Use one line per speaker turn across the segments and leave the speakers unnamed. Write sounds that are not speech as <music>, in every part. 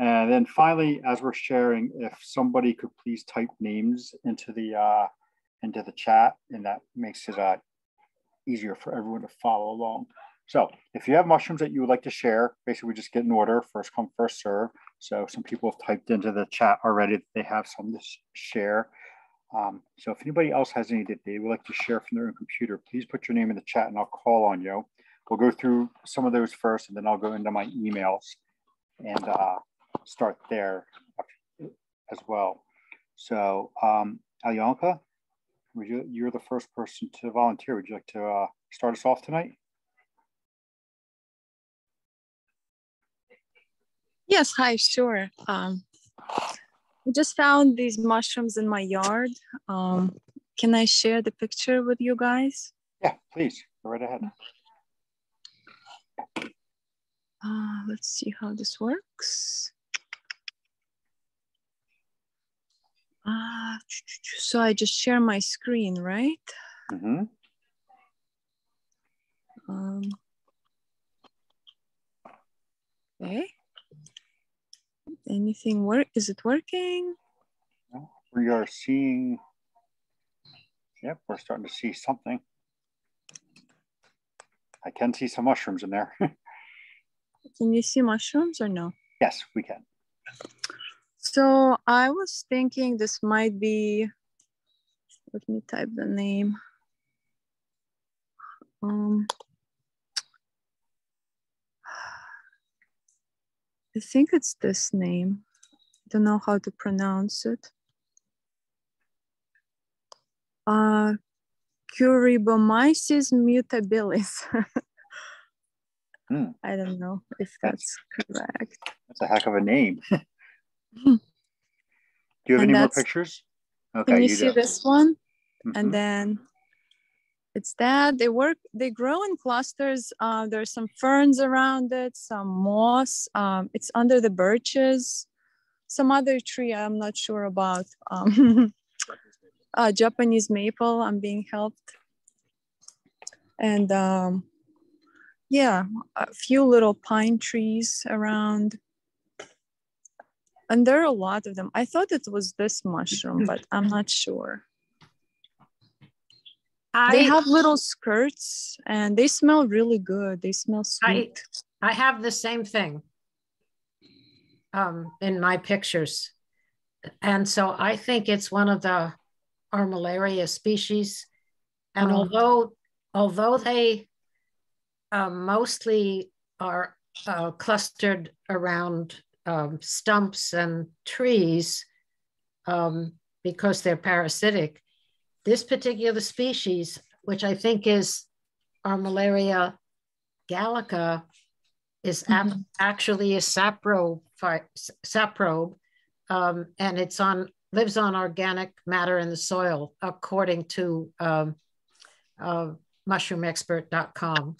And then finally, as we're sharing, if somebody could please type names into the uh, into the chat, and that makes it uh, easier for everyone to follow along. So if you have mushrooms that you would like to share, basically we just get in order, first come, first serve. So some people have typed into the chat already that they have some to share. Um, so if anybody else has any that they would like to share from their own computer, please put your name in the chat and I'll call on you. We'll go through some of those first and then I'll go into my emails and uh, start there as well. So um, Alyanka, you, you're the first person to volunteer. Would you like to uh, start us off tonight?
Yes, hi, sure. Um, I just found these mushrooms in my yard. Um, can I share the picture with you guys?
Yeah, please, go right ahead.
Uh, let's see how this works. Uh, so I just share my screen, right? Mm -hmm. um, okay. Anything work? Is it working?
We are seeing, yep, we're starting to see something. I can see some mushrooms in there. <laughs>
can you see mushrooms or no?
Yes, we can.
So I was thinking this might be, let me type the name. Um, I think it's this name. I don't know how to pronounce it. Uh, Kuehneromyces mutabilis. mm. <laughs> I don't know if that's, that's, correct.
That's a heck of a name. <laughs> <laughs> do you have and any more pictures?
Okay, can you, you see do. this one? Mm -hmm. And then it's that they work they grow in clusters uh, there's some ferns around it some moss um, it's under the birches some other tree i'm not sure about um, <laughs> uh, japanese maple i'm being helped and um, yeah a few little pine trees around and there are a lot of them i thought it was this mushroom <laughs> but i'm not sure I, they have little skirts and they smell really good. They smell sweet.
I, I have the same thing um, in my pictures. And so I think it's one of the Armillaria species. And oh. although although they uh, mostly are uh, clustered around um, stumps and trees um, because they're parasitic, this particular species, which I think is Armillaria gallica, is mm-hmm. actually a saprobe, saprobe um, and it's on lives on organic matter in the soil, according to um, uh, mushroomexpert.com.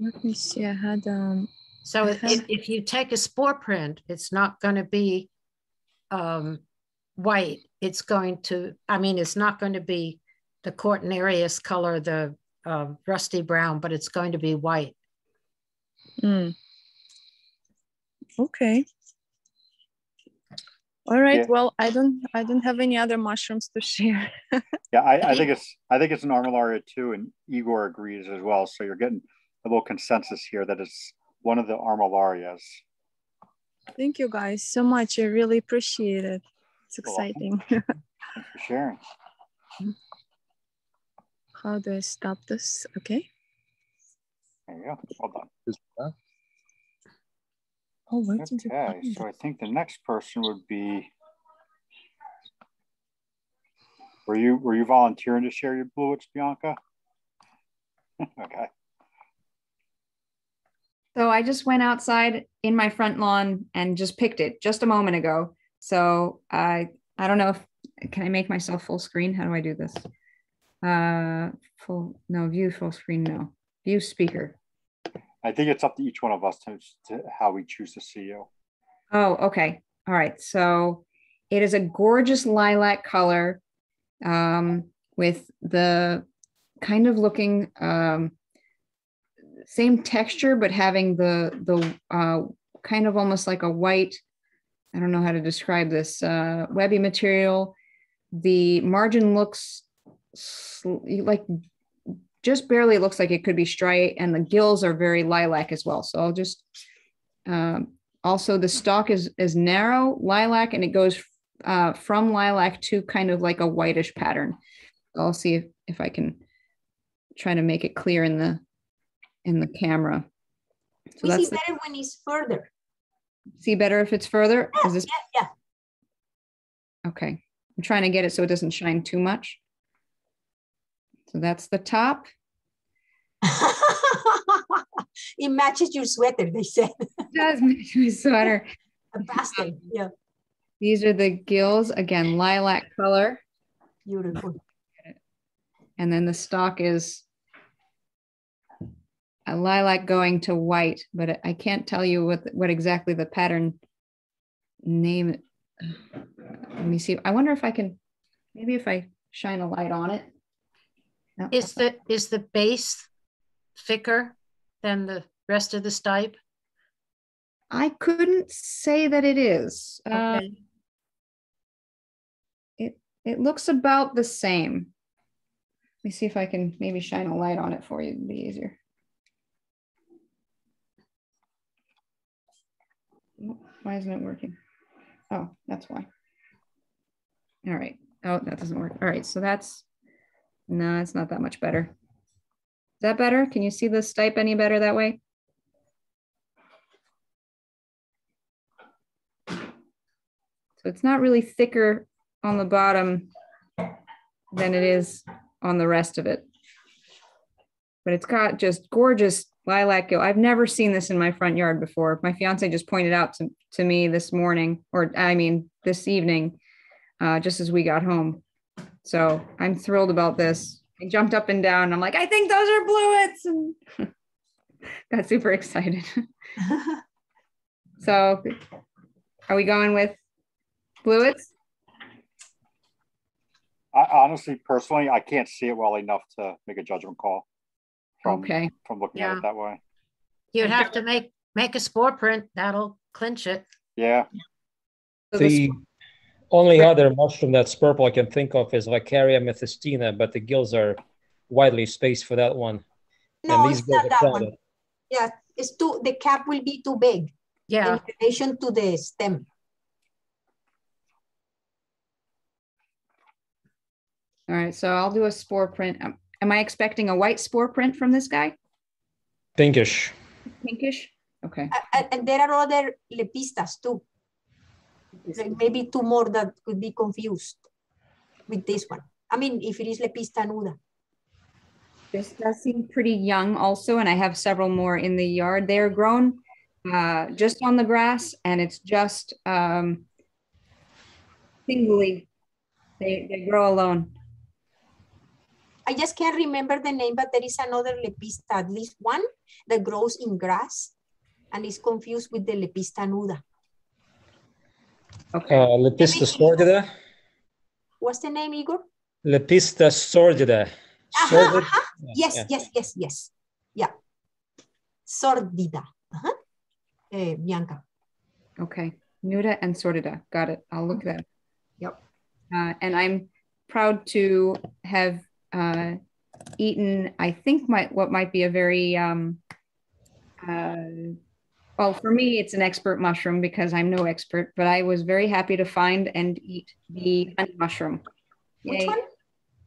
Let me see. I had. Um,
so I had... If, if you take a spore print, it's not going to be um, white it's going to, I mean, it's not going to be the Cortinarius color, the uh, rusty brown, but it's going to be white.
Mm. Okay. All right. Yeah. Well, I don't, I don't have any other mushrooms to share. <laughs>
yeah, I, I, think it's, I think it's an armillaria too, and Igor agrees as well. So you're getting a little consensus here that it's one of the armillarias.
Thank you guys so much. I really appreciate it. It's exciting.
Thanks <laughs> for sharing.
How do I stop this? Okay.
There you go. Hold
on. Oh, wait.
Okay, so I think the next person would be. Were you were you volunteering to share your Blewits, Bianca? <laughs> okay.
So I just went outside in my front lawn and just picked it just a moment ago. So I I don't know if can I make myself full screen? How do I do this? Uh, full no view full screen no view speaker.
I think it's up to each one of us to, to how we choose to see you.
Oh, okay. All right. So it is a gorgeous lilac color um, with the kind of looking um, same texture, but having the the uh, kind of almost like a white I don't know how to describe this uh, webby material. The margin looks like just barely looks like it could be striate, and the gills are very lilac as well. So I'll just um, also the stalk is is narrow lilac, and it goes uh, from lilac to kind of like a whitish pattern. I'll see if, if I can try to make it clear in the in the camera.
So we see better the, when it's further.
See better if it's further?
Yeah, this, yeah,
yeah. Okay. I'm trying to get it so it doesn't shine too much. So that's the top. <laughs>
it matches your sweater, they said. <laughs>
it does match my sweater.
A pastel, yeah.
These are the gills, again, lilac color.
Beautiful.
And then the stock is a lilac going to white, but I can't tell you what, what exactly the pattern name. Let me see. I wonder if I can, maybe if I shine a light on it.
No. Is the is the base thicker than the rest of the stipe?
I couldn't say that it is. Okay. Uh, it it looks about the same. Let me see if I can maybe shine a light on it for you. It'd be easier. Why isn't it working? Oh, that's why. All right. Oh, that doesn't work. All right. So that's, no, it's not that much better. Is that better? Can you see the stipe any better that way? So it's not really thicker on the bottom than it is on the rest of it. But it's got just gorgeous lilac gill. I've never seen this in my front yard before. My fiance just pointed out to, to me this morning, or I mean, this evening, uh, just as we got home. So I'm thrilled about this. I jumped up and down. I'm like, I think those are blewits, and <laughs> got super excited. <laughs> so, are we going with blewits?
I honestly, personally, I can't see it well enough to make a judgment call from okay. from looking yeah. at it that way.
You'd have to make make a spore print. That'll clinch it.
Yeah.
The only other mushroom that's purple I can think of is Laccaria amethystina, but the gills are widely spaced for that one.
No, and these it's not that one. Yeah, it's too. The cap will be too big.
Yeah.
In relation to the stem.
All right, so I'll do a spore print. Um, Am I expecting a white spore print from this guy?
Pinkish.
Pinkish? Okay.
And, and there are other lepistas too. Like maybe two more that could be confused with this one. I mean, if it is lepista nuda.
This does seem pretty young also, and I have several more in the yard. They are grown uh, just on the grass, and it's just um, singly. They, they grow alone.
I just can't remember the name, but there is another lepista, at least one that grows in grass and is confused with the lepista nuda.
Okay. Uh, lepista sordida.
What's the name, Igor?
Lepista sordida.
Uh -huh, uh -huh. Yes, yeah. yes, yes, yes. Yeah. Sordida. Uh -huh. eh, Bianca.
Okay. Nuda and sordida. Got it. I'll look that.
Yep.
Uh, and I'm proud to have uh, eaten, I think, might what might be a very um, uh, well for me, it's an expert mushroom because I'm no expert, but I was very happy to find and eat the honey mushroom.
Which Yay. one?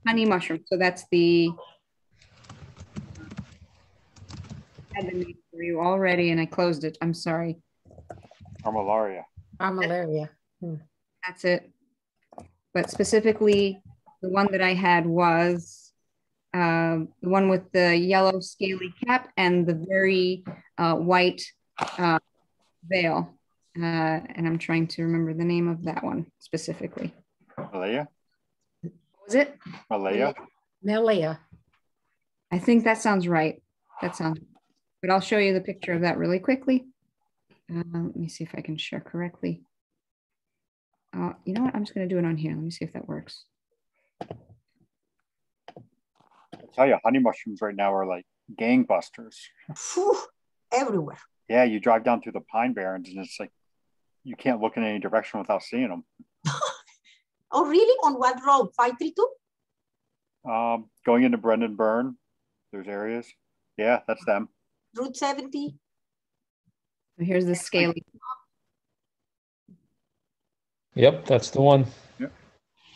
Honey mushroom. So that's the. I had the name for you already, and I closed it. I'm sorry.
Armillaria.
Armillaria.
Hmm. That's it. But specifically, the one that I had was uh, the one with the yellow scaly cap and the very uh, white uh, veil. Uh, and I'm trying to remember the name of that one specifically.
mellea?
was it?
mellea?
mellea.
I think that sounds right. That sounds, but I'll show you the picture of that really quickly. Uh, let me see if I can share correctly. Uh, you know what? I'm just going to do it on here. Let me see if that works.
I tell you, honey mushrooms right now are like gangbusters.
everywhere.
Yeah, you drive down through the pine barrens and it's like you can't look in any direction without seeing them. <laughs>
oh, really? On what road? 532?
Um, going into Brendan Byrne, there's areas. Yeah, that's them.
Route 70.
Here's the scaly.
Yep, that's the one.
Yep.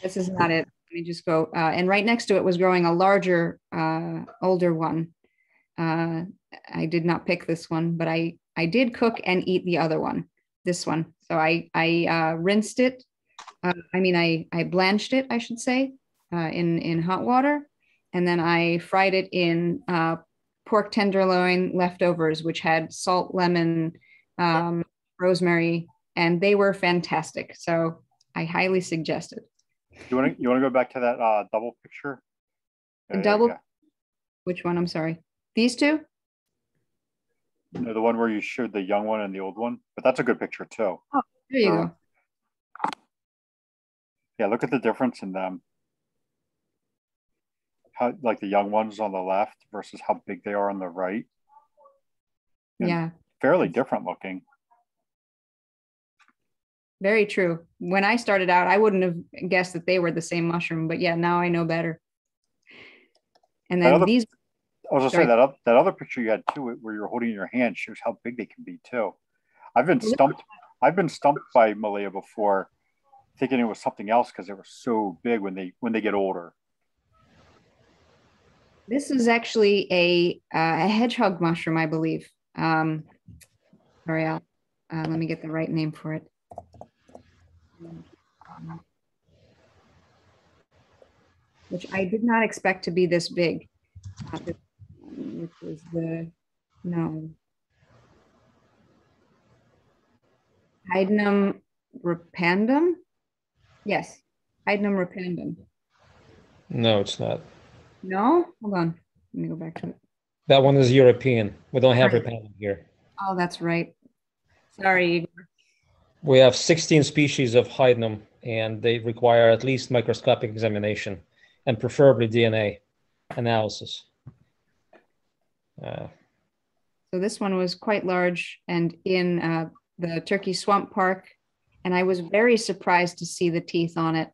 This is not it. Let me just go. Uh, and right next to it was growing a larger, uh, older one. Uh, I did not pick this one, but I I did cook and eat the other one, this one. So I I uh, rinsed it. Uh, I mean, I I blanched it, I should say, uh, in in hot water, and then I fried it in pork tenderloin leftovers, which had salt, lemon, um, rosemary, and they were fantastic. So I highly suggest it.
You want to you want to go back to that uh, double picture?
The double. Which one? I'm sorry. These two.
No, the one where you showed the young one and the old one, but that's a good picture too.
Oh, there you go.
Yeah, look at the difference in them. How like the young ones on the left versus how big they are on the right.
And yeah.
Fairly different looking.
Very true. When I started out, I wouldn't have guessed that they were the same mushroom, but yeah, now I know better. And then other, these.
I was gonna say that up, that other picture you had too, where you're holding your hand, shows how big they can be too. I've been stumped. I've been stumped by mellea before, thinking it was something else because they were so big when they when they get older.
This is actually a uh, a hedgehog mushroom, I believe. Um, sorry, I'll, uh, let me get the right name for it which I did not expect to be this big. Uh, which is the, no. Hydnum repandum? Yes, Hydnum repandum.
No, it's not.
No? Hold on. Let me go back to it.
That one is European. We don't have right. repandum here.
Oh, that's right. Sorry, Igor.
We have 16 species of hydnum, and they require at least microscopic examination and preferably DNA analysis.
Uh, so this one was quite large and in uh, the Turkey Swamp Park, and I was very surprised to see the teeth on it.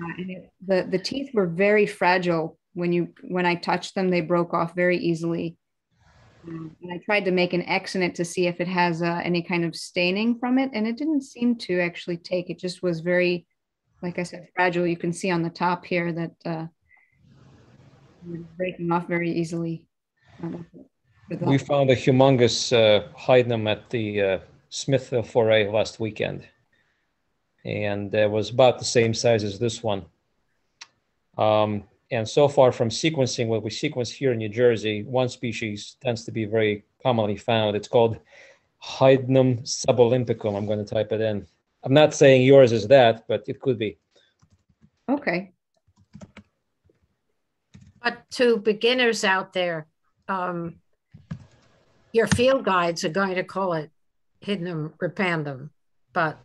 Uh, it, the the teeth were very fragile when you when I touched them, they broke off very easily. Um, and I tried to make an X in it to see if it has uh, any kind of staining from it, and it didn't seem to actually take. It just was very, like I said, fragile. You can see on the top here that uh, breaking off very easily.
We found a humongous uh, hydnum at the uh, Smithville foray last weekend, and it was about the same size as this one. Um, and so far from sequencing what we sequence here in New Jersey, one species tends to be very commonly found. It's called Hydnum subolympicum. I'm going to type it in. I'm not saying yours is that, but it could be.
Okay.
But to beginners out there, um, your field guides are going to call it Hydnum repandum, but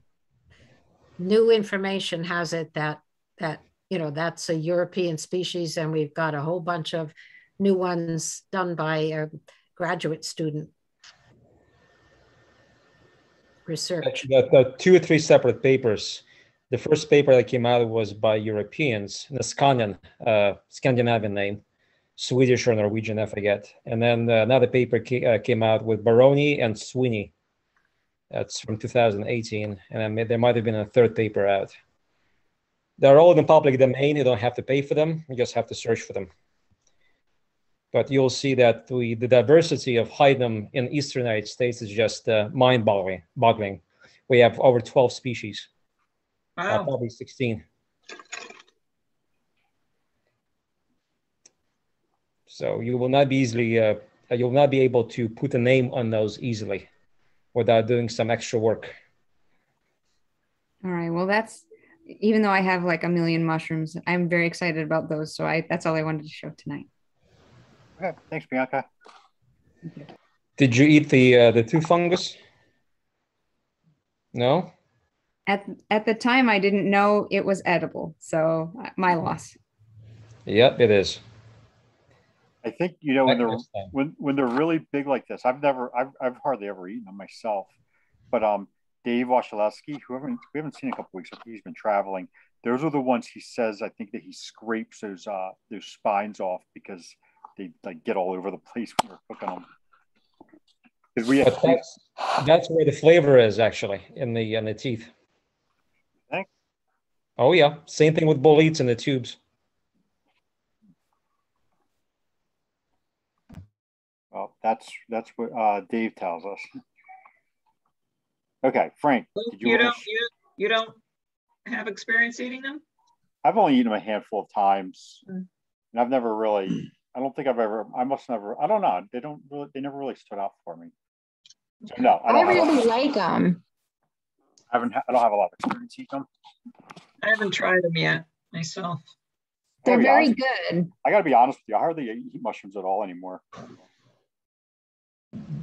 new information has it that that you know, that's a European species, and we've got a whole bunch of new ones done by a graduate student research.
The, the two or three separate papers. The first paper that came out was by Europeans, the Scandinavian, uh, Scandinavian name, Swedish or Norwegian, I forget. And then uh, another paper ca- uh, came out with Baroni and Swenie. That's from 2018. And there might have been a third paper out. They're all in the public domain. You don't have to pay for them. You just have to search for them. But you'll see that we, the diversity of hydnum in eastern United States is just uh, mind-boggling. We have over 12 species. Uh, wow. Uh, probably 16. So you will not be easily, uh, you will not be able to put a name on those easily without doing some extra work.
All right. Well, that's even though I have like a million mushrooms, I'm very excited about those. So I that's all I wanted to show tonight.
Okay, thanks, Bianca.
Did you eat the uh, the tooth fungus? No.
At at the time, I didn't know it was edible, so uh, my loss.
Yep, it is.
I think you know when they're when when they're really big like this. I've never I've I've hardly ever eaten them myself. but um, Dave Wasilewski, who haven't, we haven't seen in a couple weeks, he's been traveling. Those are the ones he says. I think that he scrapes those uh those spines off because they like get all over the place when we're cooking them. Because we have,
that's, that's where the flavor is actually in the in the teeth.
Think?
Oh yeah, same thing with boletes in the tubes.
well, that's that's what uh Dave tells us. Okay, Frank, did you,
You don't, you, you don't have experience eating them?
I've only eaten them a handful of times,
Mm.
and I've never really. I don't think I've ever. I must never. I don't know. They don't. Really, they never really stood out for me. So, no, I
I
don't. have,
really like them.
I haven't. I don't have a lot of experience eating them.
I haven't tried them yet myself.
They're very
honest-
good.
I gotta be honest with you. I hardly eat mushrooms at all anymore.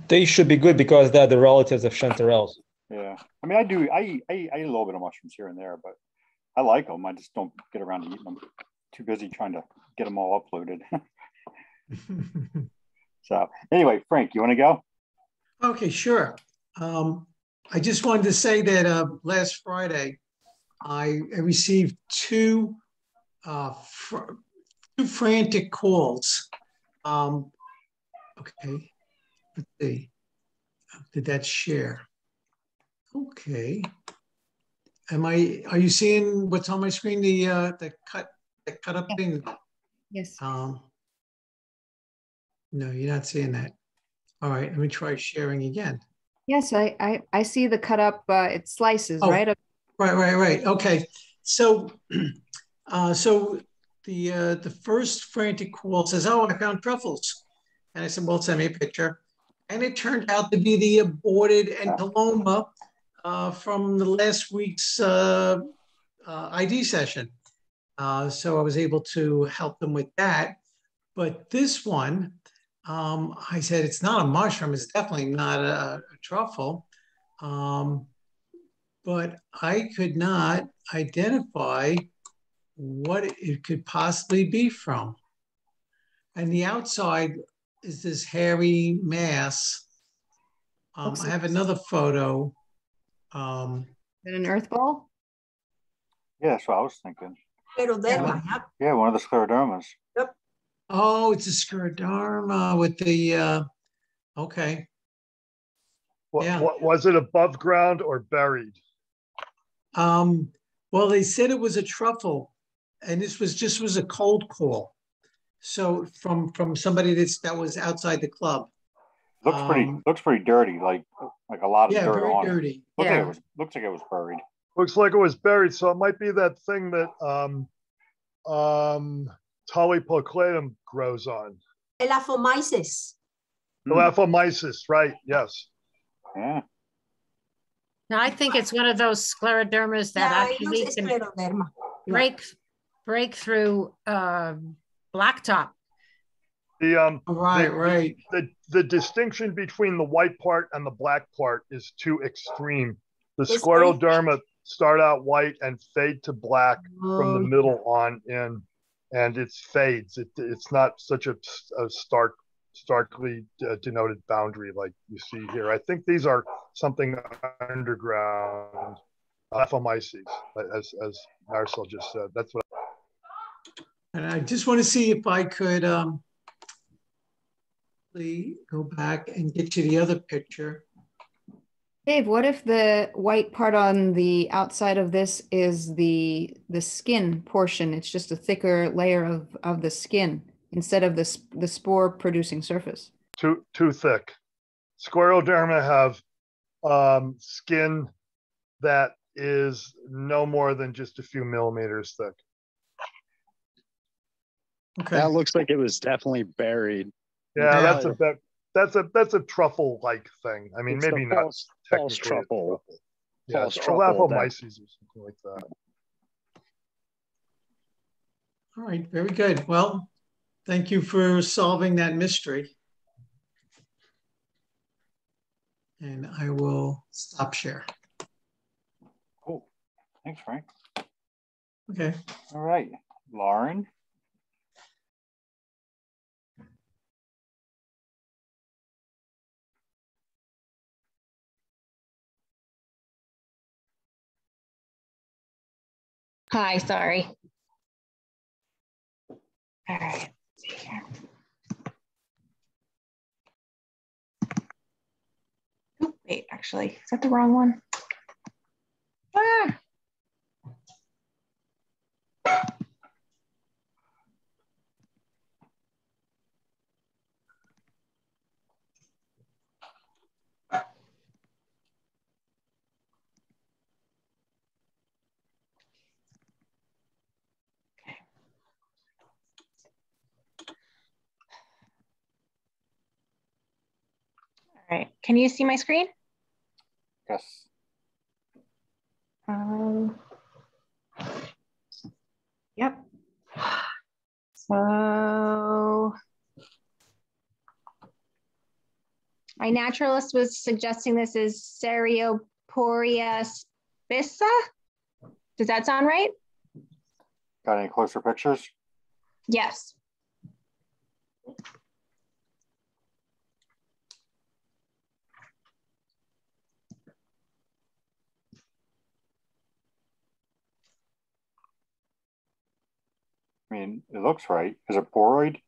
They should be good because they're the relatives of chanterelles.
Yeah. I mean, I do. I eat. I eat, I eat a little bit of mushrooms here and there, but I like them. I just don't get around to eating them. Too busy trying to get them all uploaded. <laughs> <laughs> so anyway, Frank, you want to go?
Okay, sure. Um, I just wanted to say that uh, last Friday, I I received two, uh, fr- two frantic calls. Um, okay, let's see. Did that share? Okay. Am I? Are you seeing what's on my screen? The uh, the cut, the cut up thing.
Yes.
Um, no, you're not seeing that. All right, let me try sharing again.
Yes, I, I, I see the cut up, uh, it slices,
Oh.
right?
Right, right, right. Okay. So, <clears throat> uh, so the uh, the first frantic call says, "Oh, I found truffles," and I said, "Well, send me a picture." And it turned out to be the aborted entoloma uh, from the last week's uh, uh, ID session. Uh, so I was able to help them with that. But this one, um, I said, it's not a mushroom. It's definitely not a, a truffle. Um, but I could not identify what it could possibly be from. And the outside is this hairy mass. Um, I have another photo. Um,
Is it an earth ball?
Yeah, that's what I was thinking.
Scleroderma, yeah.
Yeah, one of the sclerodermas. Yep.
Oh, it's a scleroderma with the, uh, okay.
What,
Yeah.
what, was it above ground or buried?
Um, well, they said it was a truffle, and this was just was a cold call. So from from somebody that's that was outside the club.
Looks pretty.
Um,
Looks pretty dirty. Like like a lot of
Yeah,
dirt
very
on it.
dirty.
Looks like
Yeah.
it was. Looks like it was buried.
Looks like it was buried, so it might be that thing that um, um, Tolypocladium grows on.
Elaphomyces.
Hmm.
Elaphomyces, right? Yes.
Yeah.
Now, I think it's one of those sclerodermas that
Yeah,
actually can break, break through um, blacktop.
The um,
Right,
the-
right.
the the distinction between the white part and the black part is too extreme. The
It's very-
scleroderma start out white and fade to black from the
Oh,
middle on in, and it fades. It, it's not such a, a stark, starkly uh, denoted boundary like you see here. I think these are something underground, Elaphomyces, as as Marisol just said. That's what.
And I just want to see if I could um, please go back and get you the other picture.
Dave, what if the white part on the outside of this is the the skin portion? It's just a thicker layer of, of the skin instead of the, the spore producing surface.
too too thick. Scleroderma have um, skin that is no more than just a few millimeters thick.
Okay.
That looks like it was definitely buried.
Yeah, that's a that, that's a that's a truffle-like thing. I mean,
It's
maybe not
false, false
technically a
truffle.
Yeah,
false truffle that-
Elaphomyces or something like that.
All right, very good. Well, thank you for solving that mystery. And I will stop share.
Cool. Thanks, Frank.
Okay.
All right, Lauren.
Hi, sorry. All right. let's see here. Oop, wait, actually, is that the wrong one? Ah. All right, can you see my screen?
Yes.
Um, yep. So my naturalist was suggesting this is Ceriporia spissa. Does that sound right?
Got any closer pictures?
Yes.
I mean, it looks right. Is it poroid?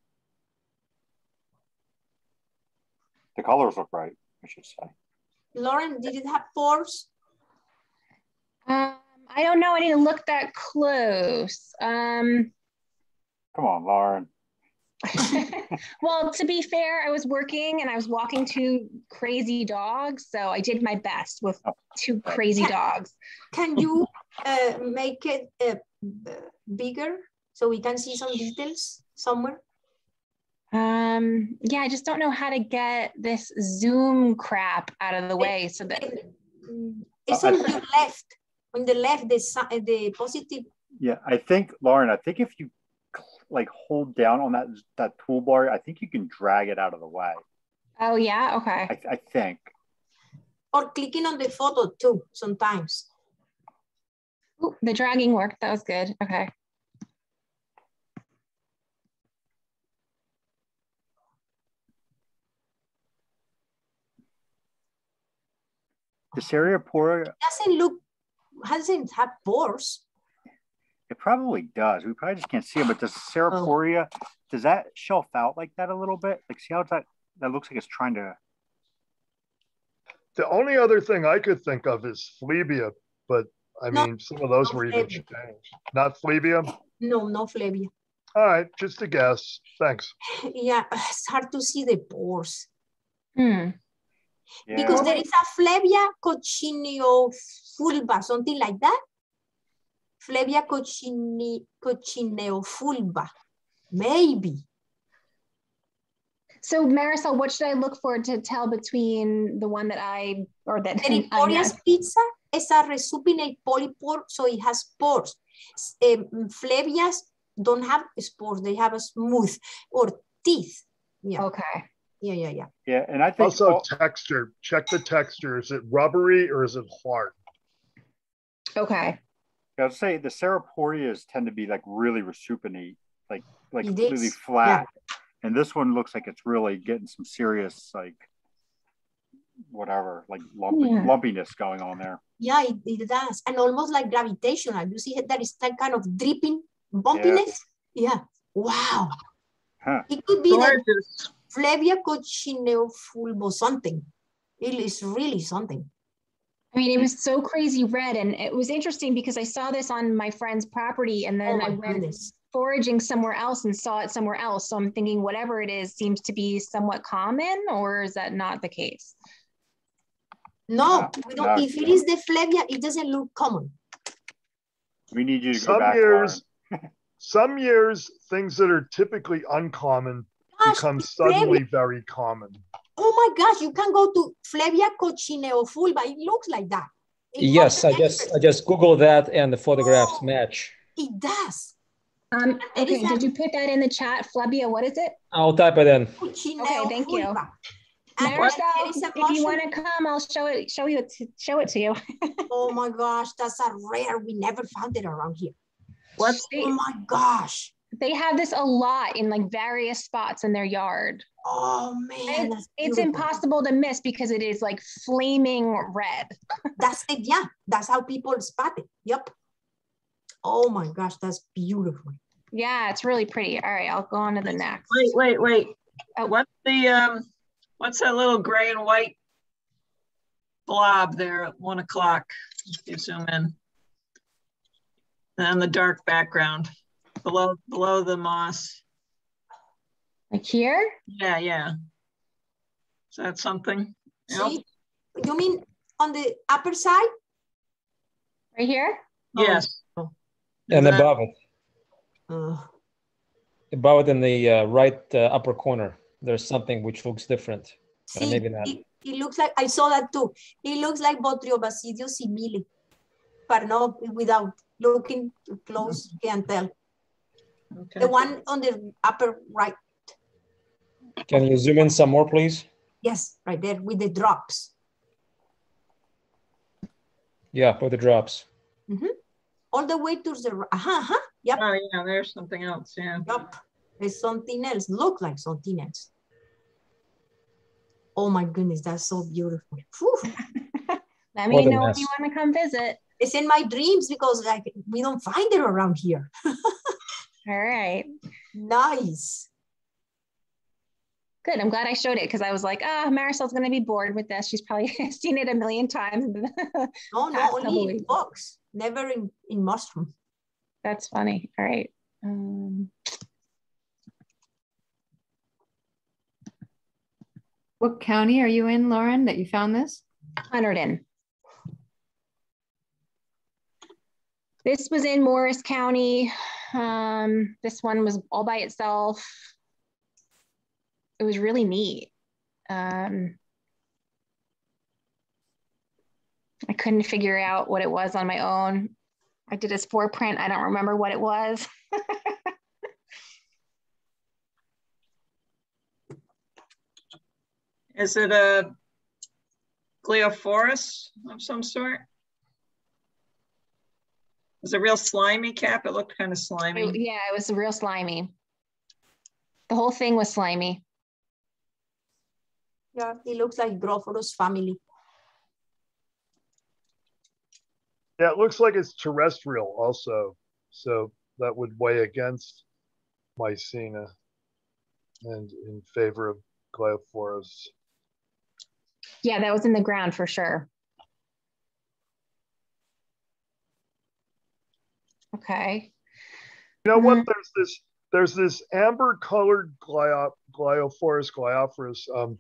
The colors look right, I should say.
Lauren, did it have pores?
Um, I don't know. I didn't look that close. Um,
Come on, Lauren. <laughs>
well, to be fair, I was working and I was walking two crazy dogs, so I did my best with two crazy dogs.
Can you uh, make it uh, bigger so we can see some details somewhere?
Um, yeah, I just don't know how to get this Zoom crap out of the way so that
It's on the left. On the left, the the positive.
Yeah, I think Lauren. I think if you like hold down on that that toolbar, I think you can drag it out of the way.
Oh yeah, okay.
I, I think.
Or clicking on the photo too, sometimes.
Ooh, the dragging worked. That was good. Okay.
The Ceriporia,
Doesn't look, hasn't have pores.
it probably does. We probably just can't see it. But does Ceriporia, does that shelf out like that a little bit? Like, see how that that looks like it's trying to.
The only other thing I could think of is Phlebia, but I
No,
mean, some of those
no
were even changed. Not Phlebia?
No, no Phlebia.
All right, just a guess. Thanks. <laughs>
Yeah, it's hard to see the pores.
Hmm.
Because there is a Phlebia coccineofulva, something like that. Phlebia coccine, coccineofulva. Maybe.
So Marisol, what should I look for to tell between the one that I or that <laughs> I Ceriporia
spissa is a resupinate polypore, so it has pores. Um, Phlebia's don't have spores, they have a smooth or teeth. Yeah,
Okay.
Yeah, yeah, yeah.
Yeah, and I think
Also,
all-
texture. Check the texture. Is it rubbery or is it hard?
Okay.
I'd say the Ceriporias tend to be like really resupinate, like like
It
really
is,
flat. And this one looks like it's really getting some serious like whatever, like lumpy,
Yeah.
lumpiness going on there.
Yeah, it, it does. And almost like gravitational. You see that is that kind of dripping bumpiness? Yeah. Wow.
Huh.
It could be the
Gorgeous.
Phlebia coccineofulvo something. It is really something.
I mean, it was so crazy red, and it was interesting because I saw this on my friend's property, and
Oh
then
my
I went
goodness.
foraging somewhere else and saw it somewhere else. So I'm thinking, whatever it is, seems to be somewhat common, or is that not the case?
No,
No,
we don't, if it is the Phlebia, it doesn't look common.
We need you to go
Some
back.
years, <laughs> some years, things that are typically uncommon
Gosh,
become
the Phlebia-
suddenly very common.
Oh my gosh, you can go to Phlebia coccineofulva. It looks like that. It
Yes, I just I just Google that and the photographs
Oh.
match.
It does.
Um,
It is
okay,
a-
did you put that in the chat, Phlebia? What is it?
I'll type it in.
Okay,
thank you.
And there
Marisol,
is a
if you want to come, I'll show it. Show you. Show it to you. <laughs>
Oh my gosh, that's a rare. We never found it around here.
What's
Oh my gosh.
They have this a lot in like various spots in their yard.
Oh man,
And it's impossible to miss because it is like flaming red. <laughs>
That's it. Yeah, that's how people spot it. Yep. Oh my gosh, that's beautiful.
Yeah, it's really pretty. All right, I'll go on to the next.
Wait, wait, wait.
Oh.
What's the um? What's that little gray and white blob there at one o'clock? If you zoom in, and the dark background below below the moss.
Like here?
Yeah, yeah. Is that something? else?
See? You mean on the upper side?
Right here?
Yes.
And
that-
above it,
Uh,
above it in the uh, right uh, upper corner, there's something which looks different.
See,
maybe not.
It, it looks like, I saw that too. It looks like Botriobasidio simile, but no, without looking close, can't tell.
Okay.
The one on the upper right,
Can you zoom in some more, please?
yes, right there with the drops.
Yeah, put the drops.
All the way to the, r- uh-huh, uh-huh, yep,
Oh, yeah, there's something else, yeah.
yep. There's something else, look like something else. Oh my goodness, that's so beautiful. <laughs>
Let me
a
know if you want to come visit.
It's in my dreams because like we don't find it around here. <laughs>
All right.
Nice.
Good. I'm glad I showed it because I was like, ah, Marisol's going to be bored with this. She's probably <laughs> seen it a million times.
No, no,
Past couple
only in books, never in, in mushroom.
That's funny. All right. Um,
What county are you in, Lauren, that you found this?
Hunterdon. This was in Morris County. Um, this one was all by itself. It was really neat. Um, I couldn't figure out what it was on my own. I did a spore print. I don't remember what it was. <laughs>
Is it a Gliophorus of some sort? Was a real slimy cap? It looked kind of
It-
slimy.
yeah, it was real slimy. The whole thing was slimy.
Yeah, it looks like Grophorus family.
Yeah, it looks like it's terrestrial also. So that would weigh against Mycena and in favor of Gliophorus.
Yeah, that was in the ground for sure. Okay.
You know what?
Mhm.
There's this there's this amber colored glio, Gliophorus gliophorus um,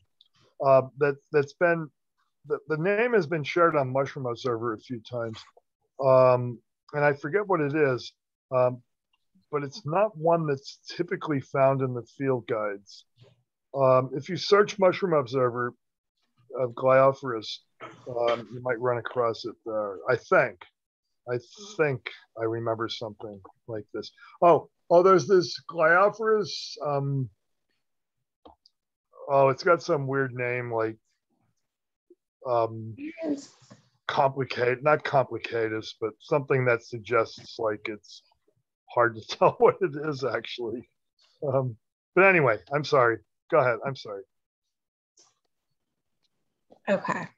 uh, that that's been the, the name has been shared on Mushroom Observer a few times, um, and I forget what it is, um, but it's not one that's typically found in the field guides. Um, if you search Mushroom Observer of Gliophorus, um, you might run across it there. I think. I think I remember something like this. Oh, oh, there's this Gliophorus. Um, oh, it's got some weird name like um, complicated, not complicated, but something that suggests like it's hard to <laughs> tell what it is actually. Um, but anyway, I'm sorry. Go ahead. I'm sorry.
Okay.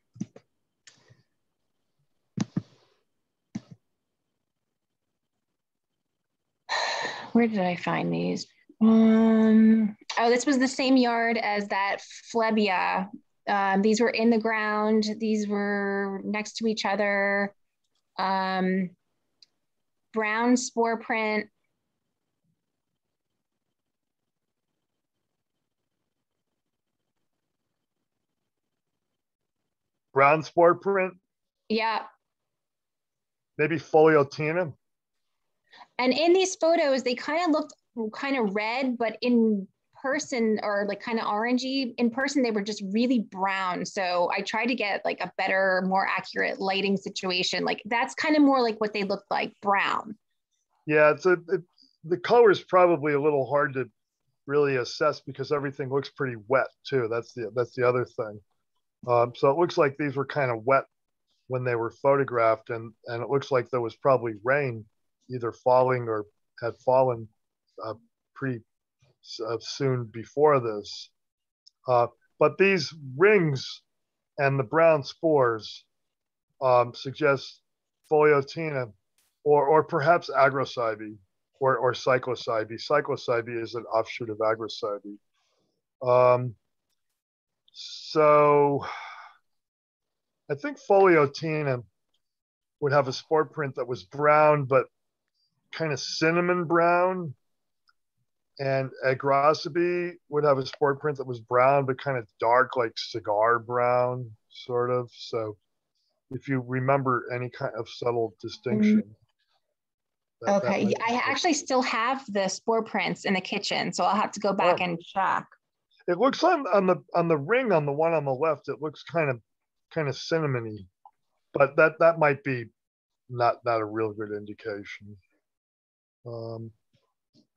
Where did I find these? Um, oh, this was the same yard as that Phlebia. Um, these were in the ground. These were next to each other. Um, brown spore print.
Brown spore print,
Yeah.
maybe Pholiotina.
And in these photos, they kind of looked kind of red, but in person or like kind of orangey. In person, they were just really brown. So I tried to get like a better, more accurate lighting situation. Like that's kind of more like what they looked like, brown.
Yeah, it's a it, the color is probably a little hard to really assess because everything looks pretty wet too. That's the that's the other thing. Um, so it looks like these were kind of wet when they were photographed, and and it looks like there was probably rain either falling or had fallen uh, pretty uh, soon before this. Uh, but these rings and the brown spores um, suggest Pholiotina or or perhaps agrocybe or or cyclocybe. Cyclocybe is an offshoot of agrocybe. Um, so I think Pholiotina would have a spore print that was brown, but kind of cinnamon brown. And Agrocybe would have a spore print that was brown, but kind of dark, like cigar brown, sort of. So if you remember any kind of subtle distinction. Mm-hmm.
that- that okay, might I actually still have the spore prints in the kitchen, so I'll have to go oh. back oh. and check.
It looks on, on the on the ring on the one on the left, it looks kind of kind of cinnamony, but that that might be not not a real good indication. Um,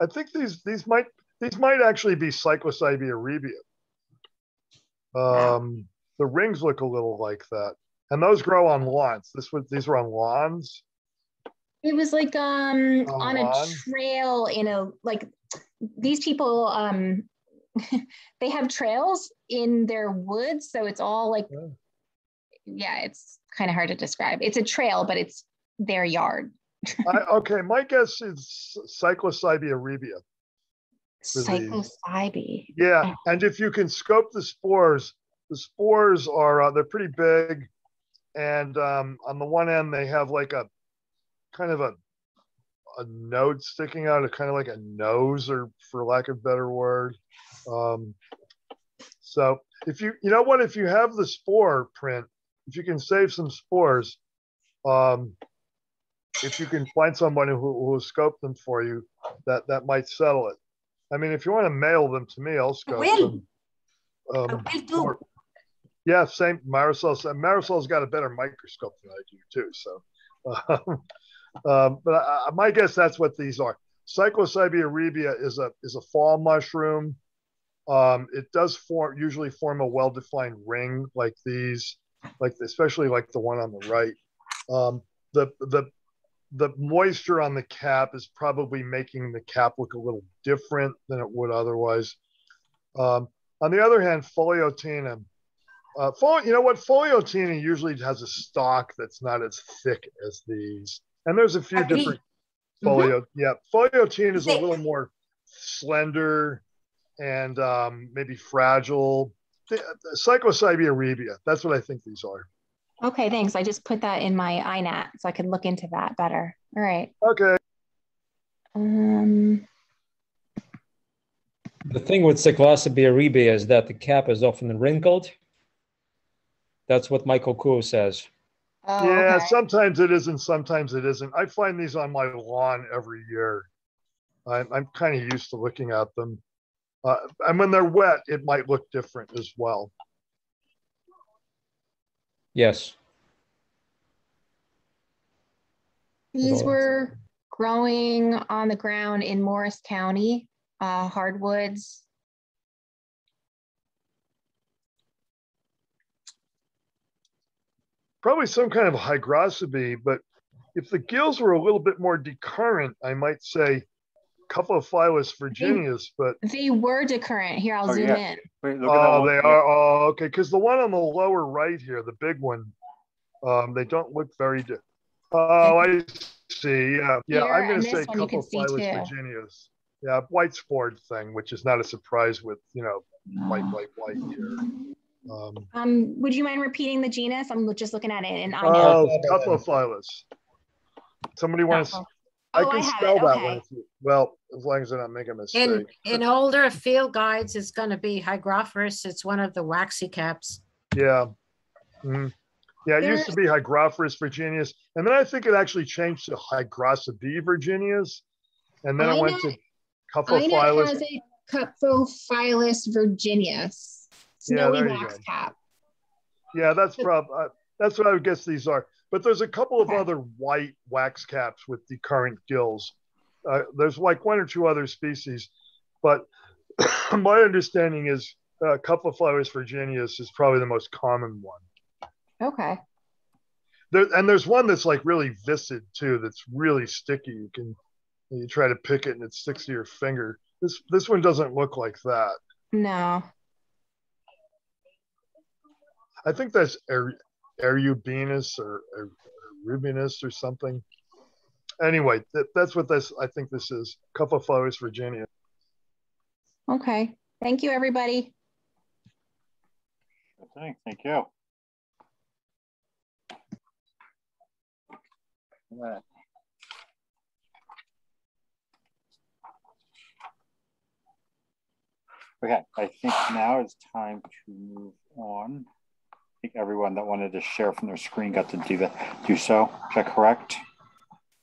I think these these might these might actually be Cyclocybe erebia. Um, the rings look a little like that, and those grow on lawns. This was these were on lawns.
It was like um on, on a trail in a like these people um <laughs> they have trails in their woods, so it's all like yeah, yeah it's kind of hard to describe. It's a trail, but it's their yard.
I, okay, my guess is Cyclocybe erebia.
Cyclocybe.
Yeah, oh. and if you can scope the spores, the spores are uh, they're pretty big, and um, on the one end they have like a kind of a a node sticking out, a kind of like a nose, or for lack of a better word. Um, so if you you know what, if you have the spore print, if you can save some spores, um, if you can find someone who who will scope them for you, that that might settle it. I mean, if you want to mail them to me, I'll scope them. Um, or, yeah, same. Marisol Marisol's got a better microscope than I do too. So, <laughs> um, um, but I, my guess that's what these are. Cyclocybe erebia is a is a fall mushroom. Um, it does form usually form a well-defined ring like these, like especially like the one on the right. Um, the the the moisture on the cap is probably making the cap look a little different than it would otherwise. Um, on the other hand, Pholiotina, uh, you know what? Pholiotina usually has a stalk that's not as thick as these. And there's a few different folio. Mm-hmm. Yeah, Pholiotina is a little more slender and um, maybe fragile. Cyclocybe erebia, that's what I think these are.
Okay, thanks. I just put that in my INAT so I can look into that better. All right.
Okay.
Um,
the thing with Cyclocybe erebia is that the cap is often wrinkled. That's what Michael Kuo says.
Oh, yeah, okay. sometimes it isn't, sometimes it isn't. I find these on my lawn every year. I'm, I'm kind of used to looking at them. Uh, and when they're wet, it might look different as well.
Yes.
These were growing on the ground in Morris County, uh, hardwoods.
Probably some kind of hygrocybe, but if the gills were a little bit more decurrent, I might say Cuphophyllus virgineus, but
they were decurrent. Here, I'll oh, zoom yeah. in.
Wait, oh, they are. Oh, okay. Because the one on the lower right here, the big one, um, they don't look very. Di- oh, I see. Yeah, yeah. Here, I'm going to say couple of Cuphophyllus virgineus. Yeah, white spored thing, which is not a surprise with you know white, white, white here.
Um, um, would you mind repeating the genus? I'm just looking at it, and I
know. Oh, Cuphophyllus. Somebody wants. I
oh,
can
I
spell
it.
that
okay.
one. You, well, as long as I don't making a mistake.
In in older field guides, it's going to be hygrophorus. It's one of the waxy caps.
Yeah. Mm-hmm. Yeah, it There's... used to be Hygrophorus virgineus, and then I think it actually changed to Hygrocybe virgineus, and then I, I went to Cuphophyllus. has a
Cuphophyllus virgineus, snowy yeah, wax cap.
Yeah, that's probably uh, that's what I would guess these are. But there's a couple of other white wax caps with decurrent gills. Uh, there's like one or two other species, but <coughs> my understanding is uh, Cuphophyllus virgineus is probably the most common one.
Okay.
There, and there's one that's like really viscid too. That's really sticky. You can you try to pick it and it sticks to your finger. This this one doesn't look like that.
No.
I think that's Eburneus or Rubinus or something. anyway, that, that's what this, I think this is, Cuphophyllus, virginia.
Okay. Thank you, everybody.
Okay, thank you. All right. Okay, I think now it's time to move on. I think everyone that wanted to share from their screen got to do that. Do so. Is that correct?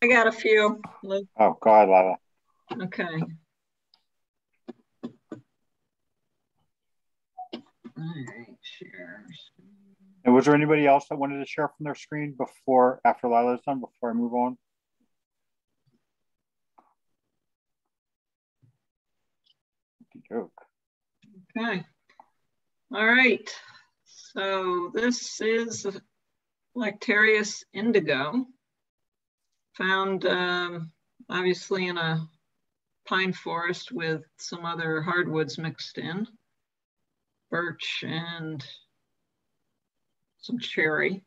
I got a few.
Oh, God, Lila.
Okay. All right, share.
And was there anybody else that wanted to share from their screen before, after Lila's done, before I move on? Joke.
Okay. All right. So this is Lactarius indigo, found um, obviously in a pine forest with some other hardwoods mixed in, birch and some cherry.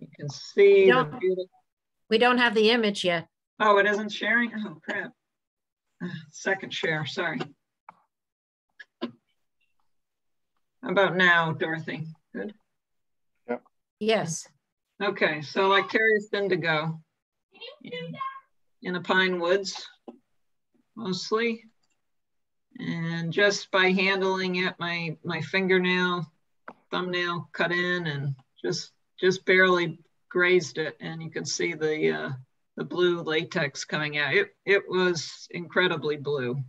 You can see
We
the
don't,
beautiful.
we don't have the image yet.
Oh, it isn't sharing? Oh, crap. Uh, Second share, sorry. How about now, Dorothy? Good. Yep.
Yes.
Okay, so like Lactarius indigo in, in the pine woods mostly. And just by handling it, my, my fingernail, thumbnail cut in and just, just barely grazed it. And you can see the, uh, the blue latex coming out. It, it was incredibly blue.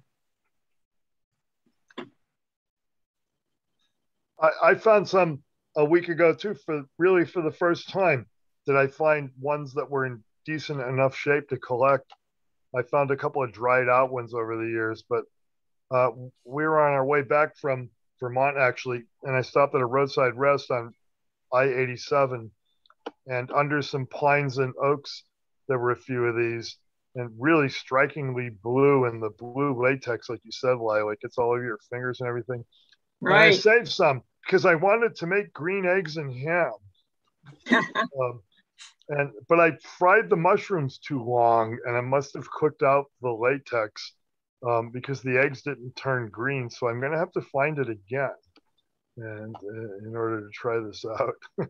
I, I found some a week ago too for really for the first time did I find ones that were in decent enough shape to collect. I found a couple of dried out ones over the years, but uh, we were on our way back from Vermont actually, and I stopped at a roadside rest on I-87, and under some pines and oaks, there were a few of these, and really strikingly blue, and the blue latex, like you said, like it's all over your fingers and everything. And I saved some because I wanted to make green eggs and ham. <laughs> um, and but I fried the mushrooms too long, and I must have cooked out the latex um, because the eggs didn't turn green. So I'm gonna have to find it again, and uh, in order to try this out. <laughs>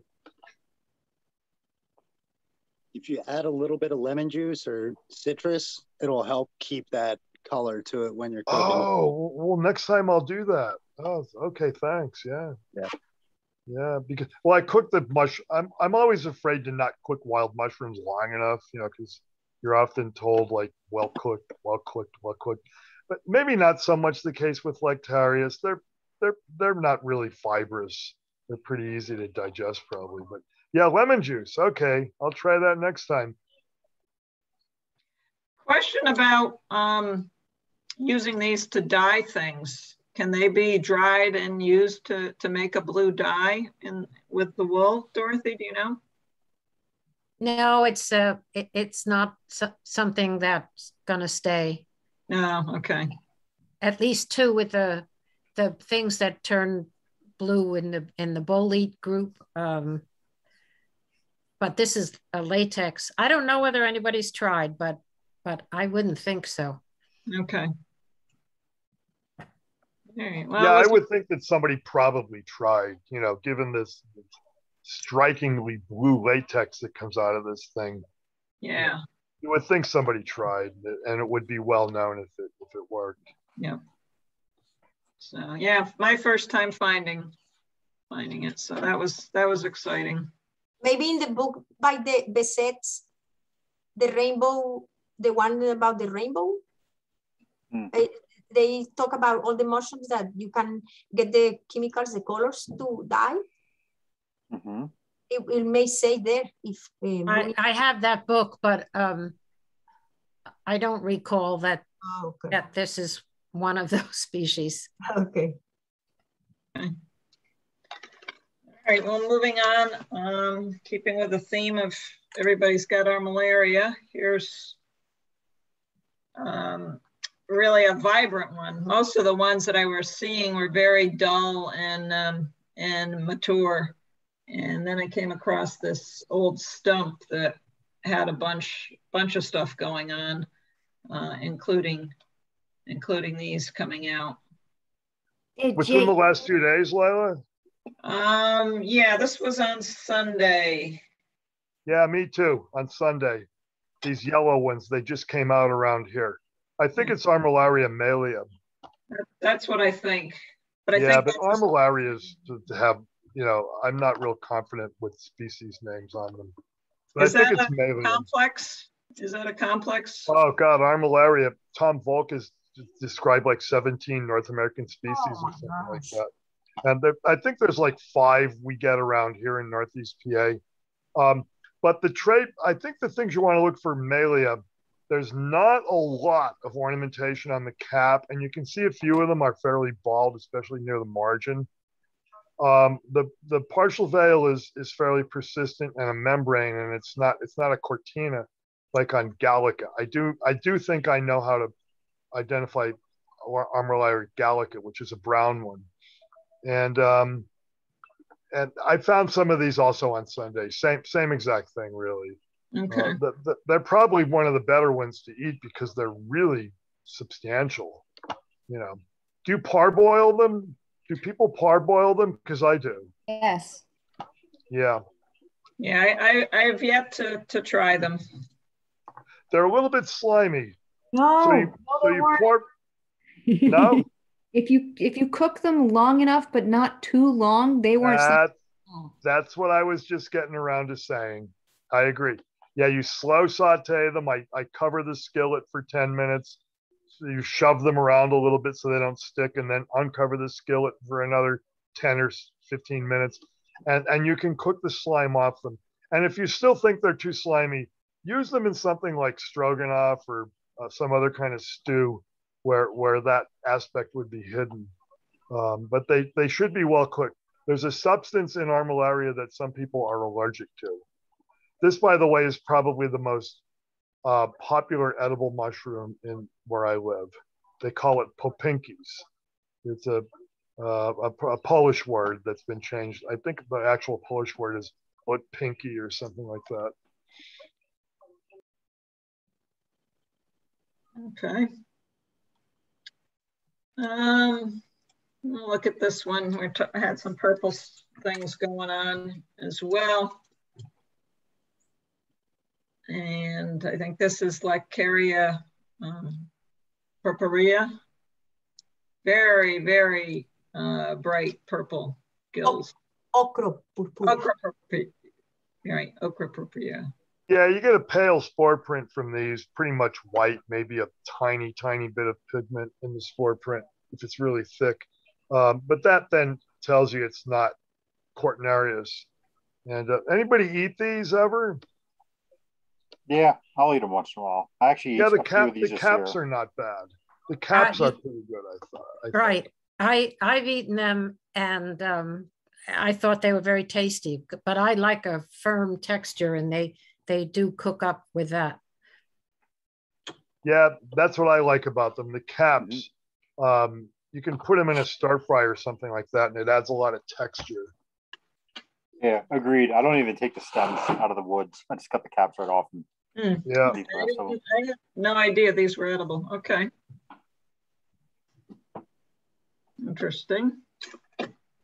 If you add a little bit of lemon juice or citrus, it'll help keep that color to it when you're cooking.
oh well, next time I'll do that. Oh, okay, thanks. Yeah.
Yeah.
Yeah, because well, I cook the mush. I'm I'm always afraid to not cook wild mushrooms long enough, you know, because you're often told like well cooked, well cooked, well cooked. But maybe not so much the case with lactarius. They're they're they're not really fibrous. They're pretty easy to digest probably. But yeah, lemon juice. Okay, I'll try that next time.
Question about um, using these to dye things. Can they be dried and used to, to make a blue dye in with the wool? Dorothy, do you know?
No, it's uh, it, it's not so, something that's gonna stay.
No, okay.
At least two with the the things that turn blue in the in the bolete group. Um, but this is a latex. I don't know whether anybody's tried, but but I wouldn't think so.
Okay. All right. Well,
yeah, I would think that somebody probably tried, you know, given this strikingly blue latex that comes out of this thing.
yeah.
You would think somebody tried, and it would be well known if it if it worked.
Yeah. So yeah, my first time finding finding it. So that was that was exciting.
Maybe in the book by the Bessettes, the rainbow, the one about the rainbow,
Hmm.
eh, they talk about all the mushrooms that you can get the chemicals, the colors to dye.
Mhm.
It, it may say there if um,
I, I have that book, but um, I don't recall that
oh, okay.
that this is one of <laughs> those species.
okay.
All right, well, moving on, um, keeping with the theme of everybody's got Armillaria, here's um, really a vibrant one. Most of the ones that I was seeing were very dull and um, and mature. and then I came across this old stump that had a bunch bunch of stuff going on, uh, including including these coming out.
Within the last two days, Lila?
Um, yeah, this was on Sunday.
Yeah, me too, on Sunday. These yellow ones, they just came out around here. I think it's Armillaria mellea.
That's what I think. But I
yeah,
think
but Armillaria is to, to have, you know, I'm not real confident with species names on them. But
is
I think
that
it's
a
mellea.
complex? Is that a complex?
Oh God, Armillaria. Tom Volk has d- described like 17 North American species
Oh
or something like that. And there, I think there's like five we get around here in Northeast PA. Um, but the trade, I think the things you want to look for Mellea, there's not a lot of ornamentation on the cap, and you can see a few of them are fairly bald, especially near the margin. Um, the the partial veil is is fairly persistent and a membrane, and it's not it's not a cortina like on Gallica. I do I do think I know how to identify Ar- Armillaria gallica, which is a brown one, and um, and I found some of these also on Sunday. Same same exact thing, really.
Okay.
Uh, the, the, they're probably one of the better ones to eat because they're really substantial. You know, do you parboil them? Do people parboil them? Because I do.
Yes.
Yeah,
Yeah, I, I, I have yet to, to try them.
they're a little bit slimy.
No.
So you, so you pour. No, <laughs>
If you if you cook them long enough but not too long, they weren't.
that, that's what I was just getting around to saying. I agree. Yeah, you slow saute them. I, I cover the skillet for 10 minutes. So you shove them around a little bit so they don't stick, and then uncover the skillet for another 10 or 15 minutes. And, and you can cook the slime off them. And if you still think they're too slimy, use them in something like stroganoff or uh, some other kind of stew where, where that aspect would be hidden. Um, but they, they should be well cooked. There's a substance in armillaria that some people are allergic to. This, by the way, is probably the most uh, popular edible mushroom in where I live. They call it popinkis. It's a, uh, a, a Polish word that's been changed. I think the actual Polish word is pinky or something like that.
Okay. Um, look at this one. We had some purple things going on as well. And I think this is Laccaria um, purpurea. Very, very uh, bright purple gills.
Okra purpura.
Ochra purpurea. Right, ochropurpurea.
Yeah, you get a pale spore print from these, pretty much white, maybe a tiny, tiny bit of pigment in the spore print if it's really thick. Um, but that then tells you it's not Cortinarius. And uh, anybody eat these ever?
Yeah, I'll eat them once in a while. I actually
Yeah,
ate
the
a few
cap,
of
the
these this
caps
year.
are not bad. The caps
Uh,
are pretty good, I thought. I think.
Right. I I've eaten them and um, I thought they were very tasty, but I like a firm texture and they they do cook up with that.
Yeah, that's what I like about them. The caps, um, you can put them in a stir fry or something like that, and it adds a lot of texture.
Yeah, agreed. I don't even take the stems out of the woods. I just cut the caps right off and
Hmm.
Yeah.
I
rest of them.
didn't- I had no idea these were edible. Okay. Interesting.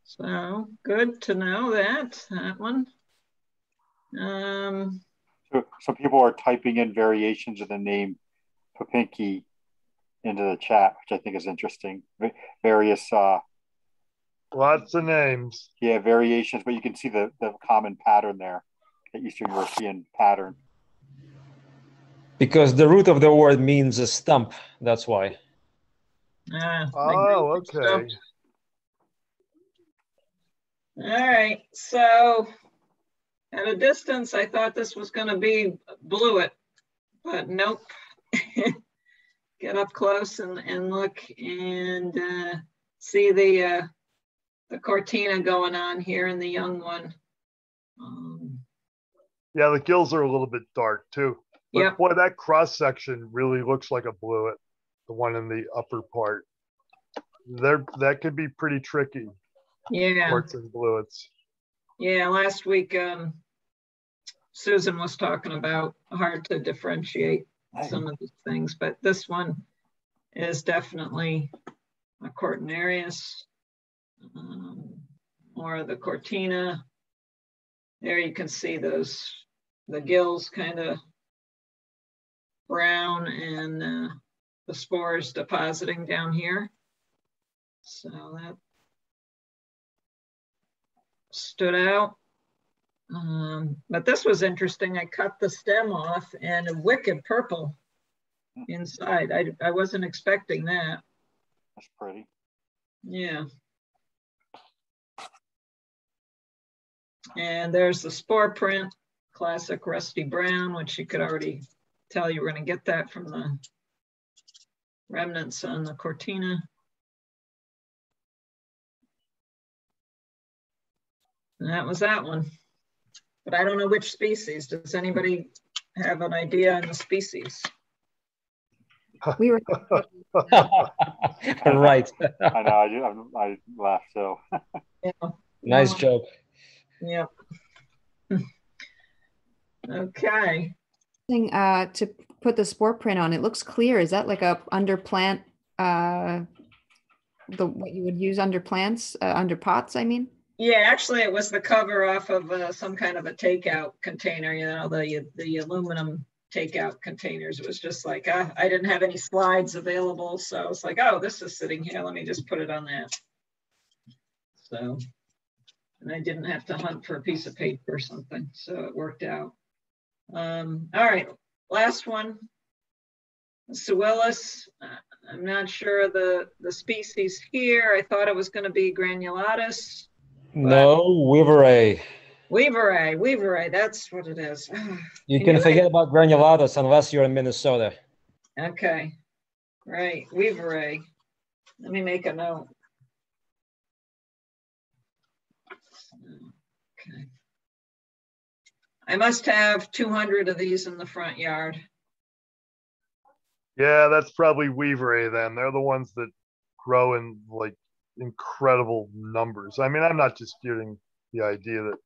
So good to know that, that one. Um,
So, so people are typing in variations of the name Popinki into the chat, which I think is interesting. Va- Various, uh,
Lots of names.
yeah, variations, but you can see the, the common pattern there, the Eastern European pattern.
Because the root of the word means a stump. That's why.
ah,
Oh, okay.
stuff. All right, so at a distance, I thought this was gonna be Blewit, but nope. <laughs> Get up close and, and look and uh, see the uh, the cortina going on here in the young one. Um,
Yeah, the gills are a little bit dark too. But
Yep.
boy, that cross section really looks like a blewit, the one in the upper part. There, that could be pretty tricky.
yeah,
Quartz and blewits.
Yeah, last week um, Susan was talking about hard to differentiate some of these things, but this one is definitely a Cortinarius, um, or the Cortina. There you can see those, the gills kind of brown and uh, the spores depositing down here. So that stood out. Um, but this was interesting. I cut the stem off and a wicked purple inside. I, I wasn't expecting that.
That's pretty.
Yeah. And there's the spore print, classic rusty brown, which you could already tell you we're going to get that from the remnants on the Cortina. And that was that one. But I don't know which species. Does anybody have an idea on the species? <laughs>
We were <laughs>
right.
I know. I do. I, I laughed so.
Yeah.
Nice
Yeah.
joke.
Yep. <laughs> okay.
Thing uh to put the spore print on. It looks clear. Is that like a under plant uh the what you would use under plants uh, under pots? I mean.
Yeah, actually, it was the cover off of uh, some kind of a takeout container. You know, the the aluminum takeout containers. It was just like uh, I didn't have any slides available, so I was like, "Oh, this is sitting here. Let me just put it on that." So, and I didn't have to hunt for a piece of paper or something, so it worked out. Um, all right, last one. Suillus. Uh, I'm not sure the the species here. I thought it was going to be granulatus.
No, Weaveri.
Weaveri, Weaveri, that's what it is. <sighs>
You
Can you
forget about granulatus unless you're in Minnesota.
Okay, right, Weaveri. Let me make a note. Okay. I must have 200 of these in the front yard.
Yeah, that's probably Weaveri then. They're the ones that grow in like incredible numbers. I mean, I'm not disputing the idea that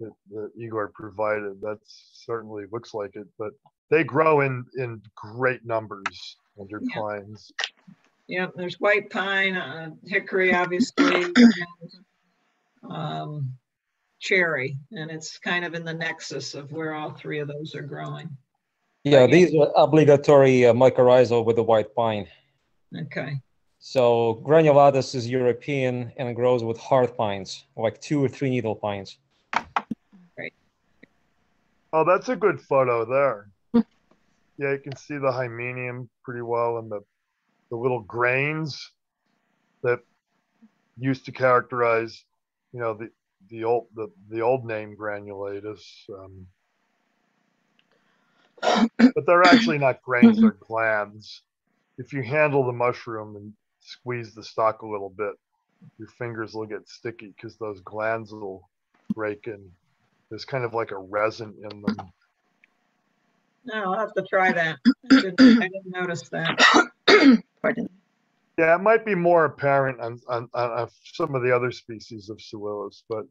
that, that Igor provided. That certainly looks like it, but they grow in in great numbers under
Yeah.
pines.
Yep, there's white pine, uh, hickory, obviously, <clears throat> and, um, cherry, and it's kind of in the nexus of where all three of those are growing.
Yeah, these are obligatory uh, mycorrhizal with the white pine.
Okay,
So granulatus is European and grows with hard pines, like two or three needle pines.
Right oh, that's a good photo there. yeah, you can see the hymenium pretty well and the the little grains that used to characterize, you know, the the old the, the old name granulatus. Um, but they're actually not grains; they're <coughs> glands. If you handle the mushroom and squeeze the stalk a little bit, your fingers will get sticky because those glands will break and there's kind of like a resin in them.
no, I'll have to try that. <coughs> I didn't, I didn't notice that. <coughs>
Pardon.
Yeah, it might be more apparent on, on, on, on some of the other species of Suillus, but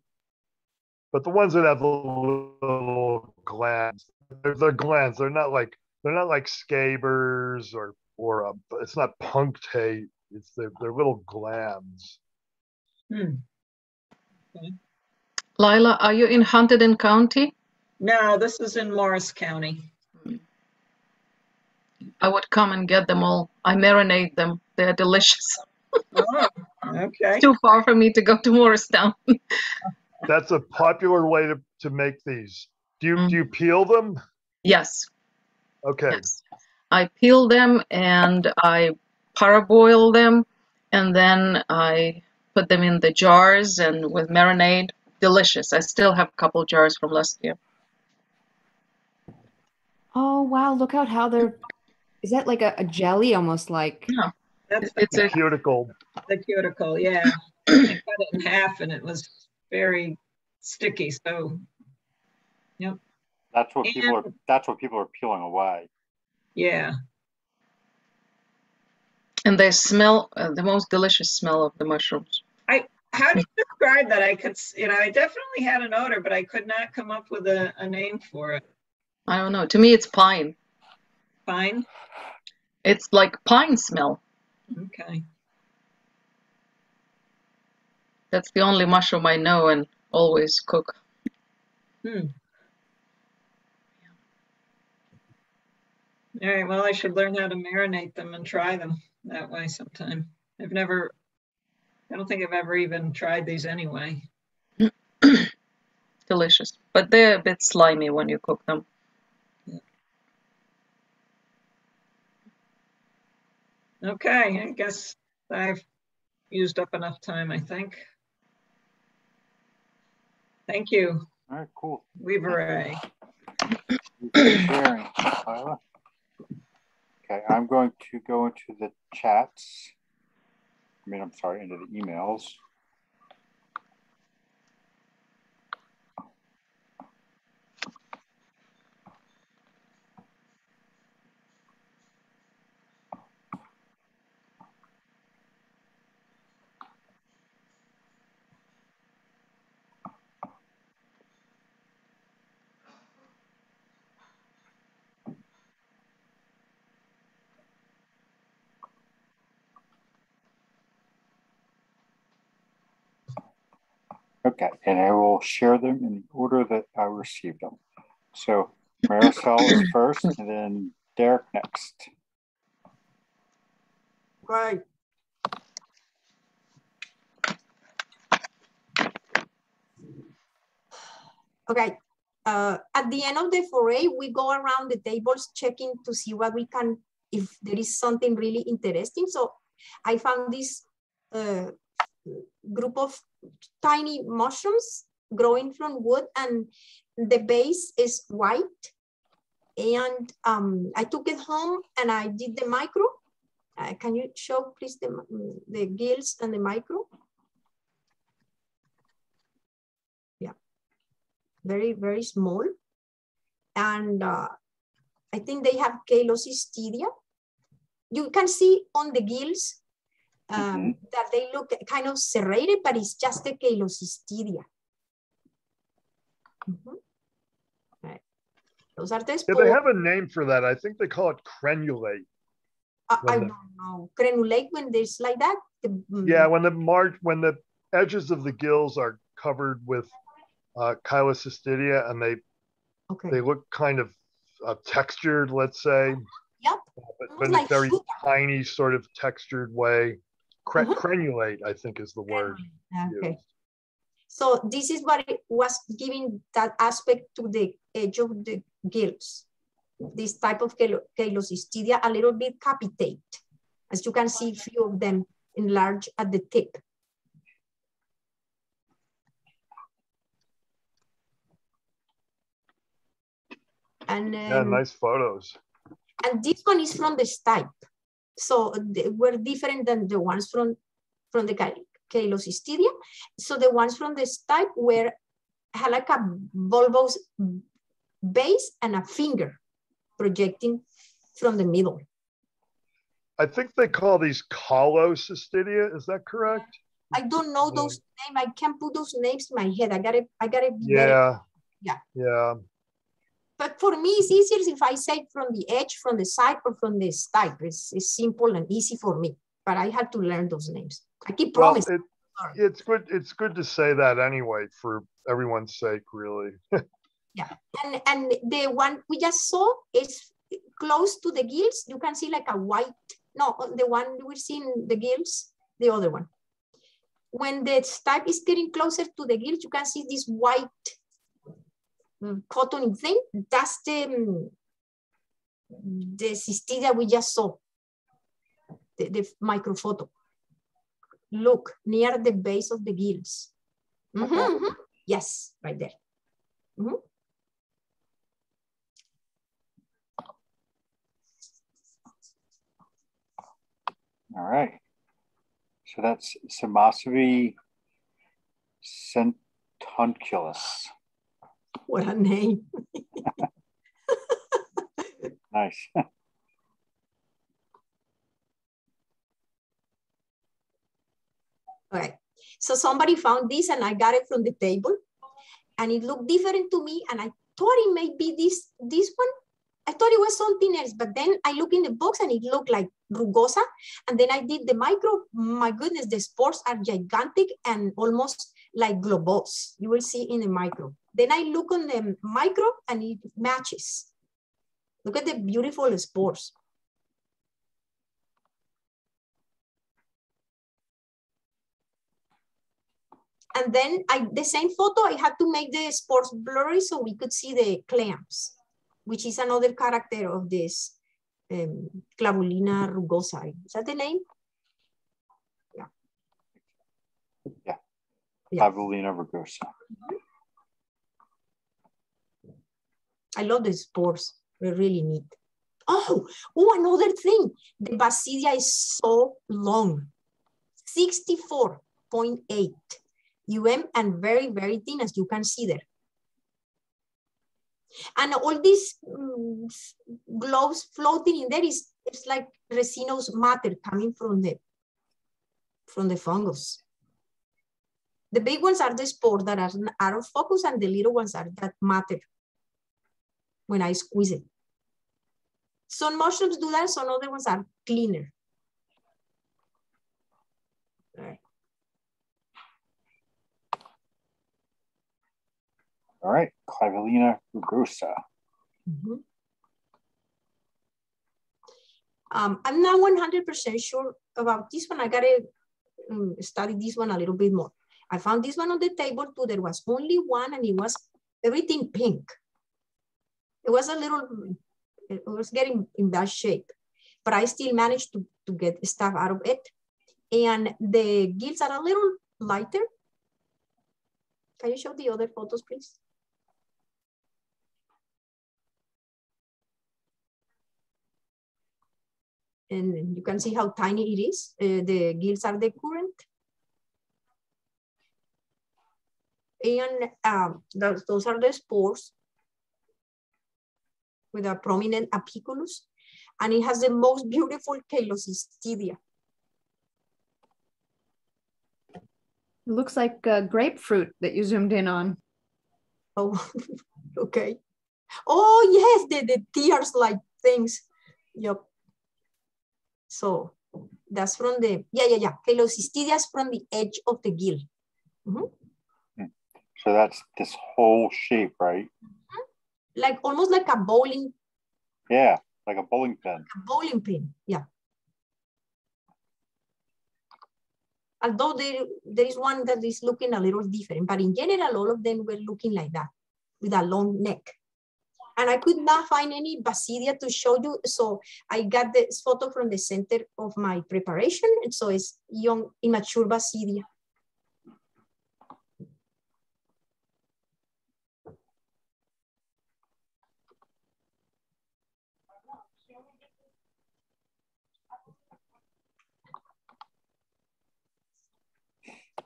but the ones that have the little glands, they're, they're glands. They're not like they're not like scabers or or um, it's not punctate. It's they're, they're little glands.
Hmm.
Lila, are you in Hunterdon County?
No, this is in Morris County.
I would come and get them all. I marinate them. They're delicious.
Oh, <laughs> okay.
Too far for me to go to Morristown. <laughs>
That's a popular way to, to make these. Do you mm. do you peel them?
yes,
Okay.
yes. I peel them and I parboil them, and then I put them in the jars and with marinade. Delicious. I still have a couple jars from last year.
Oh wow! Look out how they're. Is that like a, a jelly, almost like?
Yeah.
That's
It's
The
a
cuticle.
the cuticle, yeah. <clears throat> I cut it in half and it was very sticky, so, yep,
That's what people are. That's what people are peeling away.
yeah.
and they smell uh, the most delicious smell of the mushrooms.
I how do you describe that. I could, you know, I definitely had an odor, but I could not come up with a, a name for it.
I don't know. To me, it's pine.
Fine.
It's like pine smell.
Okay.
That's the only mushroom I know and always cook.
Hmm. All right, well, I should learn how to marinate them and try them that way sometime. I've never, I don't think I've ever even tried these anyway. <clears throat>
Delicious. But they're a bit slimy when you cook them.
Okay, I guess I've used up enough time, I think. Thank you,
All right, cool.
Weaver.
Sharing, Tyler. Okay, I'm going to go into the chats. I mean, I'm sorry, into the emails. Okay, and I will share them in the order that I received them. So Marisol is first, and then Derek next.
Right. Okay, uh, at the end of the foray, we go around the tables checking to see what we can, if there is something really interesting. So I found this uh, group of tiny mushrooms growing from wood and the base is white. And um, I took it home and I did the micro. Uh, can you show please the, the gills and the micro? Yeah, very, very small. And uh, I think they have Cheilocystidia. You can see on the gills um, that they look kind of serrated, but it's just the Cheilocystidia. Mhm. Right. Those are the
Yeah, they have a name for that. I think they call it crenulate.
I, I
the-
don't know. Crenulate when there's like that. mm,
Yeah, when the marge, when the edges of the gills are covered with uh, Cheilocystidia and they
Okay.
they look kind of uh, textured, let's say.
Yep.
But, but in a very
sugar.
tiny sort of textured way. Cre-
Mhm.
Crenulate, I think, is the word.
Okay. So this is what it was giving that aspect to the edge of the gills. This type of Cheilocystidia, a little bit capitate. As you can see, few of them enlarge at the tip. And,
Yeah,
um,
nice photos.
and this one is from the stipe. So they were different than the ones from, from the Cal- So the ones from this type were had like a bulbous base and a finger projecting from the middle.
I think they call these Caulocystidia. Is that correct?
I don't know those names. I can't put those names in my head. I gotta, I gotta
Yeah.
Yeah.
Yeah.
But for me, it's easier if I say from the edge, from the side, or from the stipe. It's, it's simple and easy for me. But I had to learn those names. I keep
Well, it, it's good. It's good to say that anyway, for everyone's sake, really. <laughs>
Yeah, and and the one we just saw is close to the gills. You can see like a white. No, the one we're seeing the gills, the other one. When the stipe is getting closer to the gills, you can see this white mm, cottony thing. That's the mm, the cystidia we just saw. The, the microphoto. Look near the base of the gills. Mhm, mhm. Yes, right there. Mhm.
All right. So that's Simocybe centunculus.
What a name. <laughs>
Nice.
All right. So somebody found this and I got it from the table and it looked different to me. And I thought it may be this, this one. I thought it was something else, but then I look in the box and it looked like rugosa. And then I did the micro, my goodness, the spores are gigantic and almost like globose. You will see in the micro. Then I look on the micro and it matches. Look at the beautiful spores. And then I, the same photo, I had to make the spores blurry so we could see the clamps, which is another character of this um, Clavulina rugosa. Is that the name?
Yeah. Yeah. Clavulina rugosa.
I love the spores. They're really neat. Oh, oh, another thing. The basidia is so long, 64.8 um and very, very thin as you can see there. And all these um, globes floating in there is it's like resinous matter coming from the from the fungus. The big ones are the spores that are out of focus and the little ones are that matter when I squeeze it. Some mushrooms do that, some other ones are cleaner.
All right, Clavulina rugosa.
Mm -hmm. um, I'm not 100% sure about this one. I gotta um, study this one a little bit more. I found this one on the table too. There was only one and it was everything pink. It was a little, it was getting in bad shape, but I still managed to, to get stuff out of it. And the gills are a little lighter. Can you show the other photos, please? and you can see how tiny it is. Uh, the gills are the current. And um, those, those are the spores with a prominent apiculus. And it has the most beautiful cheilocystidia.
It looks like a grapefruit that you zoomed in on.
Oh, <laughs> okay. Oh, yes, the, the tears-like things. Yep. So that's from the, yeah, yeah, yeah. Cheilocystidia is from the edge of the gill. Mm -hmm.
So that's this whole shape, right?
Like almost like a bowling.
Yeah, like a bowling pin.
A bowling pin, yeah. Although there, there is one that is looking a little different, but in general, all of them were looking like that with a long neck and I could not find any basidia to show you. So I got this photo from the center of my preparation. And so it's young, immature basidia.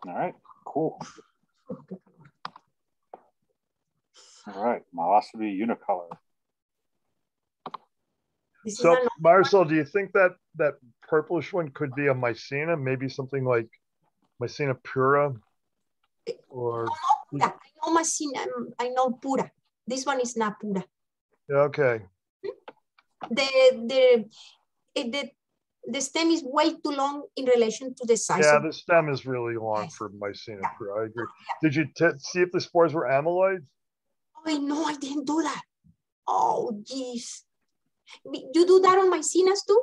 All right, cool. All right, Mallocybe unicolor.
So, Marisol, do you think that that purplish one could be a Mycena? Maybe something like Mycena pura? Or
I know Mycena, mm, I know pura. This one is not pura.
Okay.
The the it the the stem is way too long in relation to the size.
Yeah, the stem is really long for Mycena yeah. pura. I agree. Did you see if the spores were amyloids?
I know I didn't do that. Oh, geez. You do that on mycenas too?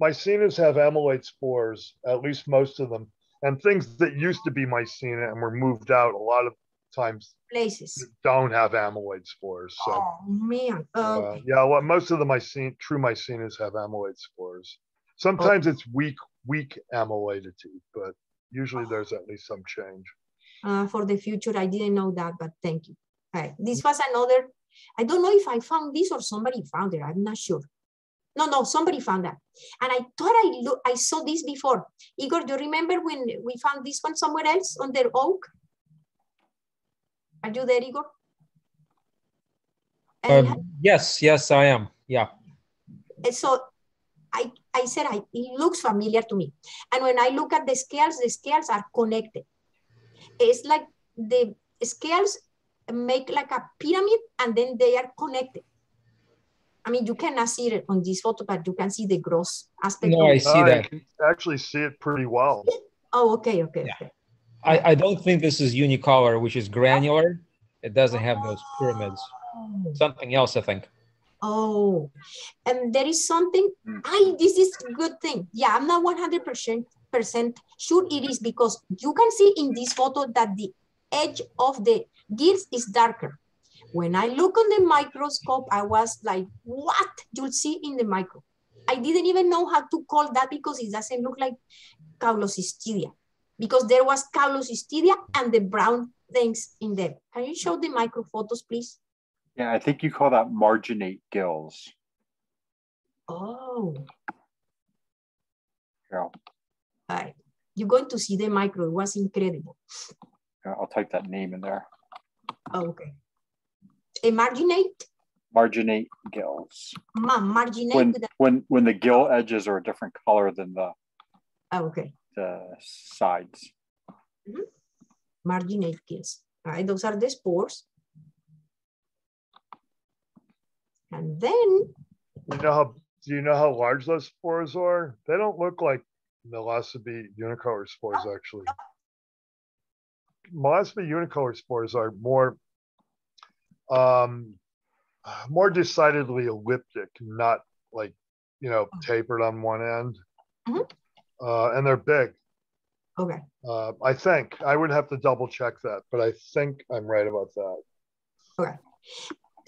Mycenas have amyloid spores, at least most of them. And things that used to be mycena and were moved out a lot of times
places
don't have amyloid spores. So,
oh man.
Uh, yeah, well, most of the mycena, true mycenas have amyloid spores. Sometimes oh. it's weak, weak amyloidity, but usually there's at least some change.
Uh, for the future, I didn't know that, but thank you. Okay. This was another, I don't know if I found this or somebody found it. I'm not sure. No, no, somebody found that. And I thought I look, I saw this before. Igor, do you remember when we found this one somewhere else on their oak? Are you there, Igor?
Um, yes, yes, I am. Yeah.
So I, I said I, it looks familiar to me. And when I look at the scales, the scales are connected. it's like the scales make like a pyramid and then they are connected. I mean, you cannot see it on this photo, but you can see the gross aspect.
No,
of
I
it.
see
I
that.
can actually see it pretty well.
Oh, okay, okay,
Yeah.
okay.
I, I don't think this is unicolor, which is granular. It doesn't have those pyramids.
Oh.
Something else, I think.
Oh, and there is something.
Mm.
I this is good thing. Yeah, I'm not 100 percent percent sure it is because you can see in this photo that the edge of the gills is darker. When I look on the microscope, I was like, what? You'll see in the micro. I didn't even know how to call that because it doesn't look like Caulocystidia because there was Caulocystidia and the brown things in there. Can you show the micro photos, please?
Yeah, I think you call that marginate gills.
Oh,
Yeah,
all right. You're going to see the micro. It was incredible.
yeah, I'll type that name in there.
Oh, okay. Emarginate,
Marginate gills.
ma, marginate
When when when the gill edges are a different color than the
oh, okay.
the sides. Mm-hmm.
Marginate gills. All right, those are the spores. And then,
You know how do you know how large those spores are? They don't look like Mallocybe unicolor spores actually. Mallocybe unicolor spores are more um more decidedly elliptic, not like you know tapered on one end.
Mhm.
Uh, and they're big.
okay.
Uh, I think I would have to double check that, but I think I'm right about that.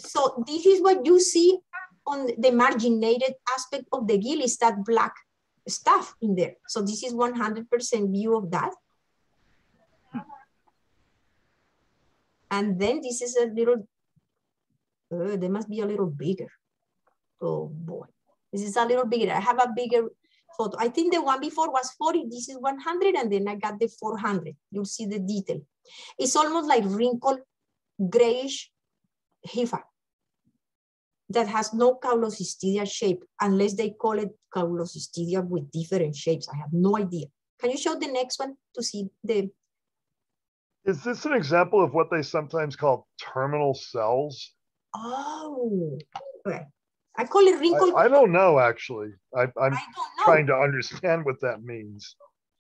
So this is what you see on the marginated aspect of the gill is that black stuff in there. So this is 100% view of that. And then this is a little, uh, they must be a little bigger. Oh boy, this is a little bigger. I have a bigger photo. I think the one before was 40, this is 100, and then I got the 400. You'll see the detail. It's almost like wrinkled grayish hypha that has no caulocystidia shape unless they call it caulocystidia with different shapes. I have no idea. Can you show the next one to see the,
Is this an example of what they sometimes call terminal cells?
oh, okay. I call it wrinkled,
I, I don't know actually. I, I'm
I
trying to understand what that means.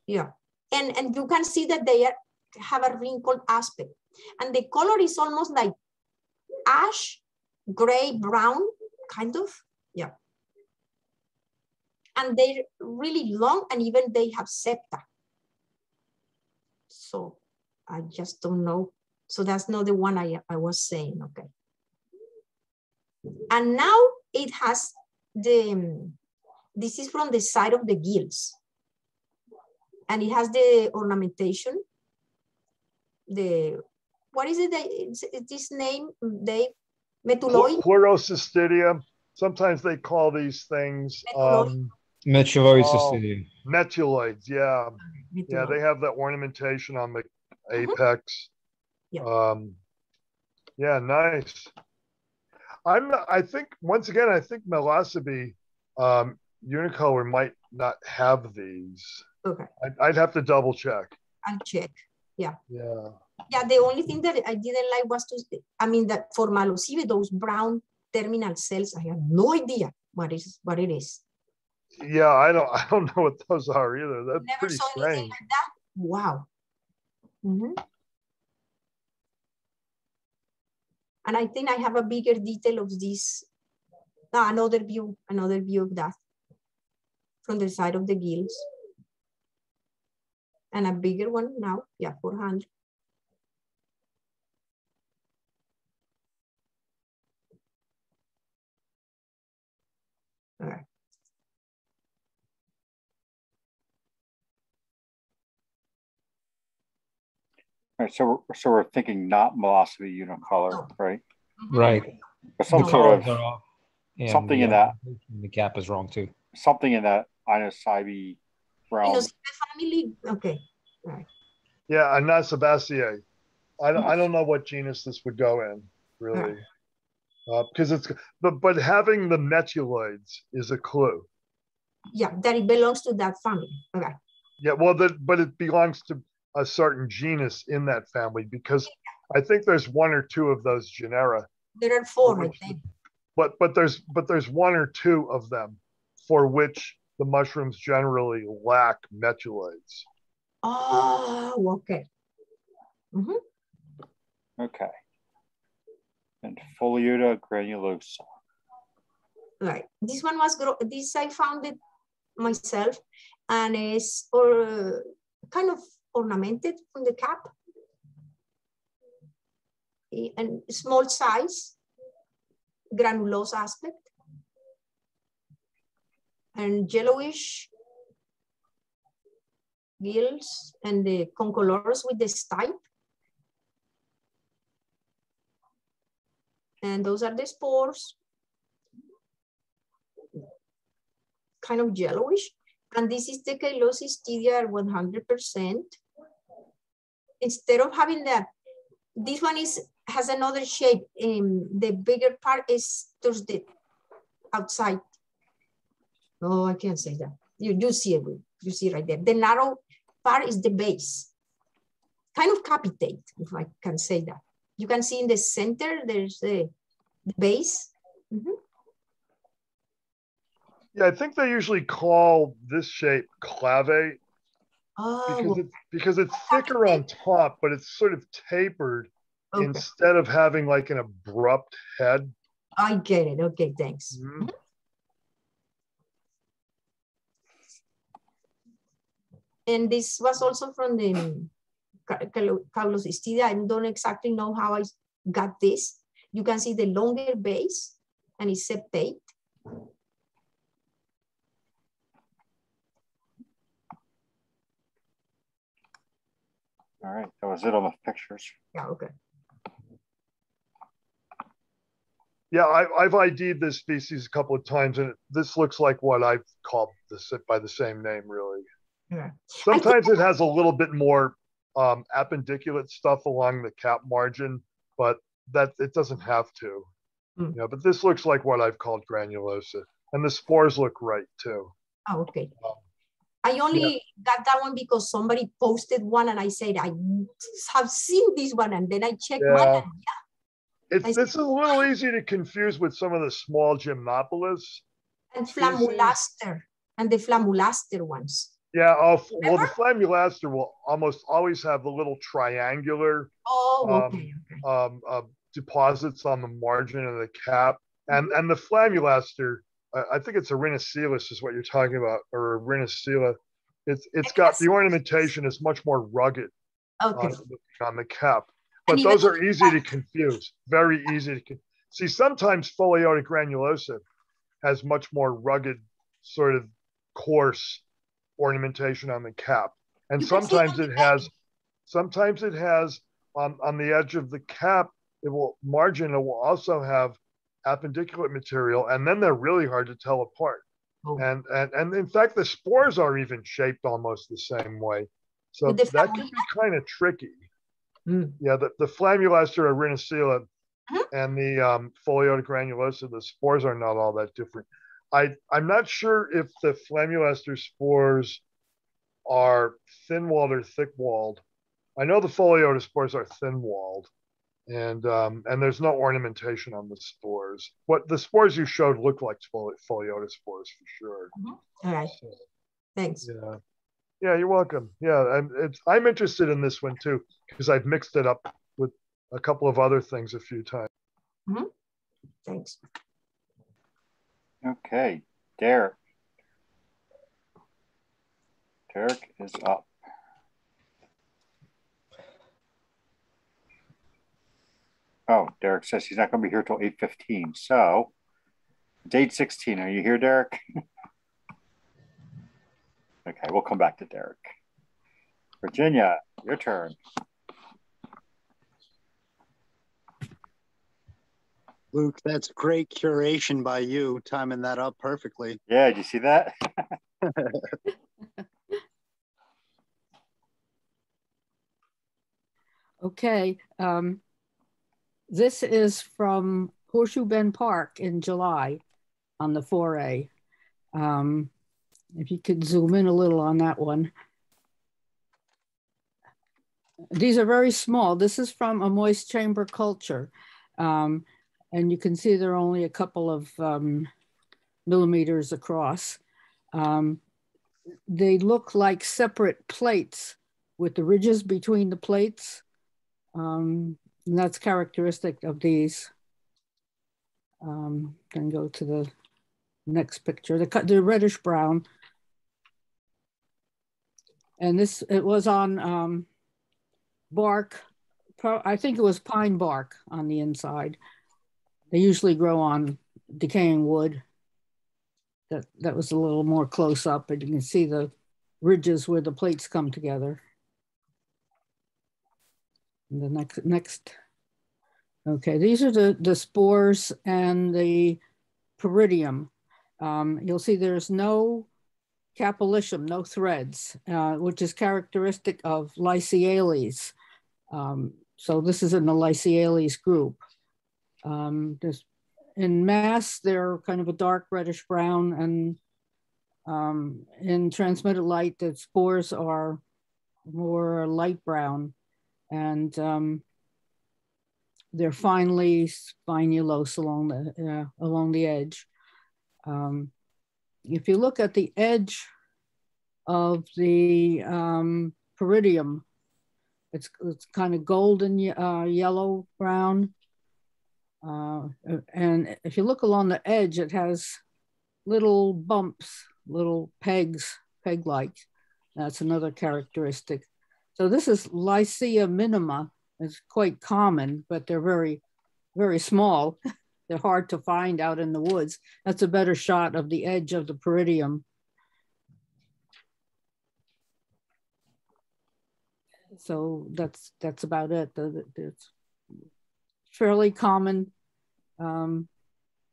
Yeah, and and you can see that they are, have a wrinkled aspect, and the color is almost like ash, gray, brown, kind of. Yeah, and they're really long, and even they have septa. So I just don't know. So that's not the one I I was saying. Okay, and now it has the. This is from the side of the gills and it has the ornamentation. The what is it? That it's this name? They metuloid.
Pleurocystidia. Sometimes they call these things
Metuloid.
um,
Metuloid
Oh.
cystidia.
metuloids. Yeah, yeah. They have that ornamentation on the apex.
Yeah.
Um, yeah, nice. I'm. I think once again, I think Mallocybe um, unicolor might not have these.
Okay,
I'd, I'd have to double check.
I'll check.
Yeah.
Yeah, the only thing that I didn't like was to, I mean, that for Mallocybe, those brown terminal cells, I have no idea what is what it is.
Yeah, I don't. <laughs> I don't know what those are either. That's
Never
pretty
saw anything
strange.
like that. Wow. Mhm. And I think I have a bigger detail of this. No, another view, another view of that from the side of the gills. And a bigger one now, yeah, 400. All right.
All right, so we're, so we're thinking not Velocity unicolor,
No.
right?
Right.
But some
No.
sort of something
the
in that.
ornamentation, The gap is wrong too.
something in that Inocybe realm.
Inocybe family, okay.
Yeah, Inocybaceae. I don't, I don't know what genus this would go in, really. Because it's, but, but having the metuloids is a clue.
Yeah, that it belongs to that family. Okay.
Yeah, well, that, but it belongs to, a certain genus in that family because I think there's one or two of those genera.
There are four, I think.
But but there's but there's one or two of them for which the mushrooms generally lack metuloids.
Oh, okay. Mm -hmm.
Okay. And Pholiota granulosa.
Right. This one was this I found it myself, and it's or kind of ornamented on the cap, and small size, granulose aspect, and yellowish gills and the concolores with the stipe. And those are the spores. Kind of yellowish. And this is the Cheilocystidia 100%. Instead of having that, this one is has another shape. Um, the bigger part is towards the outside. Oh, I can't say that. You do see it. You see right there. The narrow part is the base. Kind of capitate, if I can say that. You can see in the center, there's the, the base. Mm -hmm.
Yeah, I think they usually call this shape clave
oh.
because, it's, because it's thicker on top, but it's sort of tapered okay. instead of having like an abrupt head.
I get it. Okay, thanks. Mm -hmm. And this was also from the Caulocystidia. I don't exactly know how I got this. You can see the longer base and it's septate.
All right, that was it on the pictures.
Yeah, okay.
Yeah, I, I've ID'd this species a couple of times, and this looks like what I've called this by the same name, really.
Yeah.
Sometimes it has a little bit more um, appendiculate stuff along the cap margin, but that it doesn't have to.
Mm.
Yeah, but this looks like what I've called granulosa, and the spores look right too.
Oh, okay. Um, I only yeah. got that one because somebody posted one, and I said I have seen this one, and then I checked yeah. one. And yeah.
It's, it's a little easy to confuse with some of the small gymnopilus.
And flammulaster, and the flammulaster ones.
Yeah, uh, well, the flammulaster will almost always have the little triangular
oh, okay,
um, um, uh, deposits on the margin of the cap, and mm-hmm. and the flammulaster, I think it's a rhinoceros is what you're talking about, or a rhinoscilla. It's it's got the ornamentation is much more rugged
okay.
on, on the cap, but those are easy to confuse. Very easy to see. Sometimes Pholiota granulosa has much more rugged, sort of coarse ornamentation on the cap. And sometimes it has, sometimes it has on, on the edge of the cap, it will margin, it will also have appendiculate material, and then they're really hard to tell apart. Oh. And, and and in fact, the spores are even shaped almost the same way. So that can be kind of tricky.
Mm.
Yeah, the, the flammulaster of Rhinocella mm-hmm. and the um, Pholiota granulosa, the spores are not all that different. I, I'm not sure if the flammulaster spores are thin-walled or thick-walled. I know the Pholiota spores are thin-walled, and um, and there's no ornamentation on the spores. What the spores you showed look like Pholiota spores for sure.
Mm-hmm. All right. So, Thanks.
Yeah. Yeah, you're welcome. Yeah, I'm, it's, I'm interested in this one too because I've mixed it up with a couple of other things a few times.
Mm-hmm. Thanks.
Okay, Derek. Derek is up. Oh, Derek says he's not going to be here till 8.15. So, date 16. Are you here, Derek? <laughs> okay, we'll come back to Derek. Virginia, your turn.
Luke, that's great curation by you, timing that up perfectly.
Yeah, did you see that? <laughs>
okay. Um, this is from Horseshoe Bend Park in July on the 4A. Um, if you could zoom in a little on that one. these are very small. This is from a moist chamber culture. Um, and you can see they're only a couple of um, millimeters across. Um, they look like separate plates with the ridges between the plates. Um, and that's characteristic of these. Um, then go to the next picture, the, the reddish brown. And this, it was on um, bark, I think it was pine bark on the inside. They usually grow on decaying wood. That, that was a little more close up, and you can see the ridges where the plates come together. And the next, next. Okay, these are the, the spores and the peridium. Um, you'll see there's no capillitium, no threads, uh, which is characteristic of Liceales. Um, so this is in the Liceales group. Um, in mass, they're kind of a dark reddish brown and um, in transmitted light, the spores are more light brown and um, they're finely spinulose along the, uh, along the edge. Um, if you look at the edge of the um, peridium, it's, it's kind of golden uh, yellow brown. Uh, and if you look along the edge, it has little bumps, little pegs, peg-like. That's another characteristic. So this is Licea minima. It's quite common, but they're very, very small. <laughs> they're hard to find out in the woods. That's a better shot of the edge of the peridium. So that's that's about it. It's fairly common, um,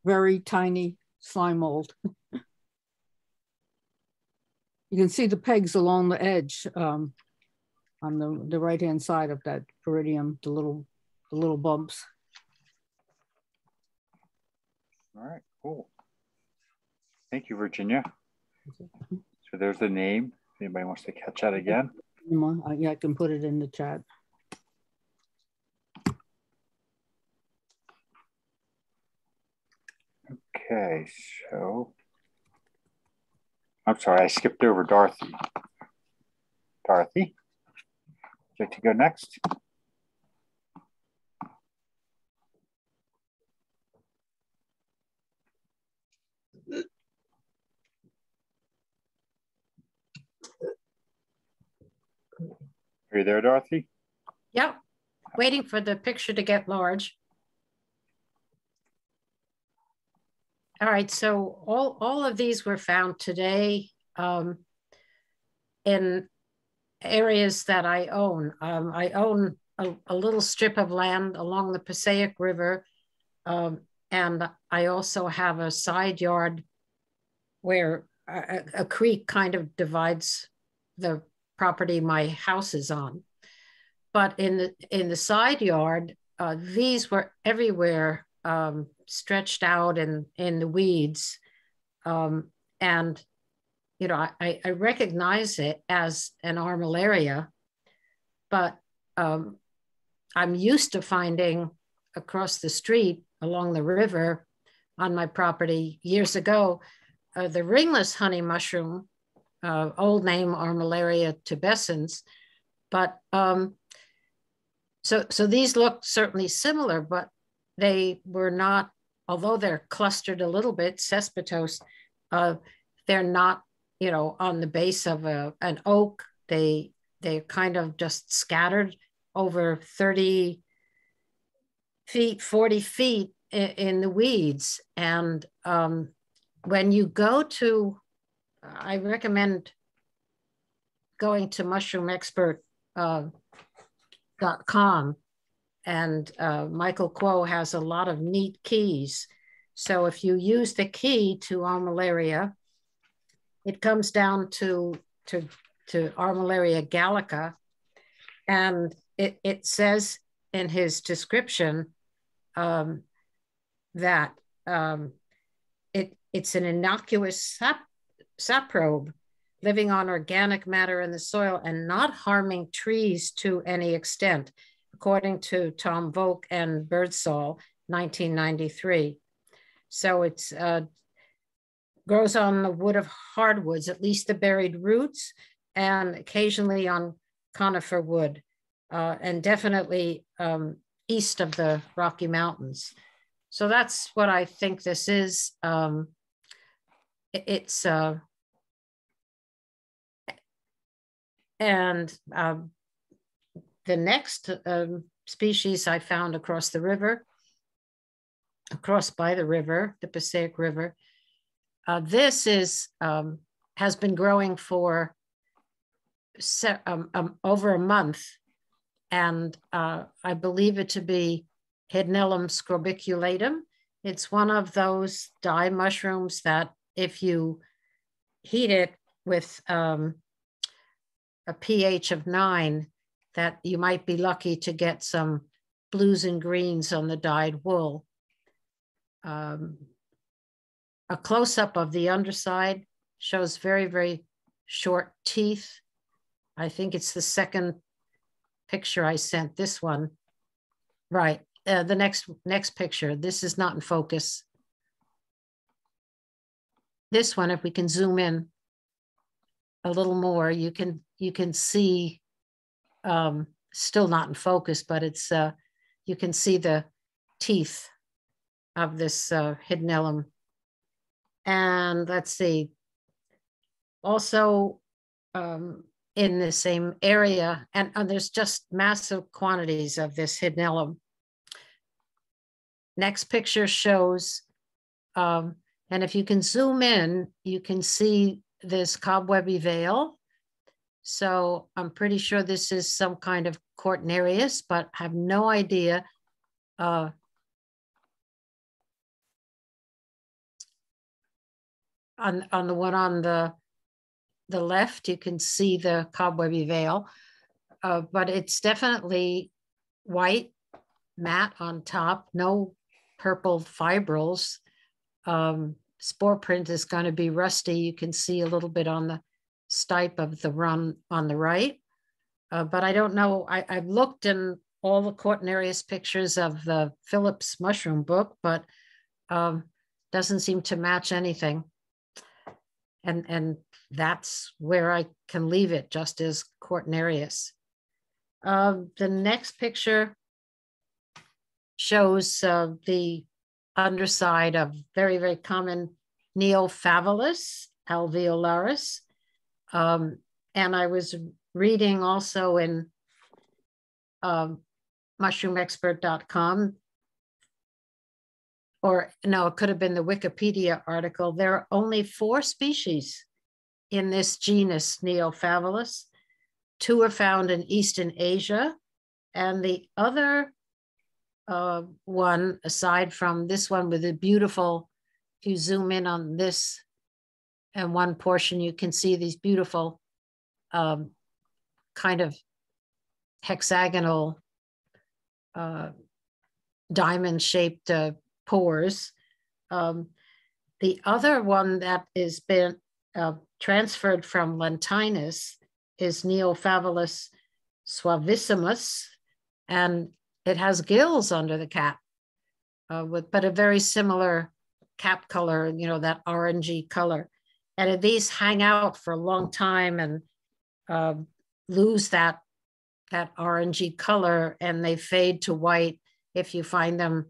very tiny slime mold. <laughs> you can see the pegs along the edge um, on the, the right-hand side of that peridium, the little, the little bumps.
All right, cool. Thank you, Virginia. So there's the name. Anybody wants to catch that again?
Yeah, I can put it in the chat.
Okay, so I'm sorry, I skipped over Dorothy. Dorothy, would you like to go next? Are you there, Dorothy?
Yep. Waiting for the picture to get large. All right, so all, all of these were found today um, in areas that I own. Um, I own a, a, little strip of land along the Passaic River, um, and I also have a side yard where a, a, creek kind of divides the property my house is on. But in the in the side yard, uh, these were everywhere um, stretched out in in the weeds um, and you know I, I recognize it as an armillaria but um, i'm used to finding across the street along the river on my property years ago uh, the ringless honey mushroom uh, old name armillaria tabescens but um, so so these look certainly similar but they were not although they're clustered a little bit, cespitose, uh, they're not, you know, on the base of a, an oak. They they're kind of just scattered over 30 feet, 40 feet in, in the weeds. And um, when you go to, I recommend going to mushroomexpert.com uh, and uh, Michael Kuo has a lot of neat keys. So if you use the key to Armillaria, it comes down to, to, to Armillaria gallica. And it, it says in his description um, that um, it, it's an innocuous sap, saprobe living on organic matter in the soil and not harming trees to any extent, according to Tom Volk and Burdsall, 1993. So it's uh, grows on the wood of hardwoods, at least the buried roots, and occasionally on conifer wood, uh, and definitely um, east of the Rocky Mountains. So that's what I think this is. Um, it's uh, and um, the next um, species I found across the river, across by the river, the Passaic River. Uh, this is um, has been growing for um, um, over a month, and uh, I believe it to be Hydnellum scrobiculatum. It's one of those dye mushrooms that if you heat it with um, a pH of nine, that you might be lucky to get some blues and greens on the dyed wool. Um, a close-up of the underside shows very, very short teeth. I think it's the second picture I sent, this one. Right, uh, the next, next picture. This is not in focus. This one, if we can zoom in a little more, you can, you can see, um, still not in focus, but it's, uh, you can see the teeth of this uh, Hydnellum. And let's see, also um, in the same area, and, and, there's just massive quantities of this Hydnellum. Next picture shows, um, and if you can zoom in, you can see this cobwebby veil. So I'm pretty sure this is some kind of Cortinarius, but have no idea uh, on, on the one on the, the left, you can see the cobwebby veil, uh, but it's definitely white, matte on top, no purple fibrils. Um, spore print is going to be rusty. You can see a little bit on the stipe of the run on the right. Uh, but I don't know, I, I've looked in all the Cortinarius pictures of the Phillips mushroom book, but um, doesn't seem to match anything and and that's where I can leave it, just as Cortinarius. Uh, the next picture shows uh, the underside of very, very common Neofavolus alveolaris. Um, and I was reading also in um, mushroomexpert.com or no, it could have been the Wikipedia article. There are only four species in this genus Neofavolus. Two are found in Eastern Asia, and the other uh, one, aside from this one with a beautiful, if you zoom in on this and one portion, you can see these beautiful um, kind of hexagonal uh, diamond shaped uh, pores. Um, the other one that has been uh, transferred from Lentinus is Neofavolus suavissimus, and it has gills under the cap, uh, with but a very similar cap color, you know, that orangey color. And these hang out for a long time and uh, lose that that orangey color, and they fade to white if you find them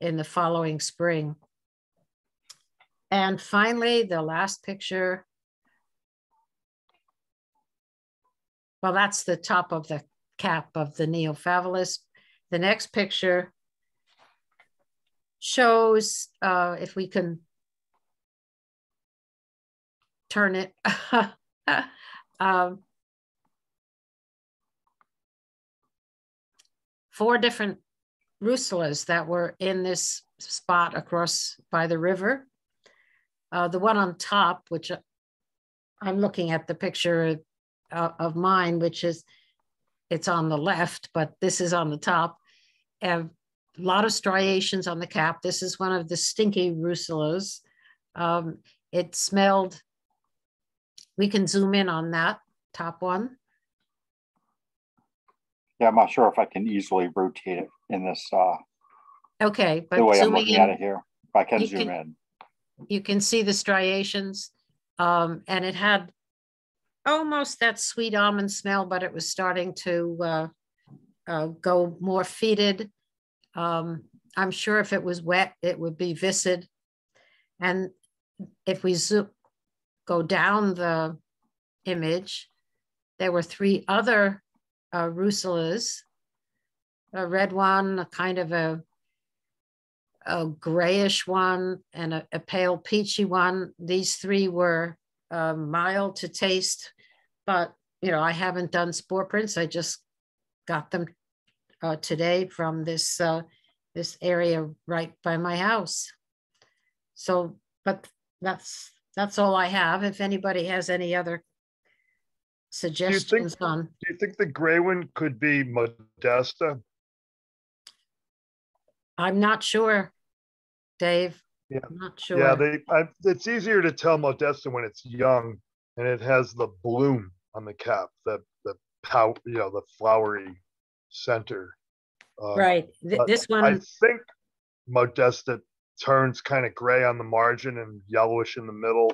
in the following spring. And finally, the last picture. Well, that's the top of the cap of the Neofavolus. The next picture shows, uh, if we can turn it, <laughs> um, four different russulas that were in this spot across by the river. Uh, the one on top, which I'm looking at the picture uh, of mine, which is, it's on the left, but this is on the top. And a lot of striations on the cap. This is one of the stinky russulas. Um, it smelled we can zoom in on that top one.
Yeah, I'm not sure if I can easily rotate it in this uh,
Okay, but
the way I'm looking at
in,
it here. If I can zoom
can-
in.
you can see the striations. Um, and it had almost that sweet almond smell, but it was starting to uh, uh, go more fetid. Um, I'm sure if it was wet, it would be viscid. And if we zoom, go down the image, there were three other uh, russulas, a red one, a kind of a a grayish one and a, a pale peachy one. These three were uh, mild to taste, but you know, I haven't done spore prints. I just got them uh, today from this uh, this area right by my house. So, but that's that's all I have. If anybody has any other suggestions on,
Do you think the gray one could be Modesta?
I'm not sure, Dave.
Yeah.
I'm not sure.
Yeah, they. I, it's easier to tell Modesta when it's young, and it has the bloom on the cap, the the pow, you know, the flowery center. Um,
right. Th- this
I think Modesta turns kind of gray on the margin and yellowish in the middle.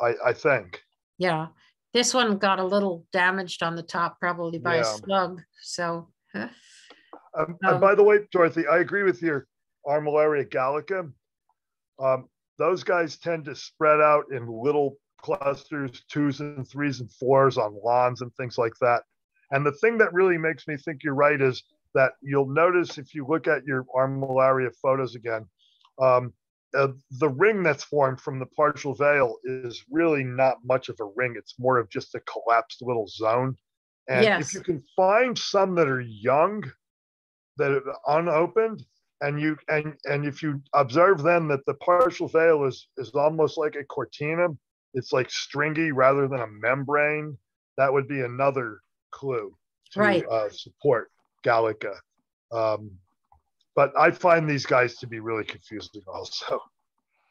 I I think.
yeah, this one got a little damaged on the top, probably by a slug. So, huh.
Um,
Um,
and by the way, Dorothy, I agree with your Armillaria gallica. Um, those guys tend to spread out in little clusters, twos and threes and fours on lawns and things like that. And the thing that really makes me think you're right is that you'll notice if you look at your Armillaria photos again, um, uh, the ring that's formed from the partial veil is really not much of a ring. It's more of just a collapsed little zone. And
Yes.
if you can find some that are young, that are unopened, and you and and if you observe them that the partial veil is is almost like a cortina, it's like stringy rather than a membrane. That would be another clue to
Right.
uh, support Gallica. Um, but I find these guys to be really confusing also.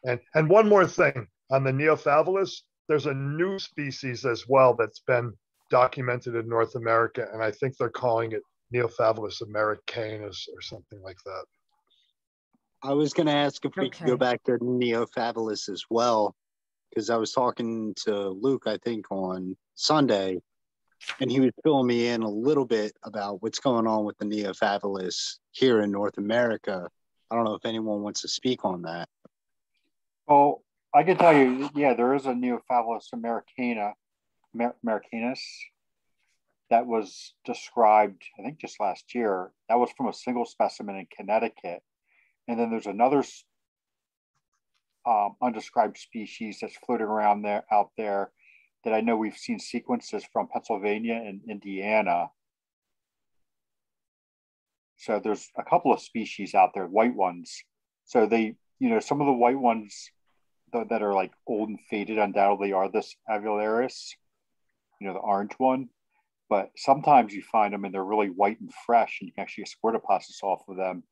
And and one more thing on the Neofavolus, there's a new species as well that's been documented in North America, and I think they're calling it Neofavolus americanus or something like that.
I was going to ask if we could go back to Neofavolus as well, because I was talking to Luke, I think, on Sunday, and he was filling me in a little bit about what's going on with the Neofavolus here in North America. I don't know if anyone wants to speak on that.
Well, I can tell you, yeah, there is a Neofavolus americana, Amer- americanus, that was described, I think, just last year. That was from a single specimen in Connecticut, and then there's another um, undescribed species that's floating around there out there that I know we've seen sequences from Pennsylvania and Indiana. So there's a couple of species out there, white ones. So they, you know, some of the white ones th- that are like old and faded undoubtedly are this alveolaris, you know, the orange one. But sometimes you find them and they're really white and fresh, and you can actually squirt get squirtoposis off of them,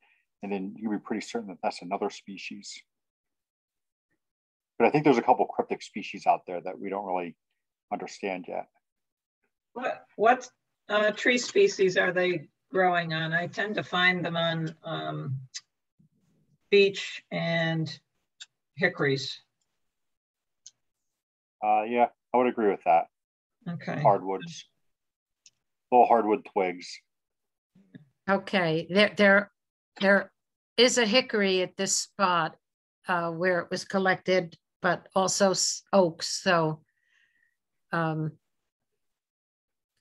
and then you can be pretty certain that that's another species. But I think there's a couple cryptic species out there that we don't really understand yet.
What, what uh, tree species are they growing on? I tend to find them on um, beech and hickories.
Uh, yeah, I would agree with that.
Okay.
Hardwoods, little hardwood twigs.
okay, there, there, there is a hickory at this spot uh, where it was collected, but also oaks, so. Um.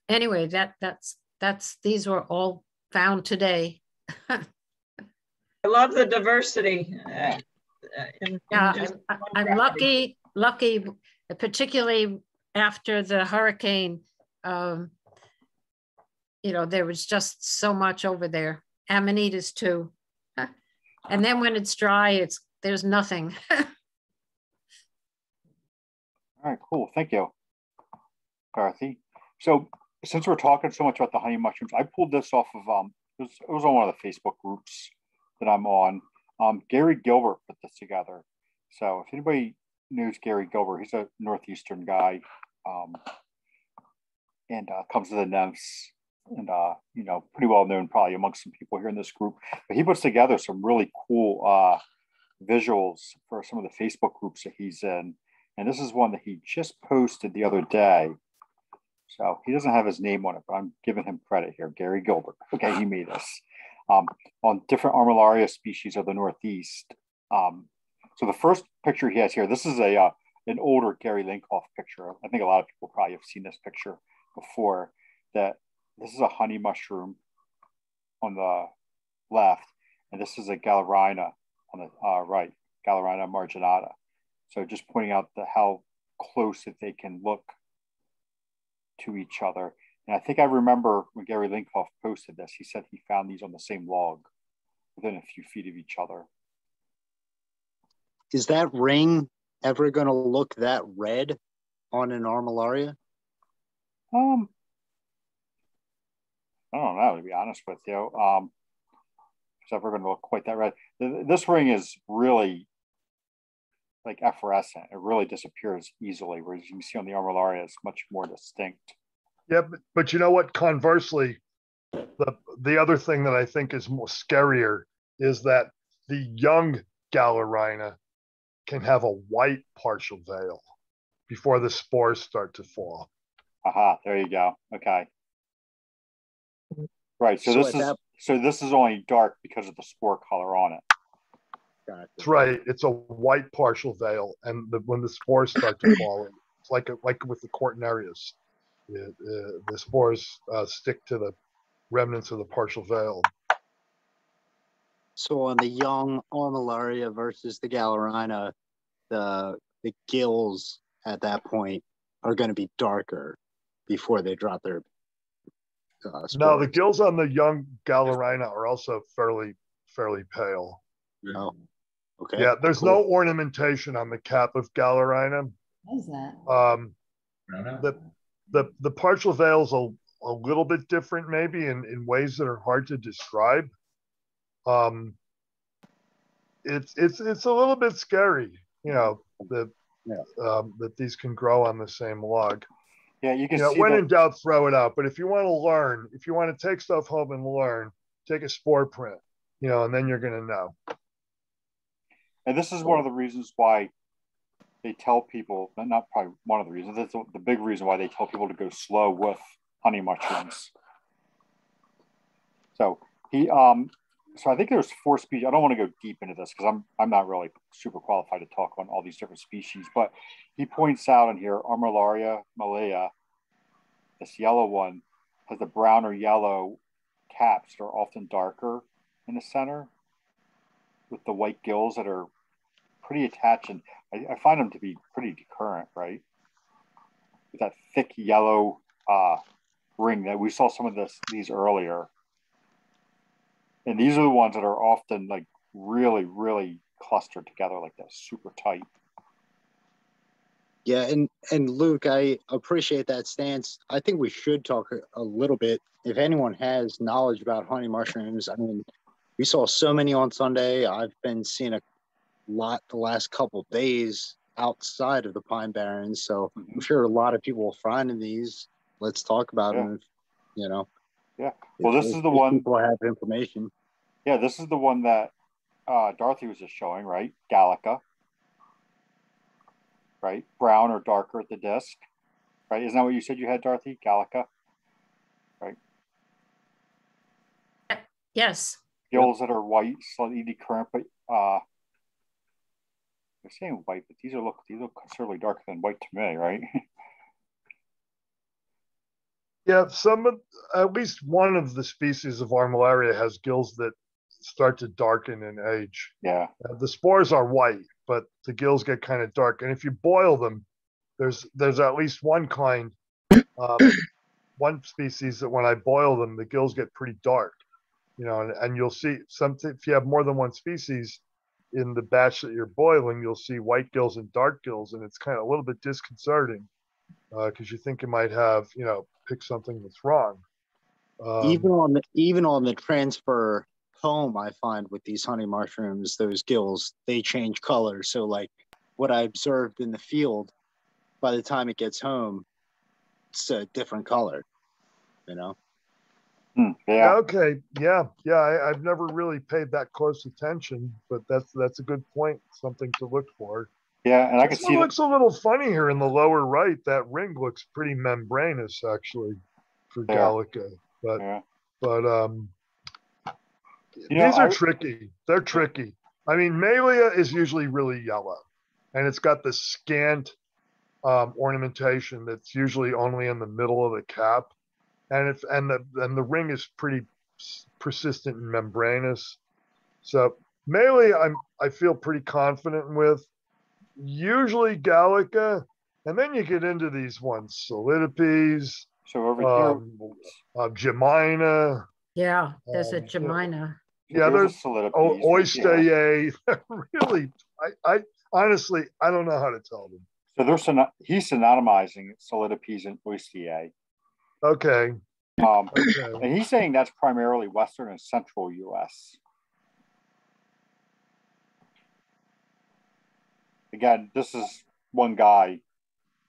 Anyway, that, that's, that's, these were all found today.
I love the diversity. uh, uh, in- in
Yeah,
just
I'm, I'm lucky, lucky, particularly after the hurricane. Um, you know, there was just so much over there. Amanitas too. <laughs> And then when it's dry, it's, there's nothing. <laughs>
All right, cool. Thank you, Dorothy. So since we're talking so much about the honey mushrooms, I pulled this off of um, it was, it was on one of the Facebook groups that I'm on. Um, Gary Gilbert put this together. So if anybody knows Gary Gilbert, he's a northeastern guy. um, and uh, comes to the nymphs and uh, you know pretty well known probably amongst some people here in this group. But he puts together some really cool uh, visuals for some of the Facebook groups that he's in, and this is one that he just posted the other day. So he doesn't have his name on it, but I'm giving him credit here. Gary Gilbert. Okay, he made this um, on different Armillaria species of the Northeast. Um, so the first picture he has here, this is a uh, an older Gary Lincoff picture. I think a lot of people probably have seen this picture before. That this is a honey mushroom on the left, and this is a Galerina on the uh, right, Galerina marginata. So just pointing out the how close that they can look to each other. And I think I remember when Gary Lincoff posted this, he said he found these on the same log within a few feet of each other.
Is that ring ever going to look that red on an armillaria?
Um, I don't know, to be honest with you. Um, it's ever going to look quite that red. This ring is really like efflorescent. It really disappears easily, whereas you can see on the armillaria, it's much more distinct.
Yeah, but, but you know what? Conversely, the the other thing that I think is more scarier is that the young Galerina can have a white partial veil before the spores start to fall.
Aha, there you go. Okay. Right. So, so this is that... so this is only dark because of the spore color on it.
That's right. It's a white partial veil, and the, when the spores start to fall, it's like a, like with the Cortinarius, the, uh, the spores uh, stick to the remnants of the partial veil.
So on the young Armillaria versus the Galerina, the the gills at that point are going to be darker before they drop their.
Uh, no, the gills on the young Galerina are also fairly fairly pale.
Oh, okay.
Yeah, there's cool. no ornamentation on the cap of Galerina.
What is that?
Um, the the the partial veils a, a little bit different, maybe in in ways that are hard to describe. Um, it's it's it's a little bit scary, you know, that yeah. um, that these can grow on the same log.
Yeah, you can.
You know, when in doubt, throw it out. But if you want to learn, if you want to take stuff home and learn, take a spore print, you know, and then you're going to know.
And this is one of the reasons why they tell people, not probably one of the reasons, that's the big reason why they tell people to go slow with honey mushrooms. So he, um, so I think there's four species. I don't want to go deep into this because I'm I'm not really super qualified to talk on all these different species. But he points out in here, Armillaria mellea, this yellow one, has the brown or yellow caps that are often darker in the center, with the white gills that are pretty attached, and I, I find them to be pretty decurrent, right? With that thick yellow uh, ring that we saw some of this these earlier and these are the ones that are often like really, really clustered together like that, super tight.
Yeah, and and Luke, I appreciate that stance. I think we should talk a, a little bit. If anyone has knowledge about honey mushrooms, I mean, we saw so many on Sunday. I've been seeing a lot the last couple days outside of the Pine Barrens, so I'm mm-hmm. sure a lot of people are finding these. Let's talk about yeah. them. You know.
Yeah. Well, this is the one.
People have information.
Yeah, this is the one that uh, Dorothy was just showing, right? Gallica. Right? Brown or darker at the disc. Right? Isn't that what you said you had, Dorothy? Gallica. Right?
Yes.
Gills that are white, slightly decurrent, but uh, they're saying white, but these are look these look considerably darker than white to me, right? <laughs>
Yeah, some of at least one of the species of Armillaria has gills that start to darken in age.
Yeah.
Uh, the spores are white, but the gills get kind of dark. And if you boil them, there's there's at least one kind, um, <coughs> one species that when I boil them, the gills get pretty dark. You know, and, and you'll see some if you have more than one species in the batch that you're boiling, you'll see white gills and dark gills, and it's kind of a little bit disconcerting because uh, you think you might have, you know, pick something that's wrong.
Um, even on the even on the transfer home, I find with these honey mushrooms, those gills they change color. So like what I observed in the field, by the time it gets home, it's a different color. You know.
Hmm,
Yeah, okay, yeah, yeah. I, I've never really paid that close attention, but that's that's a good point. Something to look for.
yeah, and I can
This
see
one
that.
looks a little funny here in the lower right. That ring looks pretty membranous actually for
Yeah.
Gallica, but
Yeah.
but um,
You know,
these are
I-
tricky. They're tricky. I mean, Mellea is usually really yellow, and it's got this scant um, ornamentation that's usually only in the middle of the cap, and it's and the and the ring is pretty persistent and membranous. So Mellea, I'm I feel pretty confident with. Usually Gallica, and then you get into these ones, Solidipes,
So over here,
um, uh, Gemina.
Yeah, there's a
Um,
Gemina.
Yeah,
There's
there's
a Solidipes,
oh,
yeah.
Ostoyae <laughs> really, I, I honestly, I don't know how to tell them.
so they're syno- he's synonymizing Solidipes and Ostoyae.
Okay,
Um,
okay.
and he's saying that's primarily Western and Central U.S. Again, this is one guy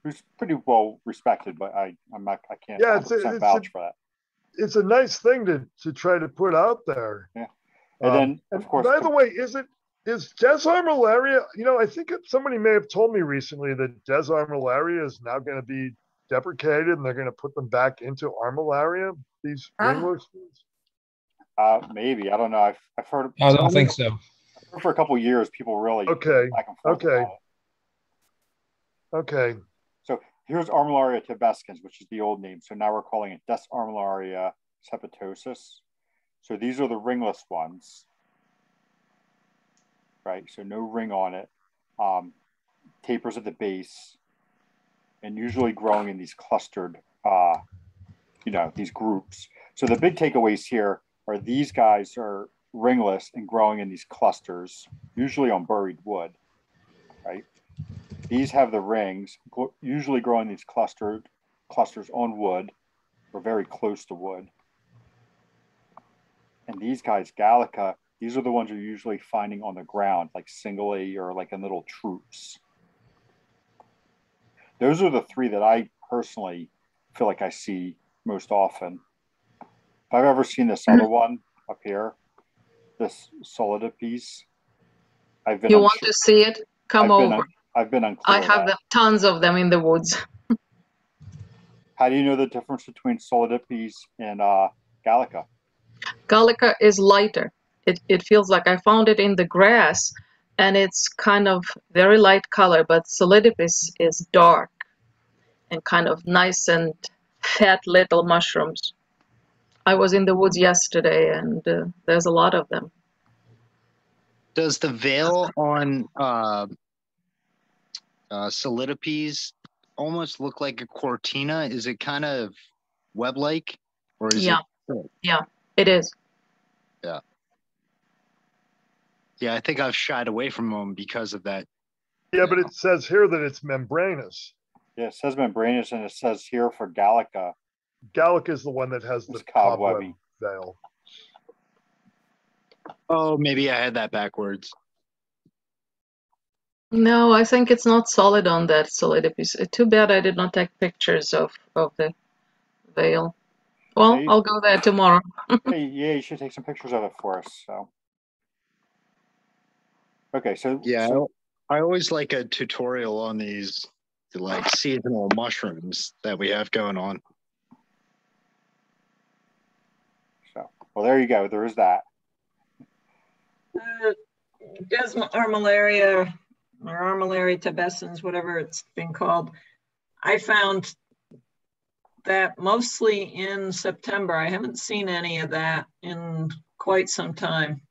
who's pretty well respected, but I I'm not I can't
Yeah, it's a- it's
vouch
a-
for that.
It's a nice thing to to try to put out there.
Yeah. And
Um,
then of course
by the way, is it is Desarmillaria? You know, I think it- somebody may have told me recently that Desarmillaria is now going to be deprecated and they're going to put them back into armillaria. These
Ah.
ringworks.
uh, maybe I don't know. I've I've heard
I don't think so.
for a couple of years people really
Okay,
back and forth
okay. Okay,
So here's Armillaria tabescens, which is the old name. So now we're calling it Des Armillaria caespitosa. So these are the ringless ones, right? So no ring on it. Um, tapers at the base, and usually growing in these clustered, uh, you know, these groups. So the big takeaways here are these guys are ringless and growing in these clusters, usually on buried wood, right? These have the rings, usually growing these clustered clusters on wood or very close to wood. And these guys, Gallica, these are the ones you're usually finding on the ground, like singly or like in little troops. Those are the three that I personally feel like I see most often. If I've ever seen this other one up here, this Solidipes, I've been
You want to see it? Come
I've been
over.
un- I've been unclear.
I have them, tons of them in the woods. <laughs>
How do you know the difference between solidipes and uh, Gallica?
Gallica is lighter. It, it feels like I found it in the grass and it's kind of very light color, but Solidipes is dark and kind of nice and fat little mushrooms. I was in the woods yesterday and uh, there's a lot of them.
Does the veil on uh, uh, Solidipes almost look like a cortina? Is it kind of web-like, or is
Yeah.
it?
Yeah, it is.
Yeah. Yeah, I think I've shied away from them because of that.
yeah, but it says here that it's membranous.
Yeah, it says membranous, and it says here for Gallica.
Gallic is the one that has the
It's
cobweb
cobwebby.
veil.
Oh, maybe I had that backwards.
No, I think it's not solid on that Solidipes. Uh, too bad I did not take pictures of, of the veil. Well,
Hey.
I'll go there tomorrow. <laughs>
hey, yeah, you should take some pictures of it for us. So, okay, so
Yeah,
so,
I always like a tutorial on these like seasonal mushrooms that we have going on.
so well, there you go. There is that.
Uh, Desarmillaria or armillaria tabescens, whatever it's been called. I found that mostly in September. I haven't seen any of that in quite some time.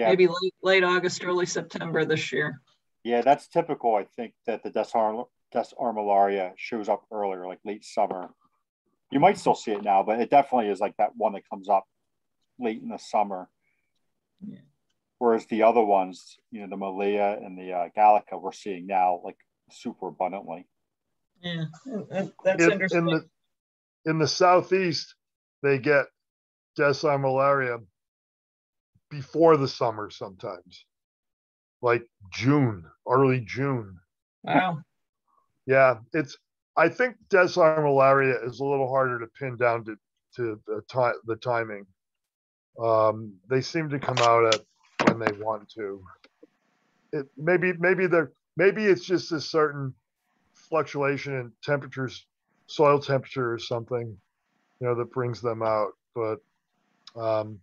Yeah,
Maybe late, late August, early September this year.
yeah, that's typical. I think that the Des, Ar- shows up earlier, like late summer. You might still see it now, but it definitely is like that one that comes up late in the summer.
Yeah.
Whereas the other ones, you know, the Mellea and the uh, Gallica, we're seeing now like super abundantly.
Yeah, that's
In,
interesting.
in the in the southeast, they get Des malaria before the summer sometimes, like June, early June.
wow.
Yeah, it's I think Desarmillaria is a little harder to pin down to, to the time the timing. Um, they seem to come out at when they want to. It maybe maybe they're maybe it's just a certain fluctuation in temperatures, soil temperature or something, you know, that brings them out. But um,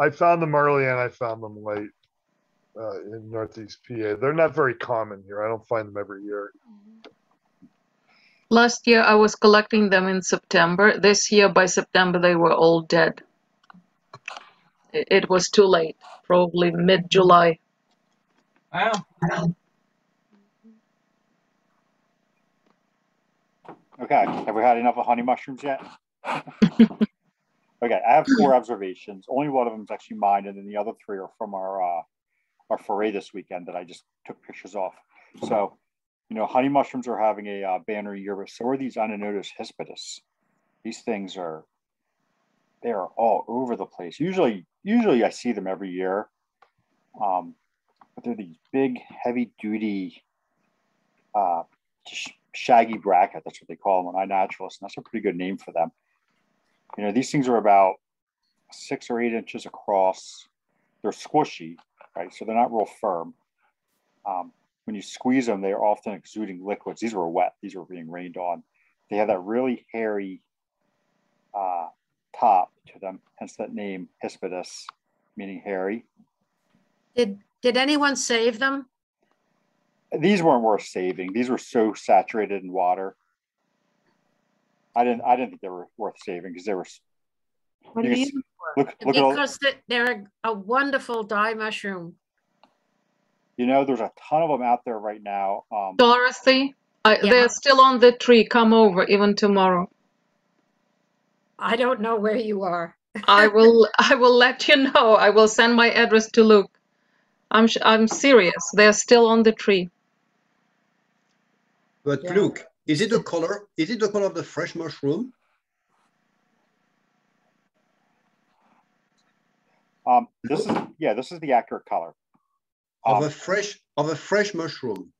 I found them early and I found them late uh, in Northeast PA. They're not very common here. I don't find them every year.
Last year I was collecting them in September. This year by September they were all dead. It, it was too late, probably mid-July.
Wow.
Okay, have we had enough of honey mushrooms yet? <laughs> okay, I have four observations. Only one of them is actually mine, and then the other three are from our uh, our foray this weekend that I just took pictures of. So, you know, honey mushrooms are having a uh, banner year, but so are these Inonotus hispidus. These things are they are all over the place. Usually, usually I see them every year, um, but they're these big, heavy duty, uh, shaggy bracket. That's what they call them on iNaturalist, and that's a pretty good name for them. You know, these things are about six or eight inches across. They're squishy, right? So they're not real firm. Um, when you squeeze them, they are often exuding liquids. These were wet. These were being rained on. They have that really hairy uh, top to them, hence that name Hispidus, meaning hairy.
Did did anyone save them?
These weren't worth saving. These were so saturated in water. I didn't I didn't think they were worth saving because they were.
What you you look, look because all, they're a wonderful dye mushroom.
You know, there's a ton of them out there right now. Um,
Dorothy, yeah. they're still on the tree. Come over even tomorrow.
I don't know where you are. <laughs>
I will I will let you know. I will send my address to Luke. I'm I'm serious. They're still on the tree.
But yeah. Luke, is it the color? Is it the color of the fresh mushroom?
Um, this is yeah, this is the accurate color.
Um, of a fresh of a fresh mushroom.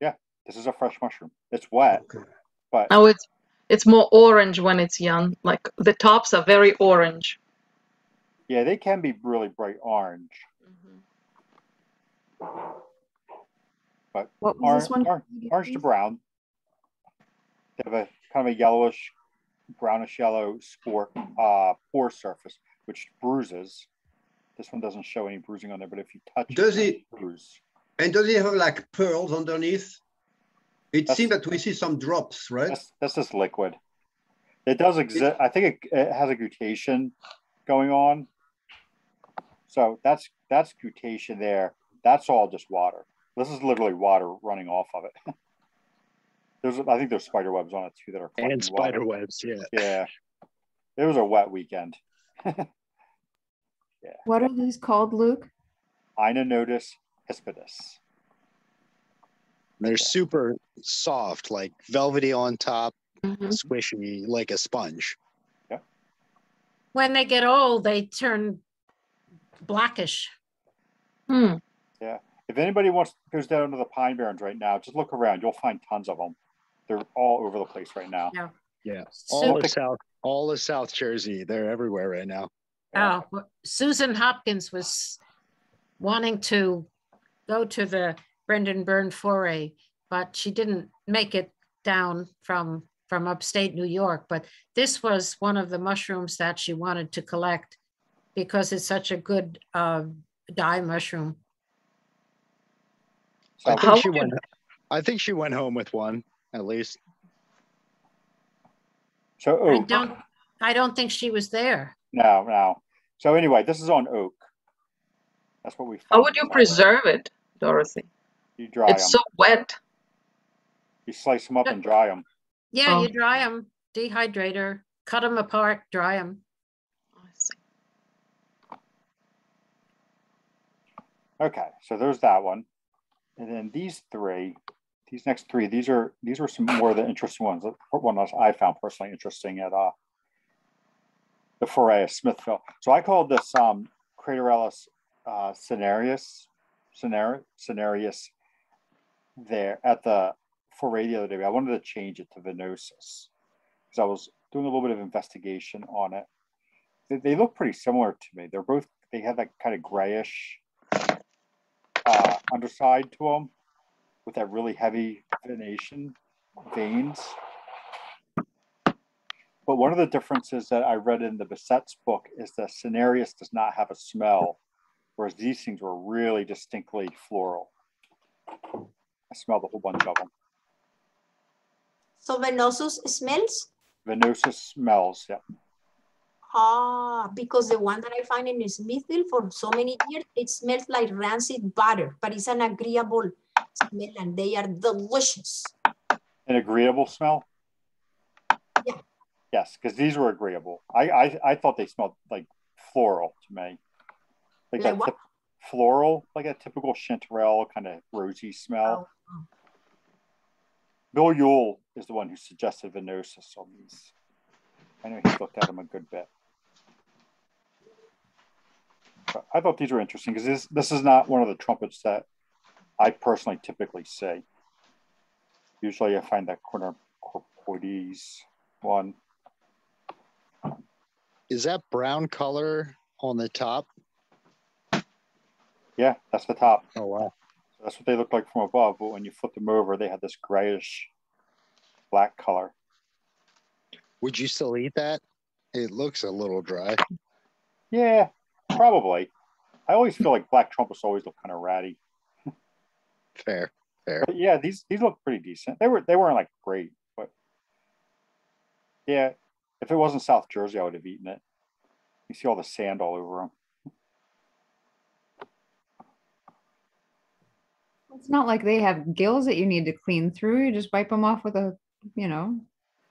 Yeah, this is a fresh mushroom. It's wet, okay. but
oh, it's it's more orange when it's young. Like the tops are very orange.
Yeah, they can be really bright orange. Mm-hmm. But what was orange, this one? Orange, orange to brown. They have a kind of a yellowish, brownish yellow spore uh, pore surface, which bruises. This one doesn't show any bruising on there, but if you touch it,
does
it,
it bruise. And does it have like pearls underneath? It that's, seems that we see some drops, right?
That's, that's just liquid. It does exist. I think it, it, has a guttation going on. So that's that's guttation there. That's all just water. This is literally water running off of it. <laughs> there's, I think there's spider webs on it too that are
and spider water. webs. Yeah.
Yeah. It was a wet weekend. <laughs>
yeah. What are these called, Luke?
Inonotus hispidus.
They're super soft, like velvety on top, mm-hmm. squishy like a sponge.
Yeah.
When they get old, they turn blackish.
Hmm.
Yeah. If anybody wants goes down to the Pine Barrens right now, just look around. You'll find tons of them. They're all over the place right now.
Yeah.
Yeah. All of South, all of South Jersey. They're everywhere right now.
Oh, Susan Hopkins was wanting to go to the Brendan Byrne foray, but she didn't make it down from from upstate New York. But this was one of the mushrooms that she wanted to collect because it's such a good uh, dye mushroom.
So I think she went. I think she went home with one at least.
So
oak. I don't. I don't think she was there.
No, no. So anyway, this is on oak. That's what we.
How would you preserve it, Dorothy?
You dry
it's them. so wet.
You slice them up and dry them.
Yeah, oh. you dry them, dehydrator, cut them apart, dry them.
Oh, okay, so there's that one. And then these three, these next three, these are these are some more of the interesting ones. One that I found personally interesting at uh, the foray of Smithville. So I called this um, Craterellus uh, cinereus, cinereus there at the foray the other day. I wanted to change it to venosus because I was doing a little bit of investigation on it. They, they look pretty similar to me. They're both they have that kind of grayish uh, underside to them with that really heavy venation veins. But one of the differences that I read in the Bessette's book is that Cinereus does not have a smell, whereas these things were really distinctly floral. I smelled a whole bunch of them.
So venosus smells?
Venosus smells, yeah.
Ah, because the one that I find in Smithville for so many years, it smells like rancid butter, but it's an agreeable and they are delicious.
An agreeable smell?
Yeah.
Yes, because these were agreeable. I, I I thought they smelled like floral to me. Like,
Like
that floral, like a typical chanterelle kind of rosy smell.
Oh, oh,
Bill Yule is the one who suggested venosus on these. I know he's looked at them a good bit. But I thought these were interesting because this this is not one of the trumpets that I personally typically say. Usually I find that corner corpoides one.
Is that brown color on the top?
Yeah, that's the top.
Oh wow.
So that's what they look like from above, but when you flip them over, they have this grayish black color.
Would you still eat that? It looks a little dry.
Yeah, probably. I always feel like black trumpets always look kind of ratty.
Fair, fair.
But yeah, these these look pretty decent. They were they weren't like great, but yeah, if it wasn't South Jersey, I would have eaten it. You see all the sand all over them.
It's not like they have gills that you need to clean through. You just wipe them off with a, you know,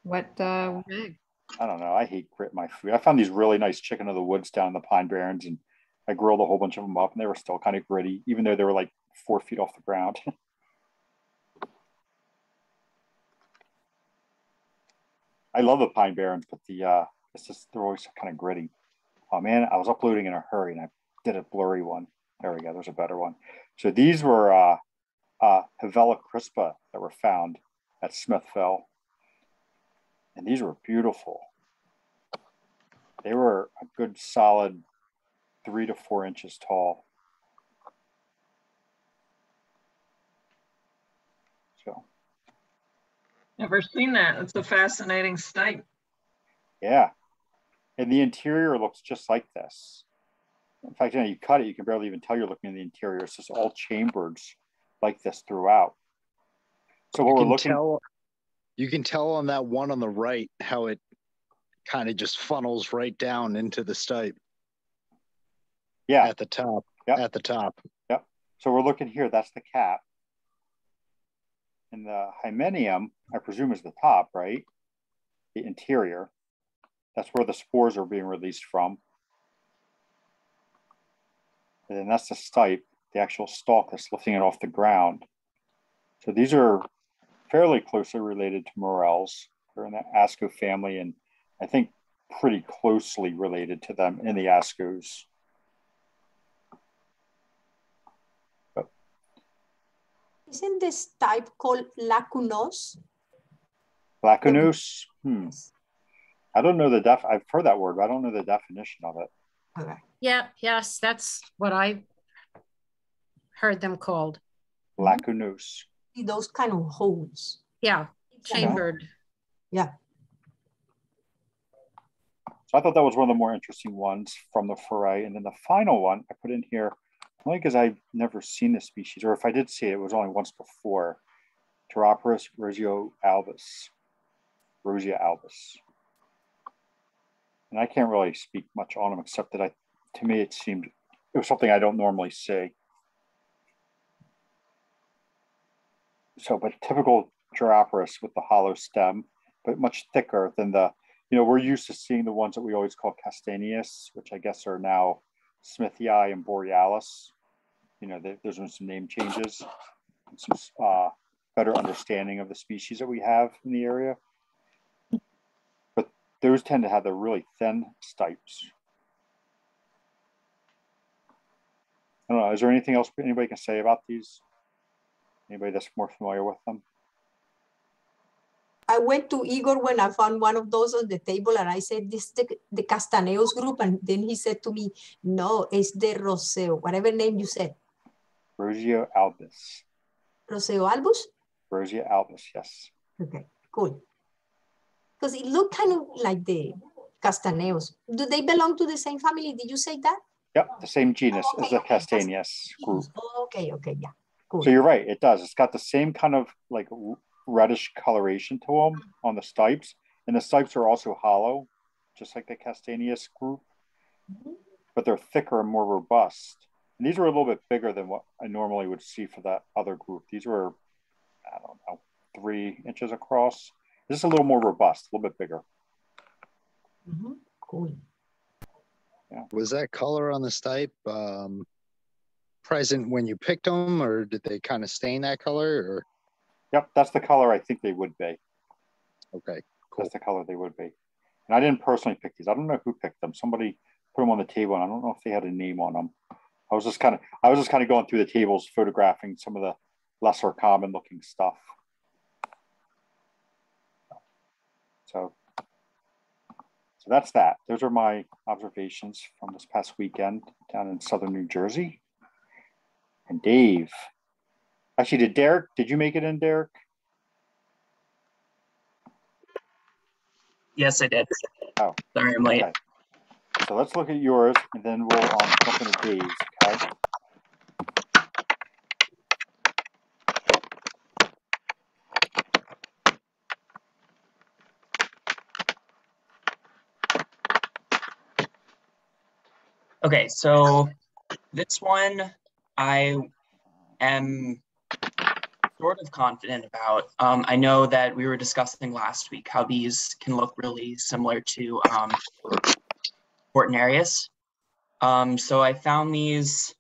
wet uh, rag.
I don't know. I hate grit my food. I found these really nice chicken of the woods down in the Pine Barrens, and I grilled a whole bunch of them up, and they were still kind of gritty, even though they were like four feet off the ground. <laughs> I love the Pine Barrens, but the uh, it's just they're always kind of gritty. Oh man, I was uploading in a hurry, and I did a blurry one. There we go. There's a better one. So these were uh, uh, Helvella crispa that were found at Smithville, and these were beautiful. They were a good solid three to four inches tall. So
Never seen that. It's a fascinating snipe.
yeah, and the interior looks just like this. In fact, you know, you cut it, you can barely even tell you're looking at the interior. It's just all chambered like this throughout. So what
you
we're
can
looking
tell you can tell on that one on the right how it kind of just funnels right down into the stipe
yeah
at the top.
Yep.
At the top.
Yep. So we're looking here. That's the cap. And the hymenium, I presume, is the top, right? The interior. That's where the spores are being released from. And then that's the stipe, the actual stalk that's lifting it off the ground. So these are fairly closely related to morels. They're in the Asco family, and I think pretty closely related to them in the Ascos.
Isn't this type called lacunos?
Lacunose. Hmm. I don't know the def. I've heard that word, but I don't know the definition of it.
Okay.
Yeah, yes, that's what I heard them called.
Lacunose.
Those kind of holes.
Yeah, chambered.
Yeah.
So I thought that was one of the more interesting ones from the foray. And then the final one I put in here, only because I've never seen this species, or if I did see it, it was only once before. Gyroporus rosio albus. Rosia albus. And I can't really speak much on them except that I, to me, it seemed it was something I don't normally see. So, but typical Gyroporus with the hollow stem, but much thicker than the, you know, we're used to seeing the ones that we always call Castaneus, which I guess are now Smithii and Borealis. You know, there- there's been some name changes, some uh, better understanding of the species that we have in the area. But those tend to have the really thin stipes. I don't know. Is there anything else anybody can say about these? Anybody that's more familiar with them?
I went to Igor when I found one of those on the table and I said, this is the, the Castaneos group. And then he said to me, no, it's the Roseo, whatever name you said.
Roseo albus.
Roseo albus?
Roseo albus, yes.
Okay, cool. Because it looked kind of like the Castaneos. Do they belong to the same family? Did you say that?
Yep, the same genus
okay,
as the
okay.
Castaneus group.
Okay, okay, yeah, cool.
So you're right, it does. It's got the same kind of like reddish coloration to them on the stipes. And the stipes are also hollow, just like the Castaneus group, mm-hmm. but they're thicker and more robust. And these were a little bit bigger than what I normally would see for that other group. These were, I don't know, three inches across. This is a little more robust, a little bit bigger.
Mm-hmm. Cool.
Yeah.
Was that color on the stipe um, present when you picked them, or did they kind of stain that color? Or
Yep, that's the color I think they would be.
okay, cool.
That's the color they would be. And I didn't personally pick these. I don't know who picked them. Somebody put them on the table, and I don't know if they had a name on them. I was just kind of, I was just kind of going through the tables, photographing some of the lesser common looking stuff. So, so that's that. Those are my observations from this past weekend down in southern New Jersey. And Dave, actually, did Derek? Did you make it in, Derek?
Yes, I did.
Oh,
Sorry, I'm late.
okay. So let's look at yours, and then we'll um, jump into Dave's. Okay.
So this one I am sort of confident about. Um, I know that we were discussing last week how these can look really similar to um, Cortinarius. Um, so I found these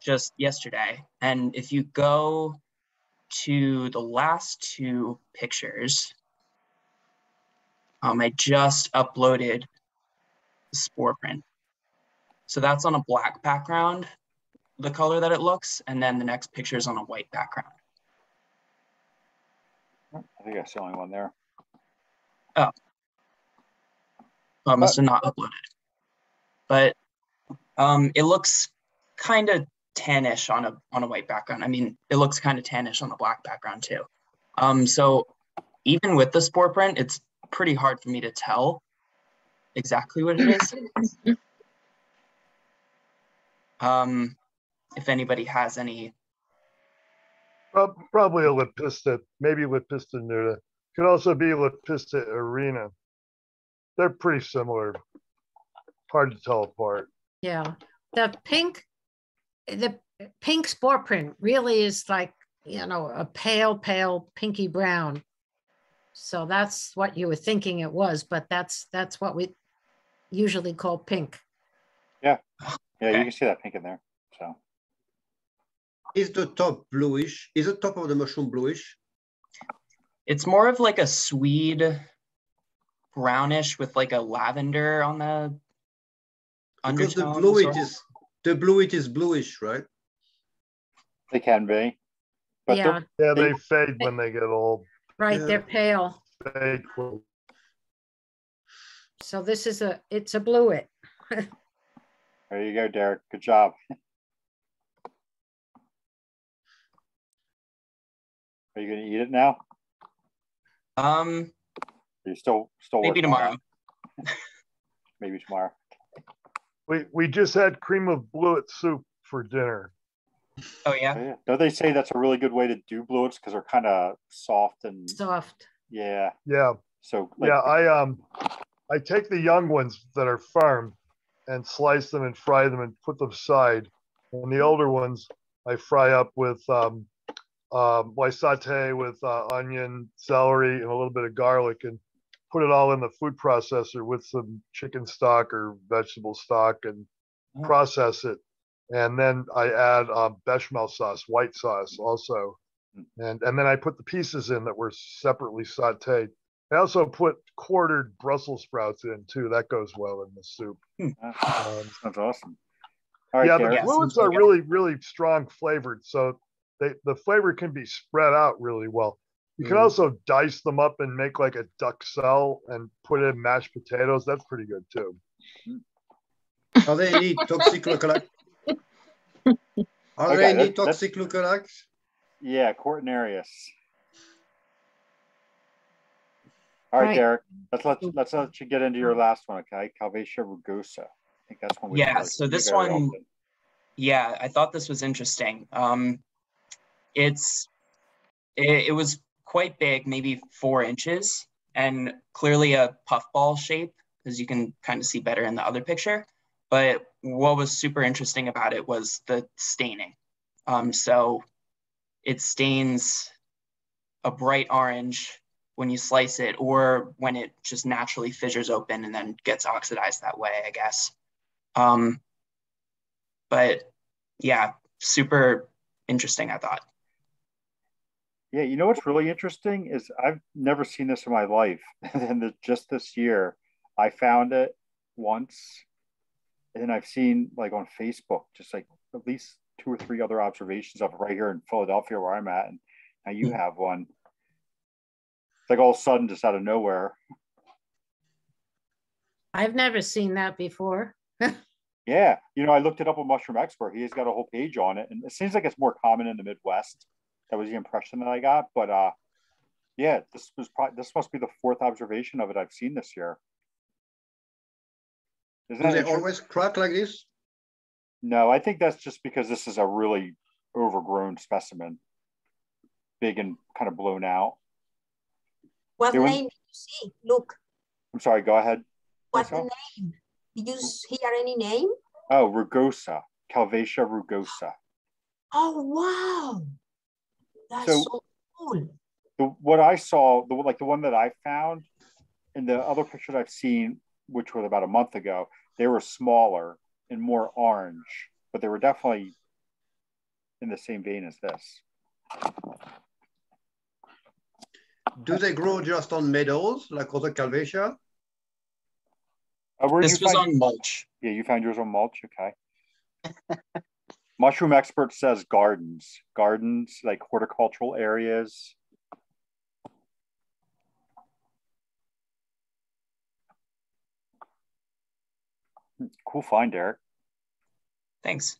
just yesterday. And if you go to the last two pictures, um, I just uploaded the spore print. So that's on a black background, the color that it looks, and then the next picture is on a white background.
I think that's the only one there.
Oh. I must have not uploaded. But um, it looks kind of tannish on a on a white background. I mean, it looks kind of tannish on a black background too. Um, so even with the spore print, it's pretty hard for me to tell exactly what it is. Um, if anybody has any,
Prob- Probably a Lepista, maybe Lepista nuda. Could also be Lepista irina. They're pretty similar. Hard to tell apart.
Yeah, the pink, the pink spore print really is like, you know, a pale, pale pinky brown. So that's what you were thinking it was, but that's, that's what we usually call pink.
Yeah, yeah, you can see that pink in there. So
Is the top bluish? Is the top of the mushroom bluish?
it's more of like a suede brownish with like a lavender on the
Because the
undertone.
blue
sort
is the blue it is bluish, right?
they can be. But
Yeah,
Yeah, they fade when they get old.
right,
Yeah.
they're pale.
Fade quick.
So this is a, it's a blewit. <laughs>
there you go, Derek. Good job. Are you gonna eat it now?
Um,
Are you still still
maybe tomorrow. <laughs>
Maybe tomorrow.
We, we just had cream of blewit soup for dinner.
Oh yeah.
Oh, yeah. Don't they say that's a really good way to do blewits because they're kind of soft and
Soft.
yeah.
Yeah,
So like,
yeah. I um, I take the young ones that are farmed and slice them and fry them and put them aside. And the older ones I fry up with um, um, well, I saute with uh, onion, celery, and a little bit of garlic, and put it all in the food processor with some chicken stock or vegetable stock, and
Oh.
process it. And then I add um, bechamel sauce, white sauce, also, and and then I put the pieces in that were separately sautéed. I also put quartered Brussels sprouts in too. That goes well in the soup.
uh,
Um, <laughs>
sounds awesome. All right,
yeah, the
Derek.
Yeah,
fluids
sounds
are really, really strong flavored, so they, the flavor can be spread out really well. You can also dice them up and make like a duxelles and put it in mashed potatoes. That's pretty good too.
Are there any <laughs> toxic lookalikes? Are
Okay,
there any
that-
toxic lookalikes?
Yeah, Cortinarius. All right,
Right.
Derek. Let's let let's let you get into your last one, okay? Calvatia rugosa. I think that's one we
Yeah, so this one-
often.
Yeah, I thought this was interesting. Um, it's it, it was quite big, maybe four inches, and clearly a puffball shape, as you can kind of see better in the other picture. But what was super interesting about it was the staining. Um, so it stains a bright orange when you slice it, or when it just naturally fissures open and then gets oxidized that way, I guess. Um, but yeah, super interesting, I thought.
Yeah, you know what's really interesting is I've never seen this in my life. <laughs> And the, just this year, I found it once, and then I've seen like on Facebook, just like at least two or three other observations of it right here in Philadelphia where I'm at, and now you hmm. have one. It's like all of a sudden, just out of nowhere.
I've never seen that before. <laughs>
Yeah, you know, I looked it up on Mushroom Expert. He has got a whole page on it, and it seems like it's more common in the Midwest. That was the impression that I got. But uh, yeah, this was probably this must be the fourth observation of it I've seen this year. Isn't
Do
that
they always crack like this?
No, I think that's just because this is a really overgrown specimen, big and kind of blown out.
What
It was-
name did you see? Look,
I'm sorry. Go ahead.
what
Marcel?
name? Did you hear any name?
Oh, rugosa, Calvatia rugosa.
Oh, wow. That's
So-
so, cool.
the what I saw, the like the one that I found, and the other pictures I've seen, which was about a month ago, they were smaller and more orange, but they were definitely in the same vein as this.
Do they grow just on meadows like other calvatia?
Uh, where
This
you
was
find-
on mulch.
Yeah, you found yours on mulch. Okay. <laughs> Mushroom expert says gardens, gardens like horticultural areas. Cool find, Derek.
Thanks.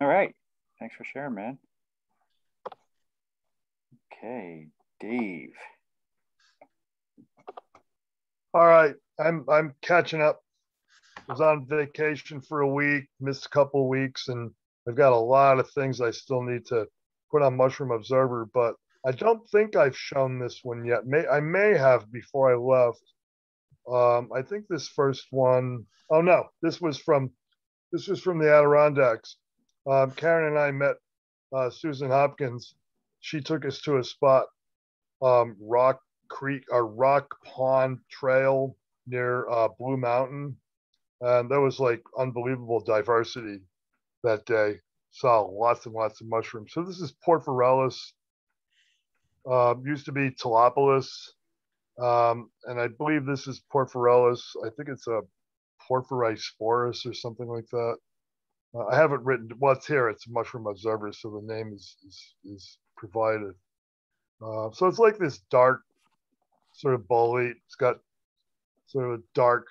All right. Thanks for sharing, man. Okay, Dave.
All right, I'm I'm catching up. Was on vacation for a week, missed a couple weeks, and I've got a lot of things I still need to put on Mushroom Observer, but I don't think I've shown this one yet. May I may have before I left. Um, I think this first one, oh no, this was from this was from the Adirondacks. Um, Karen and I met uh, Susan Hopkins. She took us to a spot, um, Rock Creek or Rock Pond Trail near uh, Blue Mountain, and there was like unbelievable diversity that day. Saw lots and lots of mushrooms. So this is Porphyrellus. Uh, used to be Tylopilus, um, and I believe this is Porphyrellus. I think it's a Porphyrosporus or something like that. Uh, I haven't written. Well, it's here. It's Mushroom Observer, so the name is is, is provided. Uh, so it's like this dark sort of bolete. It's got sort of a dark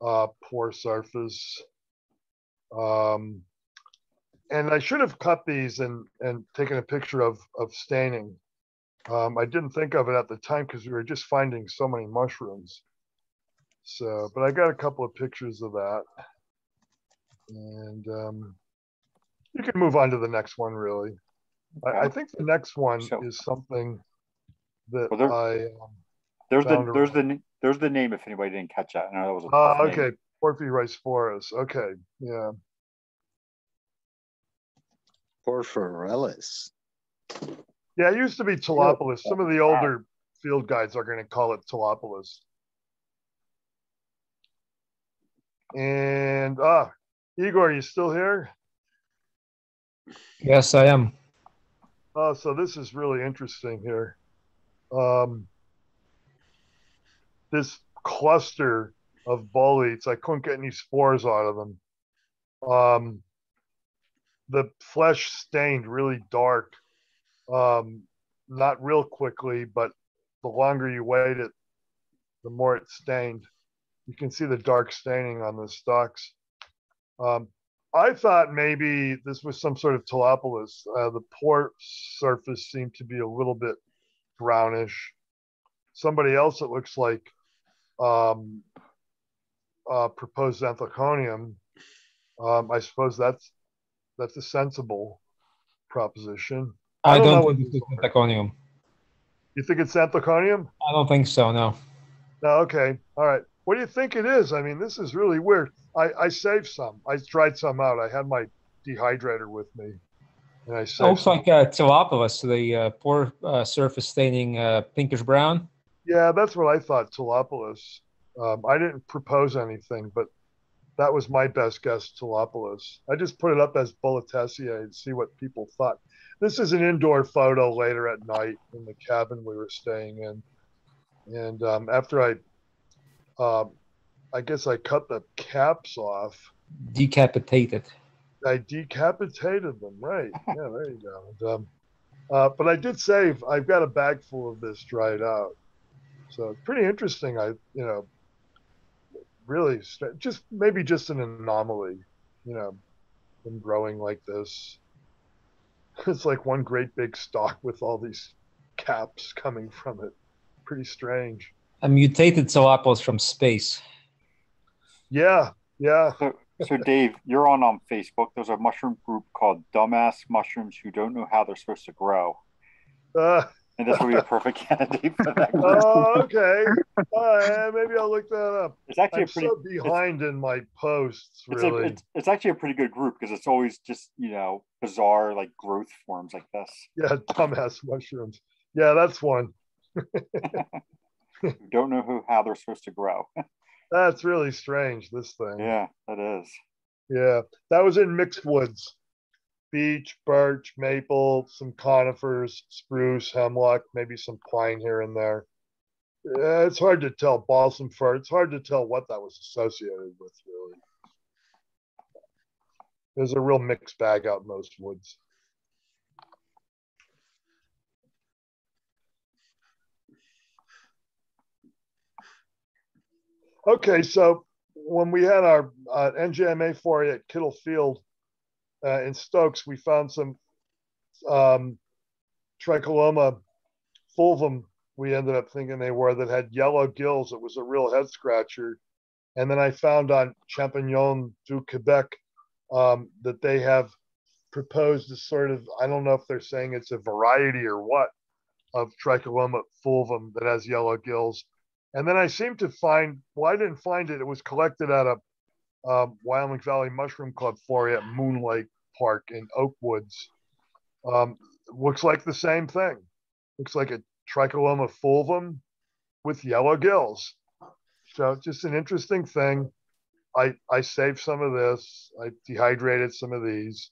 uh, pore surface. Um, and I should have cut these and and taken a picture of of staining. Um, I didn't think of it at the time because we were just finding so many mushrooms. So, but I got a couple of pictures of that. And um, you can move on to the next one, really. I, I think the next one is something that
Well,
I. Um,
There's the there's the there's the name if anybody didn't catch that. I know that was a
Oh,
tough name.
okay. Porphyrosporus. Okay. Yeah.
Porphyrellus.
Yeah, it used to be Tylopilus. Some of the older field guides are going to call it Tylopilus. And ah, Igor, you still here?
Yes, I am.
Oh, so this is really interesting here. Um, this cluster of boletes, I couldn't get any spores out of them. Um, the flesh stained really dark. Um, not real quickly, but the longer you wait it, the more it's stained. You can see the dark staining on the stalks. Um, I thought maybe this was some sort of Tylopilus. Uh, the pore surface seemed to be a little bit brownish. Somebody else, it looks like um, uh, proposed xanthoconium. Um, I suppose that's that's a sensible proposition.
I,
I
don't,
don't, know
think it's xanthoconium.
You think it's xanthoconium?
I don't think so. No.
No. Okay. All right. What do you think it is? I mean, this is really weird. I, I saved some. I tried some out. I had my dehydrator with me, and I saved.
It looks
some.
like uh, Tylopilus, the uh, pore uh, surface staining uh, pinkish brown.
Yeah, that's what I thought. Tylopilus. Um, I didn't propose anything, but that was my best guess. Tylopilus. I just put it up as Boletaceae and see what people thought. This is an indoor photo later at night in the cabin we were staying in, and um, after I, um, I guess I cut the caps off.
Decapitated.
I decapitated them. Right. <laughs> Yeah, there you go. And, um, uh, but I did save. I've got a bag full of this dried out, so it's pretty interesting. I, you know, really just maybe just an anomaly, you know, them growing like this. <laughs> It's like one great big stalk with all these caps coming from it. Pretty strange.
A mutated Tylopilus from space.
Yeah, yeah.
So, so Dave, you're on on Facebook. There's a mushroom group called Dumbass Mushrooms Who Don't Know How They're Supposed to Grow.
Uh,
and this would be a perfect <laughs> candidate for that.
Oh, okay. Uh, maybe I'll look that up.
It's actually
I'm
a pretty
so behind in my posts.
It's,
Really,
a, it's, it's actually a pretty good group because it's always just you know bizarre like growth forms like this.
yeah, <laughs> dumbass mushrooms. Yeah, that's one. <laughs>
Don't know who how they're supposed to grow.
That's really strange. This thing.
yeah, that is.
Yeah, that was in mixed woods. Beech, birch, maple, some conifers, spruce, hemlock, maybe some pine here and there. Yeah, it's hard to tell. Balsam fir. It's hard to tell what that was associated with, really. There's a real mixed bag out in those woods. Okay, so when we had our uh, NJMA foray at Kittle Field uh, in Stokes, we found some um, Tricholoma fulvum. We ended up thinking they were that had yellow gills. It was a real head scratcher. And then I found on Champignon du Quebec um, that they have proposed a sort of, I don't know if they're saying it's a variety or what, of Tricholoma fulvum that has yellow gills. And then I seem to find, well, I didn't find it. It was collected at a um, Wyoming Valley Mushroom Club foray at Moon Lake Park in Oakwoods. Um, looks like the same thing. Looks like a Tricholoma fulvum with yellow gills. So just an interesting thing. I I saved some of this. I dehydrated some of these,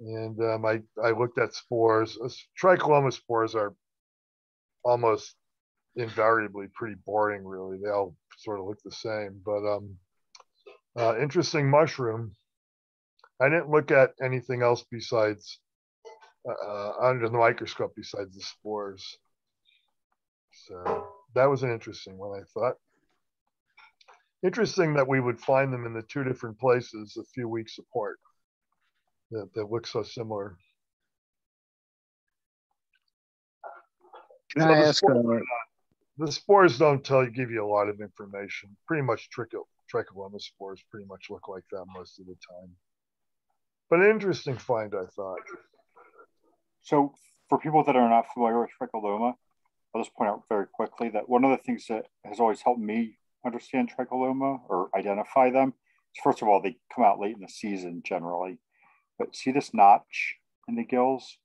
and um, I I looked at spores. Uh, Tricholoma spores are almost invariably pretty boring. Really, they all sort of look the same. But um, uh, interesting mushroom. I didn't look at anything else besides uh, under the microscope besides the spores. So that was an interesting one, I thought. Interesting that we would find them in the two different places a few weeks apart that, that look so similar.
Can
So
I
the
ask?
spores
uh,
the spores don't tell you, give you a lot of information. Pretty much trichol, tricholoma spores pretty much look like that most of the time. But an interesting find, I thought.
So for people that are not familiar with tricholoma, I'll just point out very quickly that one of the things that has always helped me understand tricholoma or identify them is first of all, they come out late in the season generally. But see this notch in the gills?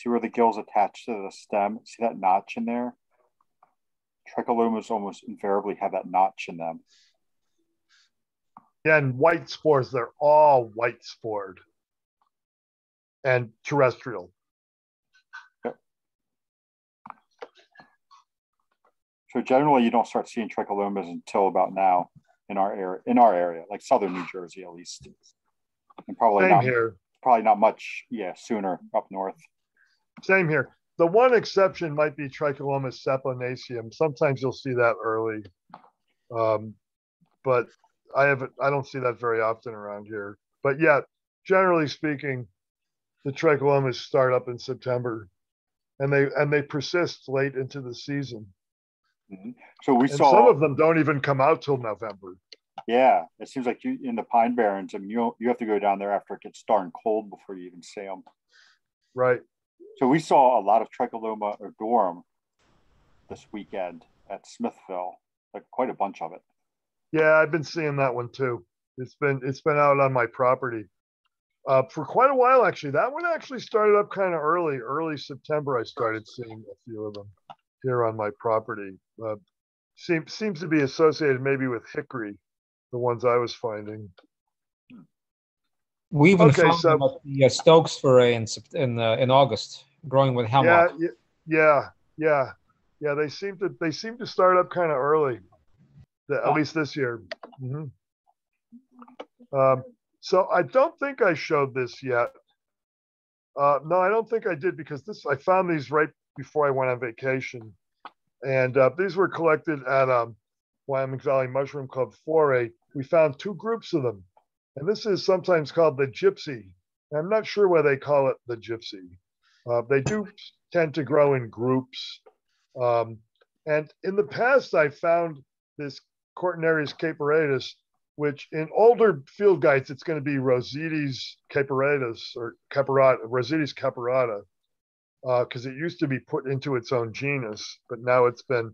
See where the gills attach to the stem? See that notch in there? Tricholomas almost invariably have that notch in them.
Yeah, and white spores, they're all white spored and terrestrial.
So generally, you don't start seeing tricholomas until about now, in our area, in our area, like southern New Jersey at least, and probably
Same
not
here.
probably not much. Yeah, sooner up north.
Same here. The one exception might be Tricholoma saponaceum. Sometimes you'll see that early, um, but I haven't. I don't see that very often around here. But yeah, generally speaking, the tricholomas start up in September, and they and they persist late into the season.
Mhm. So we
and
saw
some of them don't even come out till November.
Yeah, it seems like you in the Pine Barrens. I mean, you you have to go down there after it gets darn cold before you even see them.
Right.
So we saw a lot of Tricholoma odorum this weekend at Smithville, like quite a bunch of it.
Yeah, I've been seeing that one too. It's been it's been out on my property uh, for quite a while actually. That one actually started up kind of early, early September. I started seeing a few of them here on my property. Uh, seems seems to be associated maybe with hickory, the ones I was finding.
We even
Okay,
found
so-
them at the uh, Stokes foray in in uh, in August, growing with
Yeah,
hemlock.
y- yeah, yeah, yeah. They seem to they seem to start up kind of early, at least this year. hmm Um, so I don't think I showed this yet. Uh, no, I don't think I did because this I found these right before I went on vacation, and uh, these were collected at um, Wyoming Valley Mushroom Club Foray. We found two groups of them, and this is sometimes called the gypsy. I'm not sure why they call it the gypsy. Uh, they do tend to grow in groups. Um, and in the past, I found this Cortinarius caperatus, which in older field guides, it's going to be Rozites caperatus or caperata, Rozites caperata, because it used to be put into its own genus, but now it's been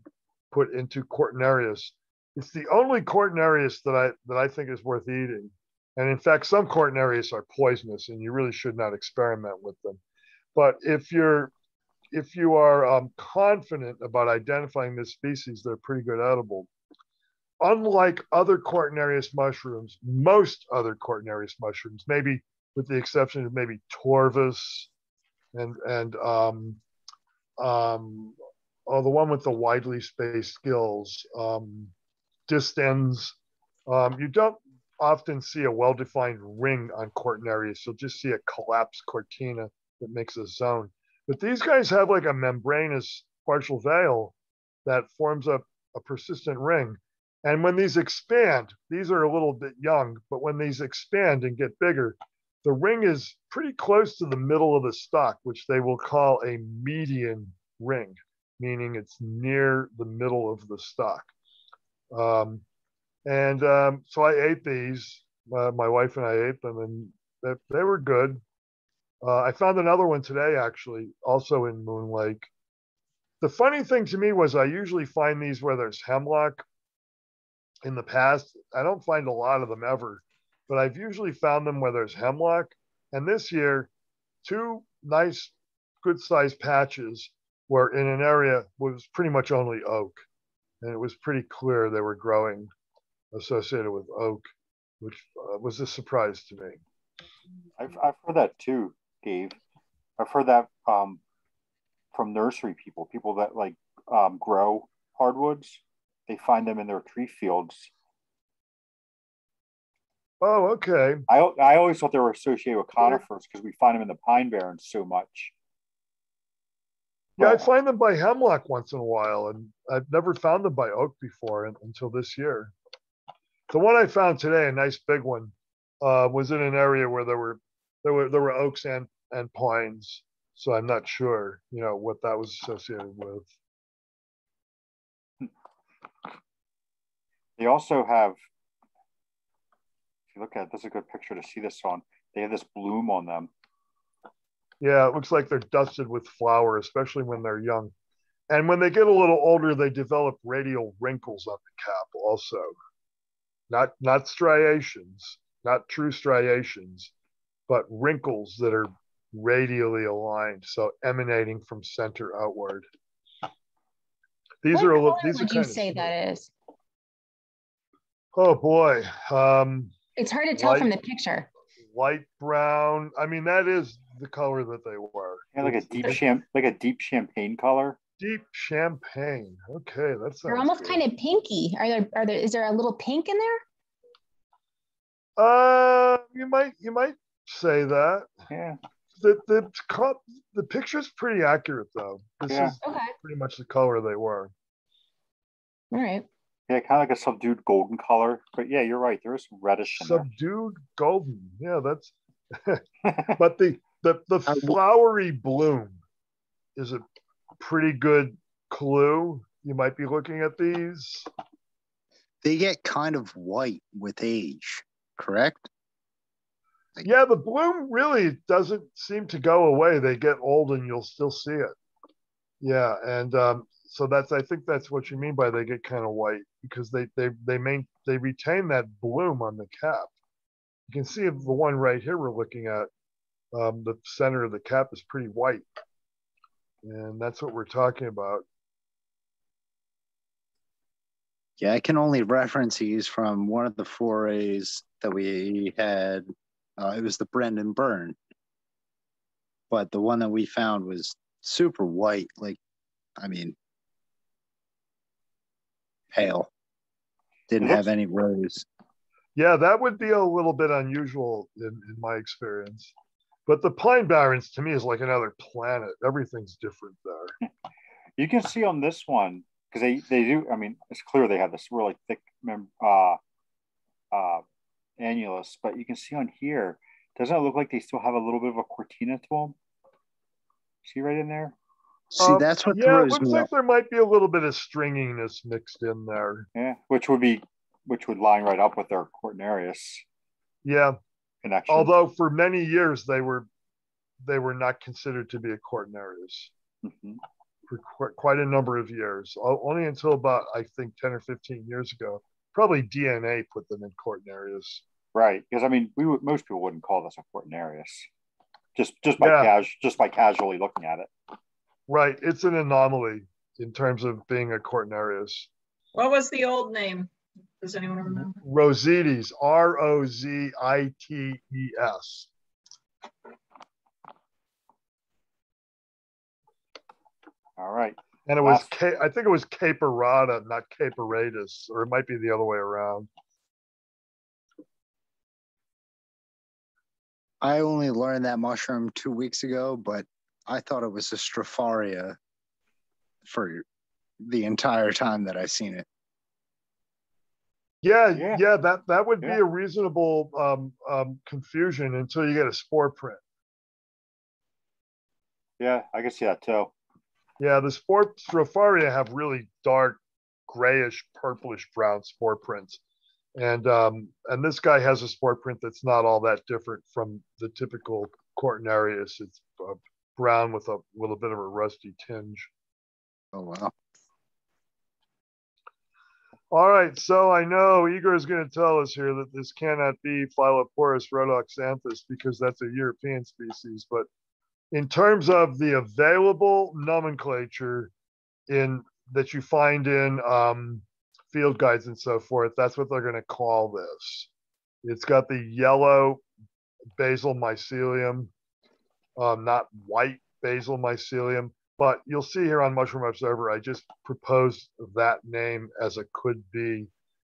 put into Cortinarius. It's the only Cortinarius that I that I think is worth eating. And in fact, some Cortinarius are poisonous, and you really should not experiment with them. But if you're if you are um, confident about identifying this species, they're pretty good edible. Unlike other Cortinarius mushrooms, most other Cortinarius mushrooms, maybe with the exception of maybe Torvus and and um, um, oh, the one with the widely spaced gills, um, distans. Um, you don't often see a well-defined ring on Cortinarius. You'll just see a collapsed cortina that makes a zone. But these guys have like a membranous partial veil that forms up a persistent ring. And when these expand, these are a little bit young, but when these expand and get bigger, the ring is pretty close to the middle of the stock, which they will call a median ring, meaning it's near the middle of the stock. Um, and um, so I ate these. Uh, my wife and I ate them, and they, they were good. Uh, I found another one today, actually, also in Moon Lake. The funny thing to me was I usually find these where there's hemlock. In the past, I don't find a lot of them ever, but I've usually found them where there's hemlock. And this year, two nice, good sized patches were in an area was pretty much only oak, and it was pretty clear they were growing associated with oak, which uh, was a surprise to me.
I've I've heard that too, Dave. I've heard that um, from nursery people, people that like um, grow hardwoods. They find them in their tree fields.
Oh, okay.
I I always thought they were associated with conifers because we find them in the pine barrens so much.
Yeah, I find them by hemlock once in a while, and I've never found them by oak before un- until this year. The one I found today, a nice big one, uh, was in an area where there were there were there were oaks and and pines. So I'm not sure, you know, what that was associated with.
They also have, if you look at, this is a good picture to see this on. They have this bloom on them.
Yeah, it looks like they're dusted with flour, especially when they're young. And when they get a little older, they develop radial wrinkles on the cap also. Not not striations, not true striations, but wrinkles that are radially aligned, so emanating from center outward. These
what
are a
color
little these are
would you say
of
that is?
oh boy. Um
It's hard to tell from the picture.
light brown. I mean, that is the color that they were.
Yeah, like a deep champ, like a deep champagne color.
Deep champagne. Okay, that's
They're almost kind of pinky. Are there? Are there? Is there a little pink in there?
Uh, you might you might say that.
Yeah.
The the co- the picture's pretty accurate though. This
Yeah.
is
Okay.
pretty much the color they were.
All right.
Yeah, kind of like a subdued golden color. But yeah, you're right. There is some reddish in there.
Subdued golden. Yeah, that's. <laughs> <laughs> but the the the flowery bloom is a pretty good clue. You might be looking at these.
They get kind of white with age, correct?
Yeah, the bloom really doesn't seem to go away. They get old and you'll still see it. Yeah, and um, so that's I think that's what you mean by they get kind of white because they they they main they retain that bloom on the cap. You can see the one right here we're looking at. Um, the center of the cap is pretty white, and that's what we're talking about.
Yeah, I can only reference these from one of the forays that we had. Uh, it was the Brendan Byrne, but the one that we found was super white. Like, I mean, pale. Didn't have any rose.
Yeah, that would be a little bit unusual in, in my experience. But the Pine Barrens to me is like another planet. Everything's different there. <laughs>
You can see on this one because they they do. I mean, it's clear they have this really thick mem uh, uh, annulus, but you can see on here. Doesn't it look like they still have a little bit of a cortina to them? See right in there.
See,
Um,
that's what
yeah, it looks
me
like
off.
there might be a little bit of stringiness mixed in there.
Yeah, which would be which would line right up with their Cortinarius
Yeah,
connection.
although for many years they were they were not considered to be a Cortinarius
Mhm.
for qu- quite a number of years. Only until about I think ten or fifteen years ago, probably DNA put them in Cortinarius.
right? Because I mean, we would most people wouldn't call this a Cortinarius, just just by
Yeah.
cas- just by casually looking at it.
Right, it's an anomaly in terms of being a Cortinarius.
What was the old name? Does anyone remember?
Rozites, R O Z I T E S.
All right.
And it was,
Last-
Ca- I think it was Caperata, not Caperatus, or it might be the other way around.
I only learned that mushroom two weeks ago, but I thought it was a Stropharia for the entire time that I've seen it.
Yeah,
Yeah.
yeah, that that would be
Yeah.
a reasonable um, um, confusion until you get a spore print.
Yeah, I can see that too.
Yeah, the spore Stropharia have really dark, grayish, purplish brown spore prints, and um, and this guy has a spore print that's not all that different from the typical Cortinarius. It's uh, brown with a little bit of a rusty tinge.
Oh wow.
All right, so I know Igor is going to tell us here that this cannot be Phylloporus rhodoxanthus because that's a European species. But in terms of the available nomenclature in that you find in um, field guides and so forth, that's what they're going to call this. It's got the yellow basal mycelium, um, not white basal mycelium. But you'll see here on Mushroom Observer, I just proposed that name as a could be,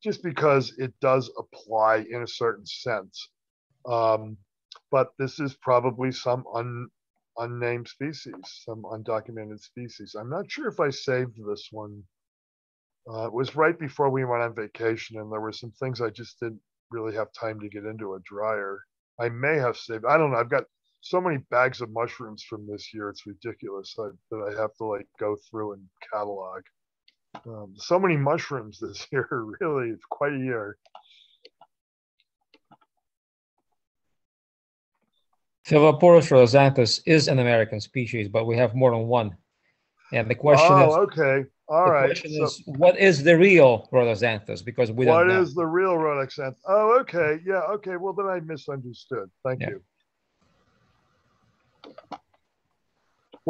just because it does apply in a certain sense. Um, but this is probably some un, unnamed species, some undocumented species. I'm not sure if I saved this one. Uh, it was right before we went on vacation, and there were some things I just didn't really have time to get into a dryer. I may have saved. I don't know. I've got so many bags of mushrooms from this year. It's ridiculous I, that I have to like go through and catalog. Um, so many mushrooms <laughs> this year. Really, it's quite a year.
Phylloporus rhodoxanthus is an American species, but we have more than one. And the question is,
oh, okay. All
the
right.
question
So
is, what is the real rhodoxanthus? Because we
what
don't know.
is the real rhodoxanth? Oh, okay. Yeah. Okay. Well, then I misunderstood. Thank
Yeah.
you.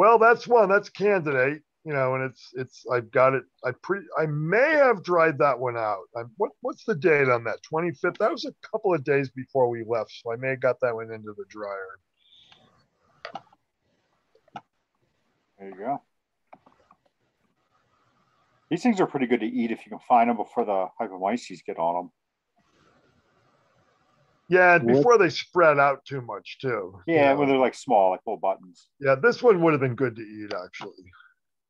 Well, that's one. That's candidate. You know, and it's it's. I've got it. I pre. I may have dried that one out. I'm, what what's the date on that? Twenty fifth. That was a couple of days before we left, so I may have got that one into the dryer.
There you go. These things are pretty good to eat if you can find them before the hypomyces get on them.
Yeah, before they spread out too much too. you
Yeah,
know.
when they're like small, like little buttons.
Yeah, this one would have been good to eat actually.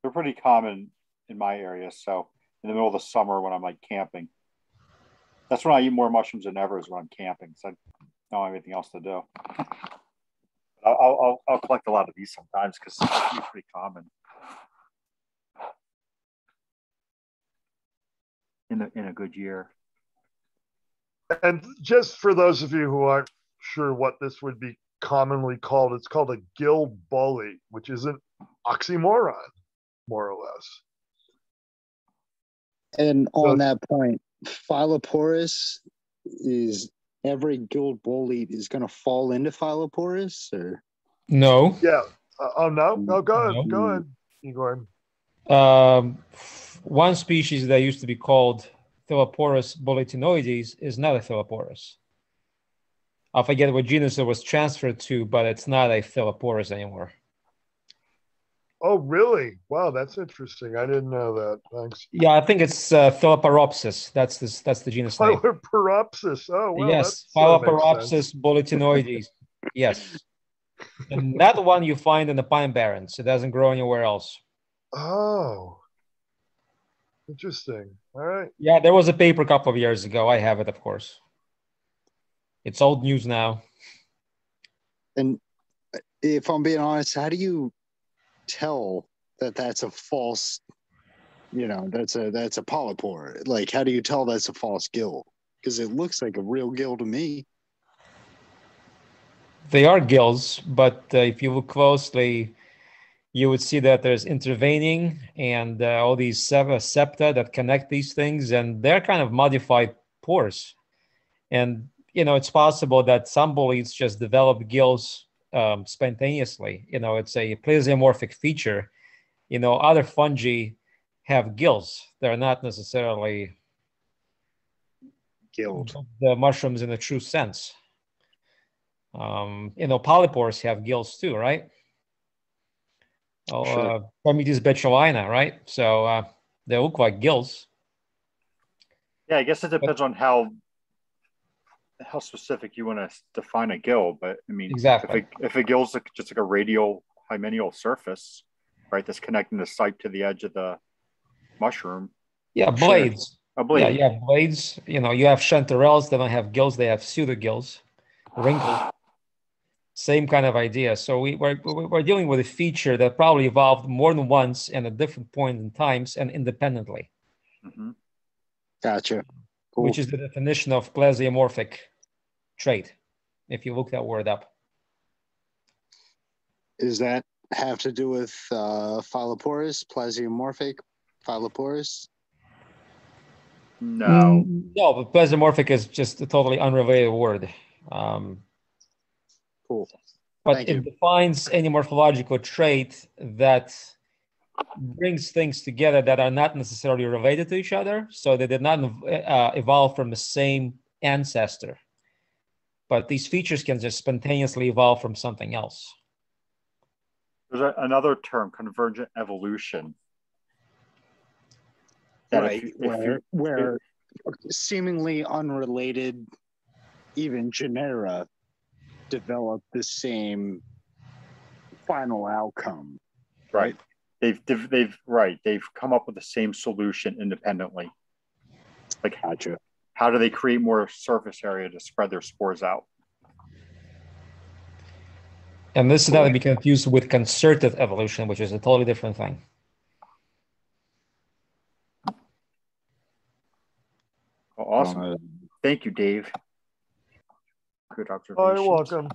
They're pretty common in my area. So in the middle of the summer when I'm like camping, that's when I eat more mushrooms than ever is when I'm camping. So I don't have anything else to do. I'll, I'll, I'll- I'll collect a lot of these sometimes because they're pretty common. In a, in a good year.
And just for those of you who aren't sure what this would be commonly called, it's called a gill bully, which is an oxymoron, more or less.
And on that point, Phylloporus is every gilled bolete is going to fall into Phylloporus, or
No.
Yeah. Uh, oh no, no, go ahead, go ahead, Igor.
Um, one species that used to be called Phylloporus boletinoides is not a Phylloporus. I forget what genus it was transferred to, but it's not a Phylloporus anymore.
Oh really? Wow, that's interesting. I didn't know that. Thanks.
Yeah, I think it's uh. That's this. That's the genus name.
Oh well,
yes,
that's, that makes sense.
Phylloporopsis boletinoides. yes, <laughs> and that one you find in the pine barrens. It doesn't grow anywhere else.
Oh, interesting. All right.
Yeah, there was a paper a couple of years ago. I have it, of course. It's old news now.
and if I'm being honest, how do you tell that that's a false? You know, that's a that's a polypore. Like, how do you tell that's a false gill? Because it looks like a real gill to me.
They are gills, but uh, if you look closely, you would see that there's intervening and uh, all these septa that connect these things, and they're kind of modified pores. And you know, it's possible that some boletes just develop gills um, spontaneously. You know, it's a plesiomorphic feature. You know, other fungi have gills. They're not necessarily
Gilled.
the mushrooms in the true sense. Um, you know, polypores have gills too, right? Oh,
Sure.
uh, Trametes betulina, right? So uh, they look like gills.
Yeah, I guess it depends on how how specific you want to define a gill. But I mean,
Exactly.
if a, if a gill's like, just like a radial hymenial surface, right, that's connecting the site to the edge of the mushroom.
Yeah,
Sure.
blades.
A blade.
Yeah, you have blades. You know, you have chanterelles. They don't have gills. They have pseudogills, wrinkled. <sighs> Same kind of idea. So we, we're, we're we're dealing with a feature that probably evolved more than once and at different points in times and independently,
Mhm.
Gotcha.
which is the definition of plesiomorphic trait, if you look that word up.
Does that have to do with uh, Phylloporus, plesiomorphic Phylloporus?
No.
No, but plesiomorphic is just a totally unrelated word. Um,
Cool.
but
Thank
it
you.
defines any morphological trait that brings things together that are not necessarily related to each other. So they did not uh, evolve from the same ancestor. But these features can just spontaneously evolve from something else.
There's a, another term, convergent evolution. That
right,
if
where,
you-
where seemingly unrelated, even genera, develop the same final outcome.
right. they've, they've they've right. They've come up with the same solution independently. Like
gotcha.
how do they create more surface area to spread their spores out?
And this is not to be confused with concerted evolution, which is a totally different thing.
Oh, awesome.
Uh,
thank you dave good observation
you're welcome.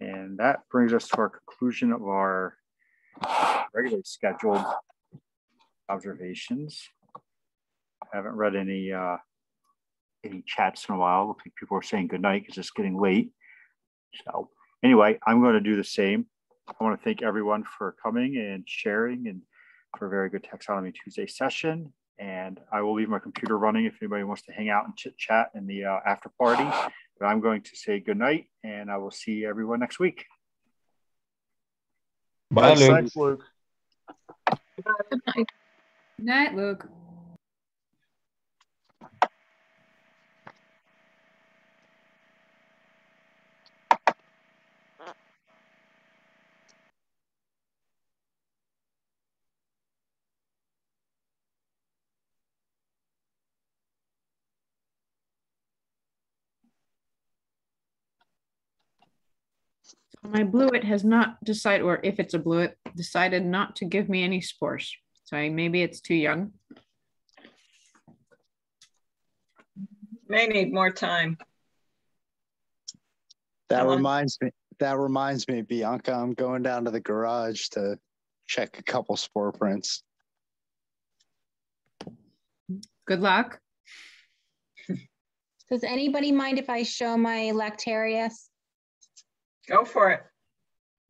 and that brings us to our conclusion of our regularly scheduled observations. I haven't read any uh any chats in a while. Looks like people are saying good night because it's getting late. So anyway i'm going to do the same. I want to thank everyone for coming and sharing and for a very good taxonomy tuesday session and i will leave my computer running if anybody wants to hang out and chit chat in the uh, after party but i'm going to say good night and i will see everyone next week
Bye,
Thanks,
Luke.
thanks, Luke.
Good night.
Night, Luke. My blewit has not decided, or if it's a blewit, decided not to give me any spores. So maybe it's too young.
May need more time.
That
Ellen?
reminds me. That reminds me, Bianca. I'm going down to the garage to check a couple spore prints.
Good luck. <laughs>
Does anybody mind if I show my Lactarius?
Go for it.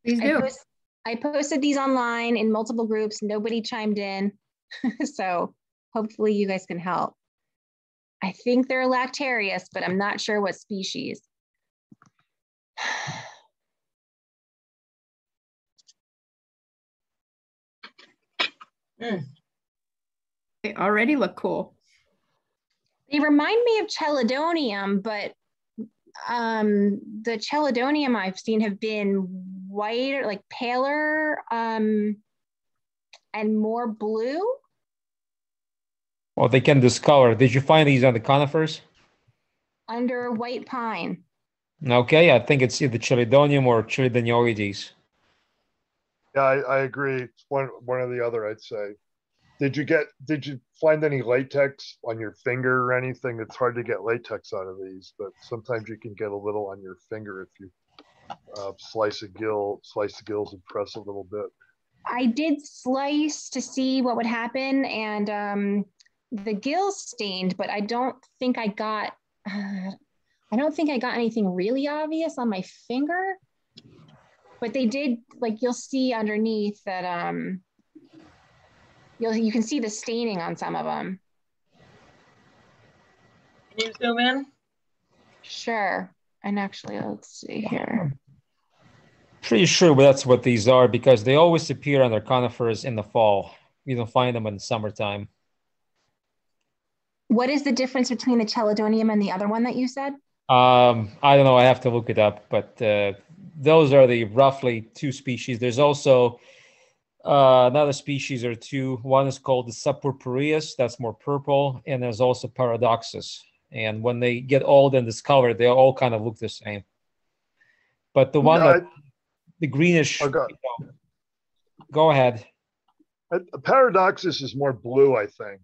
Please
I,
do.
post- I posted these online in multiple groups. Nobody chimed in. <laughs> so hopefully you guys can help. I think they're Lactarius, but I'm not sure what species. <sighs> Hmm.
They already look cool.
They remind me of chelidonium, but um, the chelidonium I've seen have been whiter, like paler, um, and more blue.
Well, they can discolor. Did you find these on the conifers?
under white pine.
Okay, I think it's either Chelidonium or Chelidonioides.
Yeah, I, I agree. It's one one or the other, I'd say. Did you get did you find any latex on your finger or anything? It's hard to get latex out of these, but sometimes you can get a little on your finger if you uh, slice a gill, slice the gills and press a little bit.
I did slice to see what would happen, and um, the gills stained, but I don't think I got. Uh, <sighs> I don't think I got anything really obvious on my finger. But they did, like you'll see underneath that. Um, you'll you can see the staining on some of them.
Can you zoom in?
Sure. And actually, let's see here.
Pretty sure that's what these are because they always appear under conifers in the fall. You don't find them in the summertime.
What is the difference between the chelidonium and the other one that you said?
Um, I don't know. I have to look it up, but uh, those are the roughly two species. There's also uh, another species or two. One is called the Subpurpureus, that's more purple, and there's also Paradoxus. And when they get old and discolored, they all kind of look the same. But the one
No,
that the greenish.
Oh, go-
Go ahead.
Uh, Paradoxus is more blue, I think,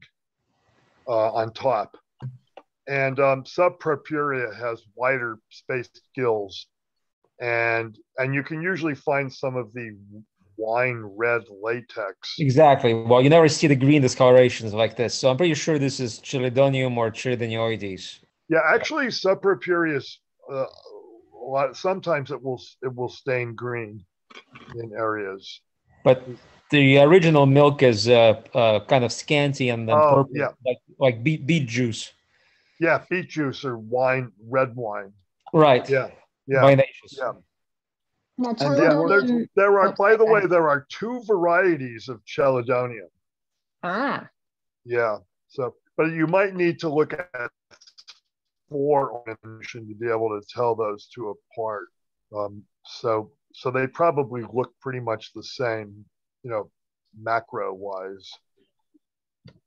uh, on top. And um, Subpurpurea has wider spaced gills. And and you can usually find some of the wine red latex.
Exactly. Well, you never see the green discolorations like this. So I'm pretty sure this is Chelidonium or Chelidonioides.
Yeah, actually, is uh, a lot. Sometimes it will it will stain green in areas.
But the original milk is uh, uh, kind of scanty and then
Oh,
purple,
yeah.
like like beet, beet juice.
Yeah, beet juice or wine, red wine.
Right.
Yeah, yeah,
Vinaceous.
yeah. Yeah, there, there are,
Oh,
by the way, there are two varieties of chelidonium.
Ah,
Yeah. So, but you might need to look at four ornamentation to be able to tell those two apart. Um, so, so they probably look pretty much the same, you know, macro wise.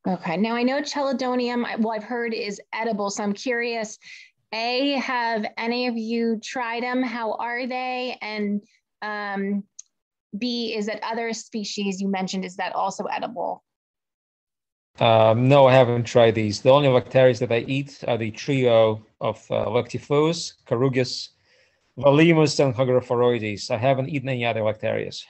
Okay, now I know chelidonium, well, I've heard is edible, so I'm curious. A, have any of you tried them? How are they? And um, B, is that other species you mentioned, is that also edible?
Um, no, I haven't tried these. The only Lactarius that I eat are the trio of uh, Lactifluus, corrugis, volemus, and Hygrophoroides. I haven't eaten any other Lactarius.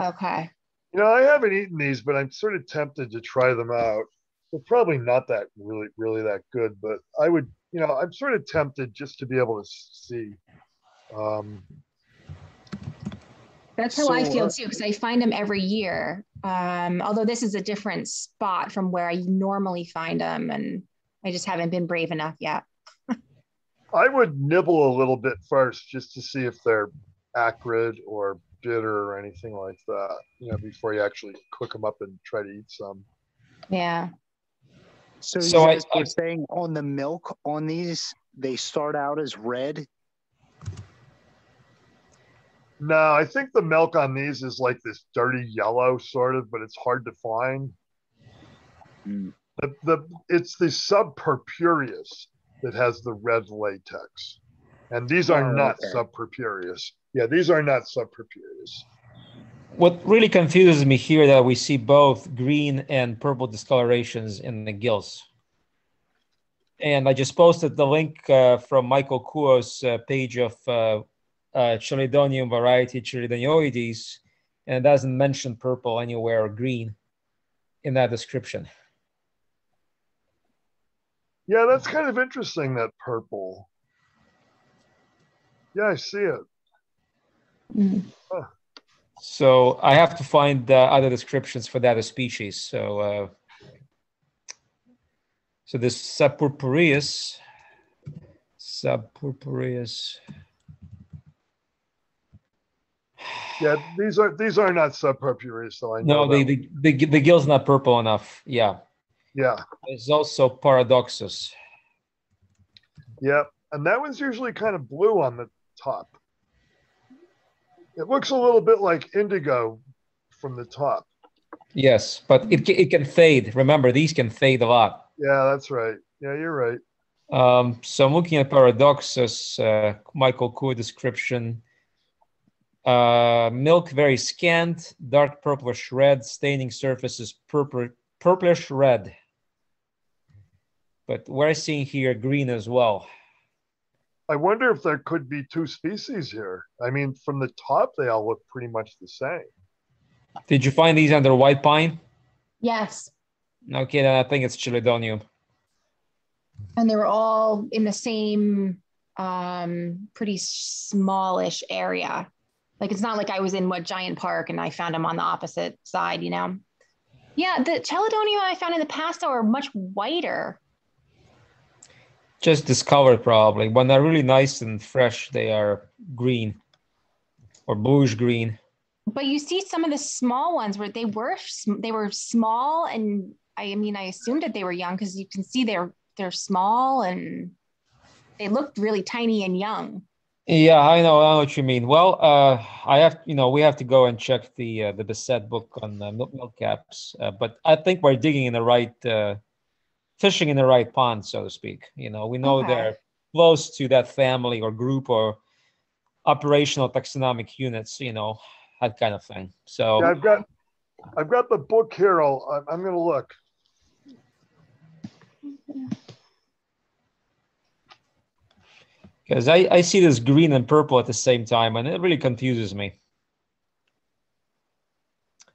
Okay.
You know, I haven't eaten these, but I'm sort of tempted to try them out. They're probably not that really, really that good, but I would, you know, I'm sort of tempted just to be able to see. Um,
That's how I feel
uh,
too, because I find them every year. Um, although this is a different spot from where I normally find them, and I just haven't been brave enough yet. <laughs>
I would nibble a little bit first just to see if they're acrid or bitter or anything like that, you know, before you actually cook them up and try to eat some.
Yeah.
So,
So
you
I-
guys were saying on the milk on these, they start out as red.
No, I think the milk on these is like this dirty yellow sort of, but it's hard to find. Hmm. The, the it's the subpurpureus that has the red latex, and these are
Oh,
not
okay.
subpurpureus. Yeah, these are not subpurpureus.
What really confuses me here that we see both green and purple discolorations in the gills. And I just posted the link uh, from Michael Kuo's uh, page of uh, uh, Chelidonium variety Chelidonioides, and it doesn't mention purple anywhere or green in that description.
Yeah, that's kind of interesting. That purple. Yeah, I see it. Huh.
So I have to find uh, other descriptions for that species. So, uh, so this subpurpureus, subpurpureus.
Yeah, these are these are not subpurpureus, so I know.
No, the, the the the gill's not purple enough. Yeah.
Yeah.
There's also paradoxus.
Yep, and that one's usually kind of blue on the top. It looks a little bit like indigo from the top.
Yes, but it it can fade. Remember, these can fade a lot.
Yeah, that's right. Yeah, you're right.
Um, so I'm looking at paradoxus, uh, Michael Kuo description. Uh, milk very scant, dark purplish red, staining surfaces purple, purplish red. But we're seeing here green as well.
I wonder if there could be two species here. I mean, from the top, they all look pretty much the same.
Did you find these under white pine?
Yes.
Okay, then I think it's Chelidonium.
And they were all in the same um pretty smallish area. Like it's not like I was in what giant park and I found them on the opposite side, you know. Yeah, the Chelidonium I found in the past are much whiter.
Just discovered probably. When they're really nice and fresh, they are green or bluish green.
But you see some of the small ones where they were they were small and I mean I assumed that they were young because you can see they're they're small and they looked really tiny and young.
Yeah, I know, I know what you mean. Well, uh, I have, you know, we have to go and check the uh, the Bessette book on uh, milk, milk caps, uh, but I think we're digging in the right, uh, fishing in the right pond, so to speak. You know, we know
Okay.
they're close to that family or group or operational taxonomic units. You know, that kind of thing. So
Yeah, I've got, I've got the book here. I'll, I'm- I'm gonna look.
because I I see this green and purple at the same time, and it really confuses me.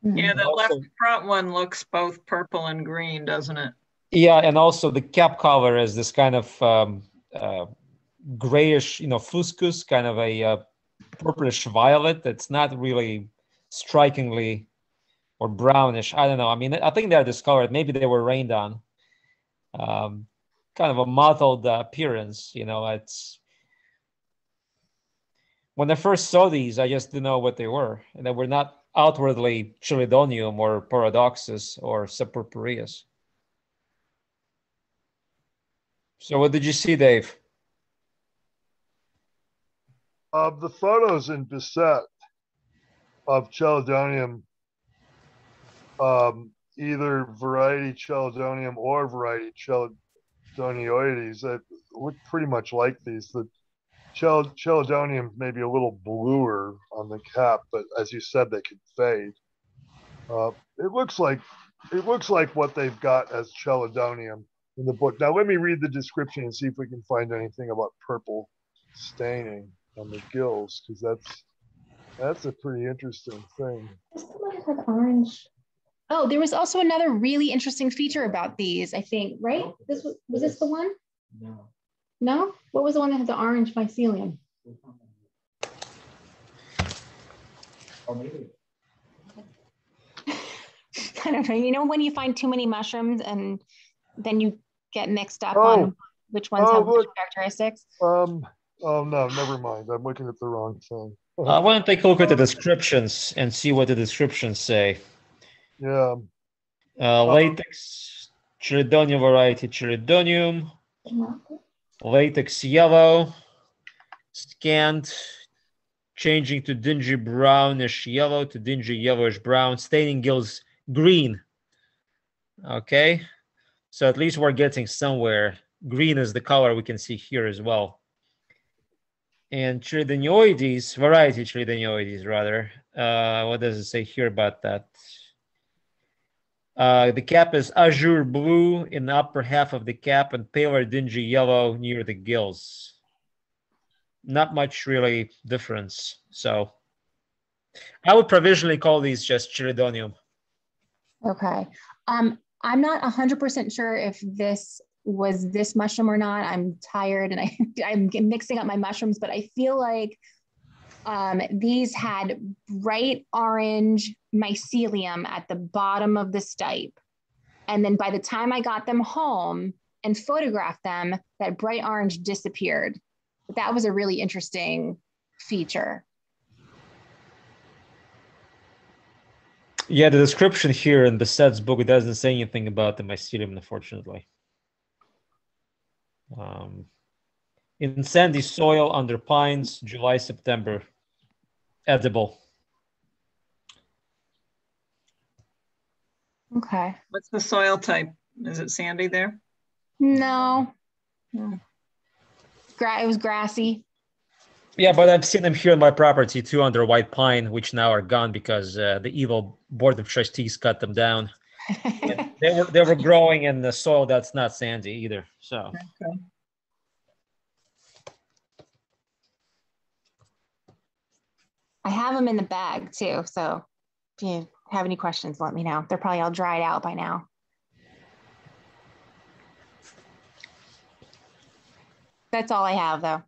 Yeah, the
Also-
left front one looks both purple and green, doesn't it?
Yeah, and also the cap cover is this kind of um, uh, grayish, you know, fuscous, kind of a uh, purplish violet. That's not really strikingly or brownish. I don't know. I mean, I think they're discolored. Maybe they were rained on. Um, kind of a mottled uh, appearance. You know, it's when I first saw these, I just didn't know what they were, and they were not outwardly Chelidonium or Paradoxus or Subpurpureus. So what did you see, Dave?
Of the photos in Bessette of Chelidonium, um, either variety Chelidonium or variety Chelidonioides, that look pretty much like these. The Chel- Chelidonium may be a little bluer on the cap, but as you said, they could fade. Uh, it looks like it looks like what they've got as Chelidonium in the book. Now let me read the description and see if we can find anything about purple staining on the gills, because that's that's a pretty interesting thing.
This one has like orange. Oh, there was also another really interesting feature about these, I think, right? This was was this the one?
No.
No? What was the one that had the orange mycelium?
Or maybe. <laughs>
I don't know. You know when you find too many mushrooms and then you get mixed up
Oh.
on which ones
Oh,
have which characteristics?
Um. Oh no, never mind. I'm looking at the wrong thing.
I want to take a look at the descriptions and see what the descriptions say.
Yeah.
Uh, latex, Chelidonium variety, Chelidonium. Latex yellow, scanned, changing to dingy brownish yellow to dingy yellowish brown, staining gills green. Okay, so at least we're getting somewhere. Green is the color we can see here as well. And Chelidonioides, variety Chelidonioides rather. Uh, what does it say here about that? Uh, the cap is azure blue in the upper half of the cap and paler dingy yellow near the gills. Not much really difference. So I would provisionally call these just Chelidonium.
Okay. Um, I'm not 100% sure if this was this mushroom or not. I'm tired and I, <laughs> I'm mixing up my mushrooms, but I feel like um, these had bright orange mycelium at the bottom of the stipe. And then by the time I got them home and photographed them, that bright orange disappeared. But that was a really interesting feature.
Yeah, the description here in Bessette's book doesn't say anything about the mycelium, unfortunately. Um, in sandy soil under pines, July, September, edible.
Okay.
What's the soil type? Is it sandy there?
No. no. Gra- it was grassy.
Yeah, but I've seen them here on my property too under white pine, which now are gone because uh, the evil board of trustees cut them down. <laughs> they were they were growing in the soil that's not sandy either. So.
Okay.
I have them in the bag too. So if you have any questions, let me know. They're probably all dried out by now. That's all I have though.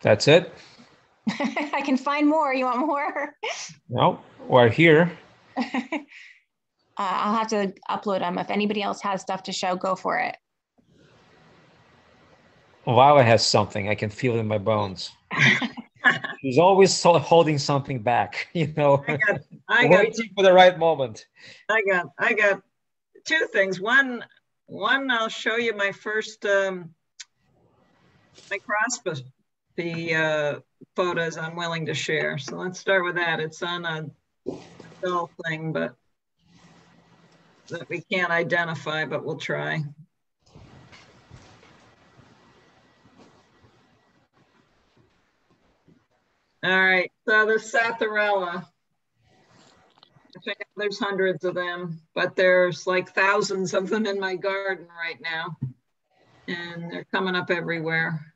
That's it? <laughs>
I can find more. You want more?
No, we're here. <laughs>
uh, I'll have to upload them. If anybody else has stuff to show, go for it.
Lila has something. I can feel it in my bones. <laughs> She's always so holding something back, you know,
I got, I got,
waiting for the right moment.
I got, I got two things. One, one, I'll show you my first um, microscopy uh, photos I'm willing to share. So let's start with that. It's on a dull thing, but that we can't identify, but we'll try. All right, so the Psathyrella. I think there's hundreds of them, but there's like thousands of them in my garden right now. And they're coming up everywhere.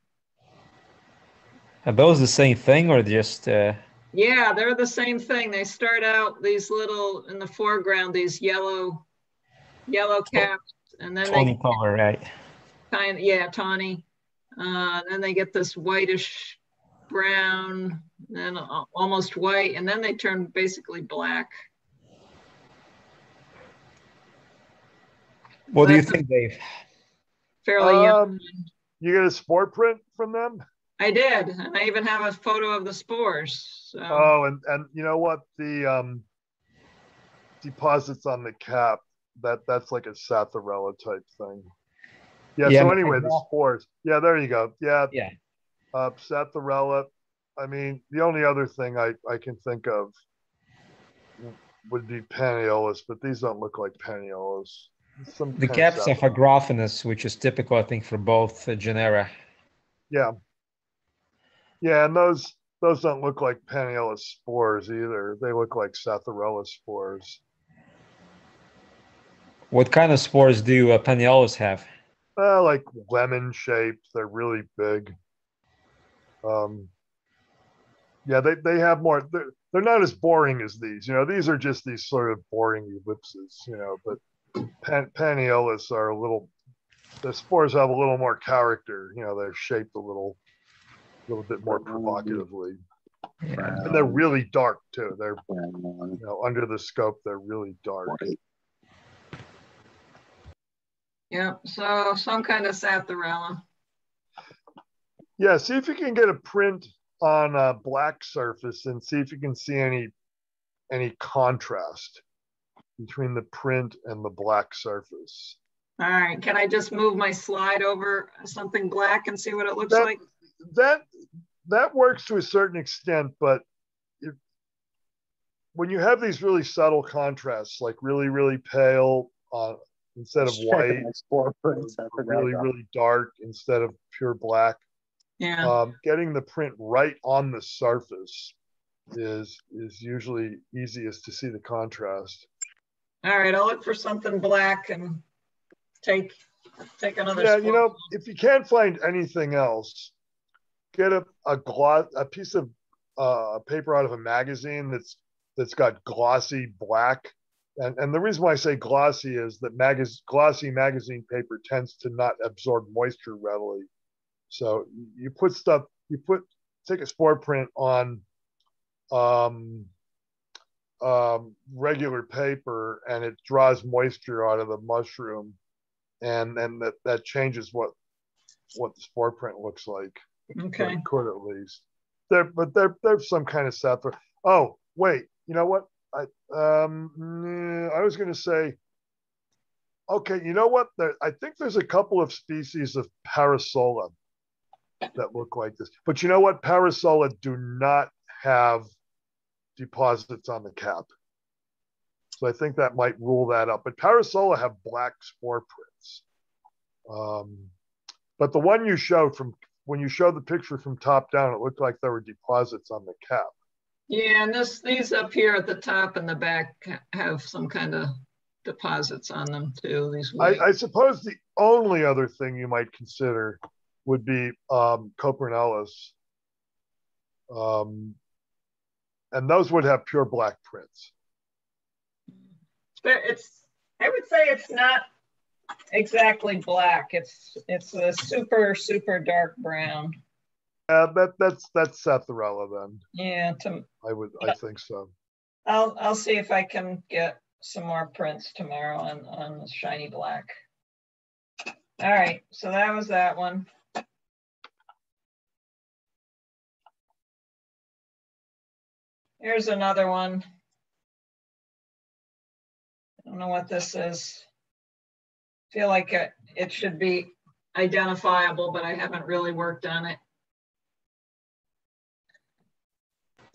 Are those the same thing or just? Uh...
Yeah, they're the same thing. They start out these little in the foreground, these yellow, yellow caps, and then
tawny
they
color, right?
Kind of, yeah, tawny. Uh, then they get this whitish brown, then almost white, and then they turn basically black.
What do you think, Dave?
Fairly young.
Um, you get a spore print from them?
I did, and I even have a photo of the spores. So.
Oh, and and you know what? The um, deposits on the cap that that's like a Psathyrella type thing. Yeah.
Yeah,
so anyway, the spores. Yeah, there you go. Yeah.
Yeah.
Uh, Psathyrella. I mean, the only other thing I I can think of would be Panaeolus, but these don't look like Panaeolus. Some
The caps are
Psathyrella.
Hygrophanous, which is typical, I think, for both uh, genera.
Yeah. Yeah, and those those don't look like Panaeolus spores either. They look like Psathyrella spores.
What kind of spores do uh, have?
Uh, like lemon shaped. They're really big. Um, yeah, they, they have more. They're, they're not as boring as these. You know, these are just these sort of boring ellipses. You know, but pan, are a little. The spores have a little more character. You know, they're shaped a little, little bit more provocatively, and they're really dark too. They're you know under the scope. They're really dark.
Yeah, so some kind of Psathyrella.
Yeah, see if you can get a print on a black surface and see if you can see any any contrast. between the print and the black surface.
All right, can I just move my slide over something black and see what it looks
That-
like?
That that works to a certain extent, but if, when you have these really subtle contrasts, like really really pale uh, instead of <laughs> white,
my spore prints,
or really
about
really dark instead of pure black,
Yeah,
um, getting the print right on the surface is is usually easiest to see the contrast.
all right, I'll look for something black and take, take another.
yeah, you know, if you can't find anything else, get a a gloss a piece of uh, paper out of a magazine that's that's got glossy black. And, and the reason why I say glossy is that magaz- glossy magazine paper tends to not absorb moisture readily. So you put stuff, you put take a spore print on um, um, regular paper, and it draws moisture out of the mushroom, and then that that changes what what the spore print looks like.
Okay.
Could at least. There, but there, there's some kind of stuff. Oh, wait. You know what? I um, mm, I was going to say. Okay, you know what? There, I think there's a couple of species of parasola that look like this. But you know what? Parasola do not have deposits on the cap. So I think that might rule that up. But parasola have black spore prints. Um, but the one you showed from when you showed the picture from top down, it looked like there were deposits on the cap.
Yeah, and this, these up here at the top and the back have some kind of deposits on them too, these.
I, I suppose the only other thing you might consider would be um, Coprinellus. Um, and those would have pure black prints.
It's, I would say it's not exactly black. It's, it's a super, super dark brown.
Uh, that that's that's Psathyrella then.
Yeah, to,
I would I think so.
I'll, I'll see if I can get some more prints tomorrow on, on the shiny black. All right, so that was that one. Here's another one. I don't know what this is. Feel like it, it should be identifiable, but I haven't really worked on it.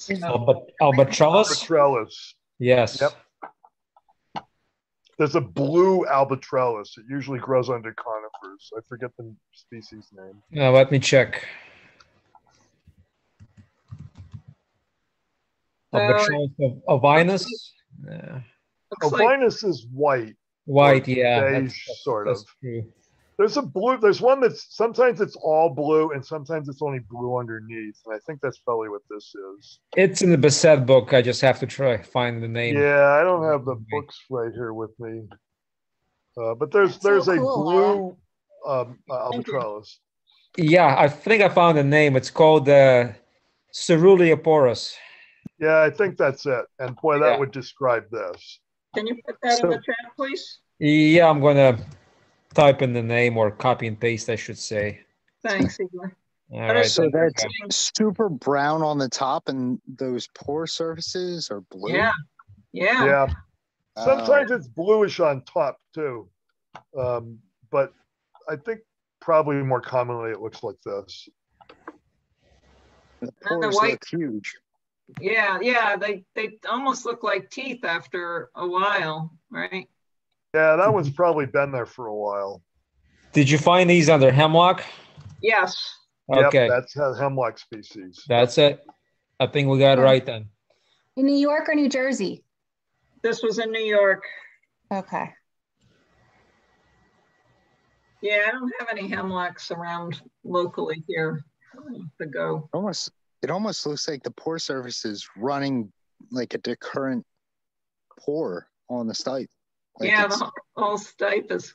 Albat- albatross?
Albatrellus.
Yes.
Yep. There's a blue albatrellus. It usually grows under conifers. I forget the species name.
Now let me check. Uh, albatross of Ovinus? Yeah.
Albinus is white.
White, yeah.
Beige,
that's- that's-
sort of.
true.
There's a blue. There's one that's sometimes it's all blue and sometimes it's only blue underneath. And I think that's probably what this is.
It's in the Bessette book. I just have to try find the name.
Yeah, I don't have the books right here with me. Uh, but there's there's a blue um, uh, albatrellus.
Yeah, I think I found the name. It's called uh, Caeruleoporus.
Yeah, I think that's it. And boy, that
Yeah.
would describe this.
Can you put that in the chat, please?
Yeah, I'm gonna type in the name or copy and paste, I should say.
Thanks, Igor. <laughs>
All right.
so that's
Cam.
super brown on the top, and those pore surfaces are blue.
Yeah, yeah.
Yeah.
Oh.
Sometimes it's bluish on top too. Um, but I think probably more commonly it looks like this.
The
And the
pores
white-
look huge.
Yeah, yeah, they, they almost look like teeth after a while, right?
Yeah, that one's probably been there for a while.
Did you find these under hemlock?
Yes.
Okay,
Yep, that's a hemlock species.
that's it. I think we got it right then.
In New York or New Jersey?
This was in New York.
Okay.
Yeah, I don't have any hemlocks around locally here to go.
Almost, it almost looks like the pore surface is running like a decurrent pore on the stipe. Like
Yeah, the whole- whole stipe is,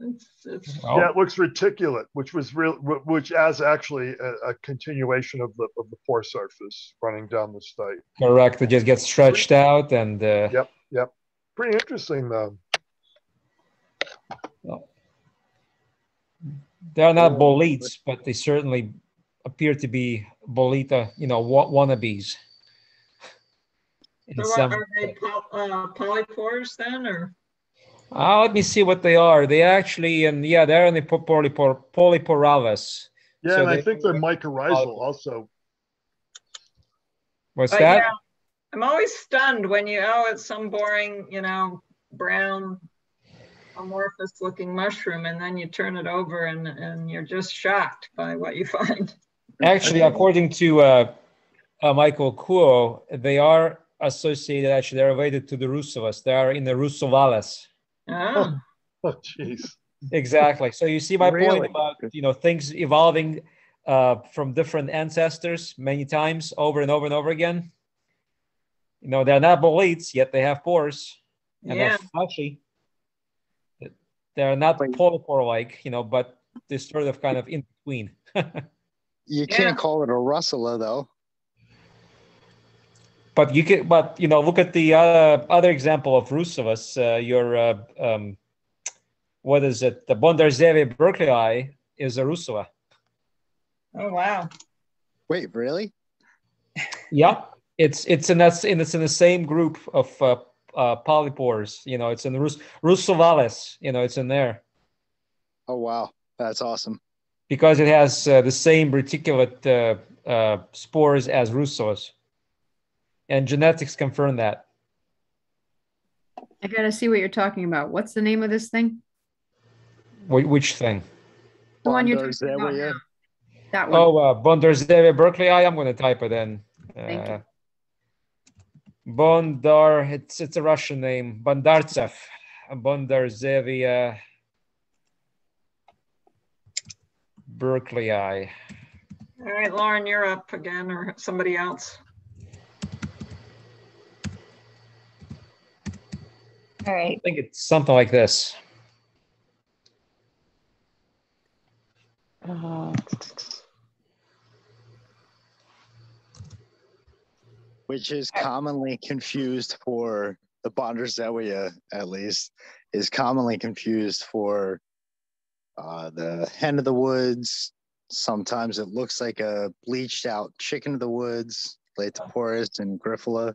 it's, it's,
Oh.
Yeah, it looks reticulate, which was real, which as actually a, a continuation of the of the pore surface running down the stipe.
Correct. It just gets stretched out and uh,
Yep, yep. Pretty interesting though.
they're not boletes, but they certainly appear to be Bolita, you know, wa- wannabes. in
So
some.
are they poly, uh, polypores then, or?
Uh, let me see what they are. They actually, and yeah, they're in the po- polypor polyporales.
Yeah,
So
and I think they're mycorrhizal also.
What's
But
that?
yeah, I'm always stunned when you, oh, it's some boring, you know, brown amorphous looking mushroom and then you turn it over and, and you're just shocked by what you <laughs> find.
Actually, according to uh, uh, Michael Kuo, they are associated. Actually, they're related to the Russulas. They are in the Russulales.
Oh, <laughs>
Oh, jeez.
Exactly. So you see my
Really?
point about you know things evolving uh, from different ancestors many times over and over and over again. You know they're not boletes yet they have pores and
yeah.
they're fleshy. They're not polypore like you know, but they're sort of kind of in between. <laughs>
You
Yeah.
can't call it a Russula though.
But you can, but you know, look at the uh, other example of Russulas. Uh, your uh, um, what is it? The Bondarzewia berkeleyi is a Russula.
Oh, wow.
Wait, really?
Yeah, it's it's in that's in it's in the same group of uh, uh, polypores. You know, it's in the Rus Russulales. You know, it's in there
Oh wow, that's awesome.
Because it has uh, the same reticulate uh, uh, spores as Russos, and genetics confirm that.
I gotta see what you're talking about. What's the name of this thing?
Wh- which thing?
The one you're talking about
Bondarzewia.
now. That one.
Oh, uh, Bondarzewia berkeleyi. I'm going to type it in.
Thank you.
Uh, Bondar, it's it's a Russian name. Bondartsev, Bondarzewia, Berkeley. I.
All right, Lauren, you're up again or somebody else.
All right.
I think it's something like this.
Uh,
which is commonly confused for the Bondarzewia, at least, is commonly confused for uh, the hen of the woods. Sometimes it looks like a bleached out chicken of the woods, Laetiporus and Grifola.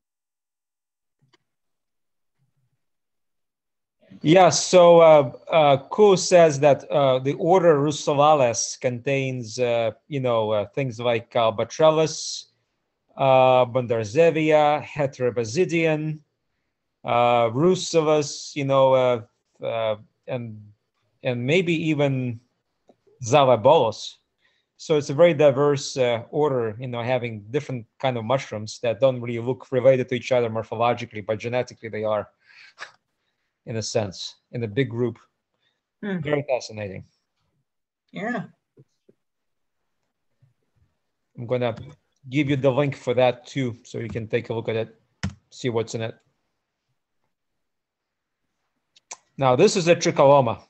Yeah, so uh, uh, Kuo says that uh, the order Russulales contains, uh, you know, uh, things like Albatrellus, uh, Bondarzewia, Heterobasidion, uh, Russulas, you know, uh, uh, and and maybe even Zavabolos. So it's a very diverse uh, order, you know, having different kind of mushrooms that don't really look related to each other morphologically, but genetically they are <laughs> in a sense, in a big group.
Hmm.
Very fascinating.
Yeah.
I'm gonna give you the link for that too, so you can take a look at it, see what's in it. Now, this is a tricholoma.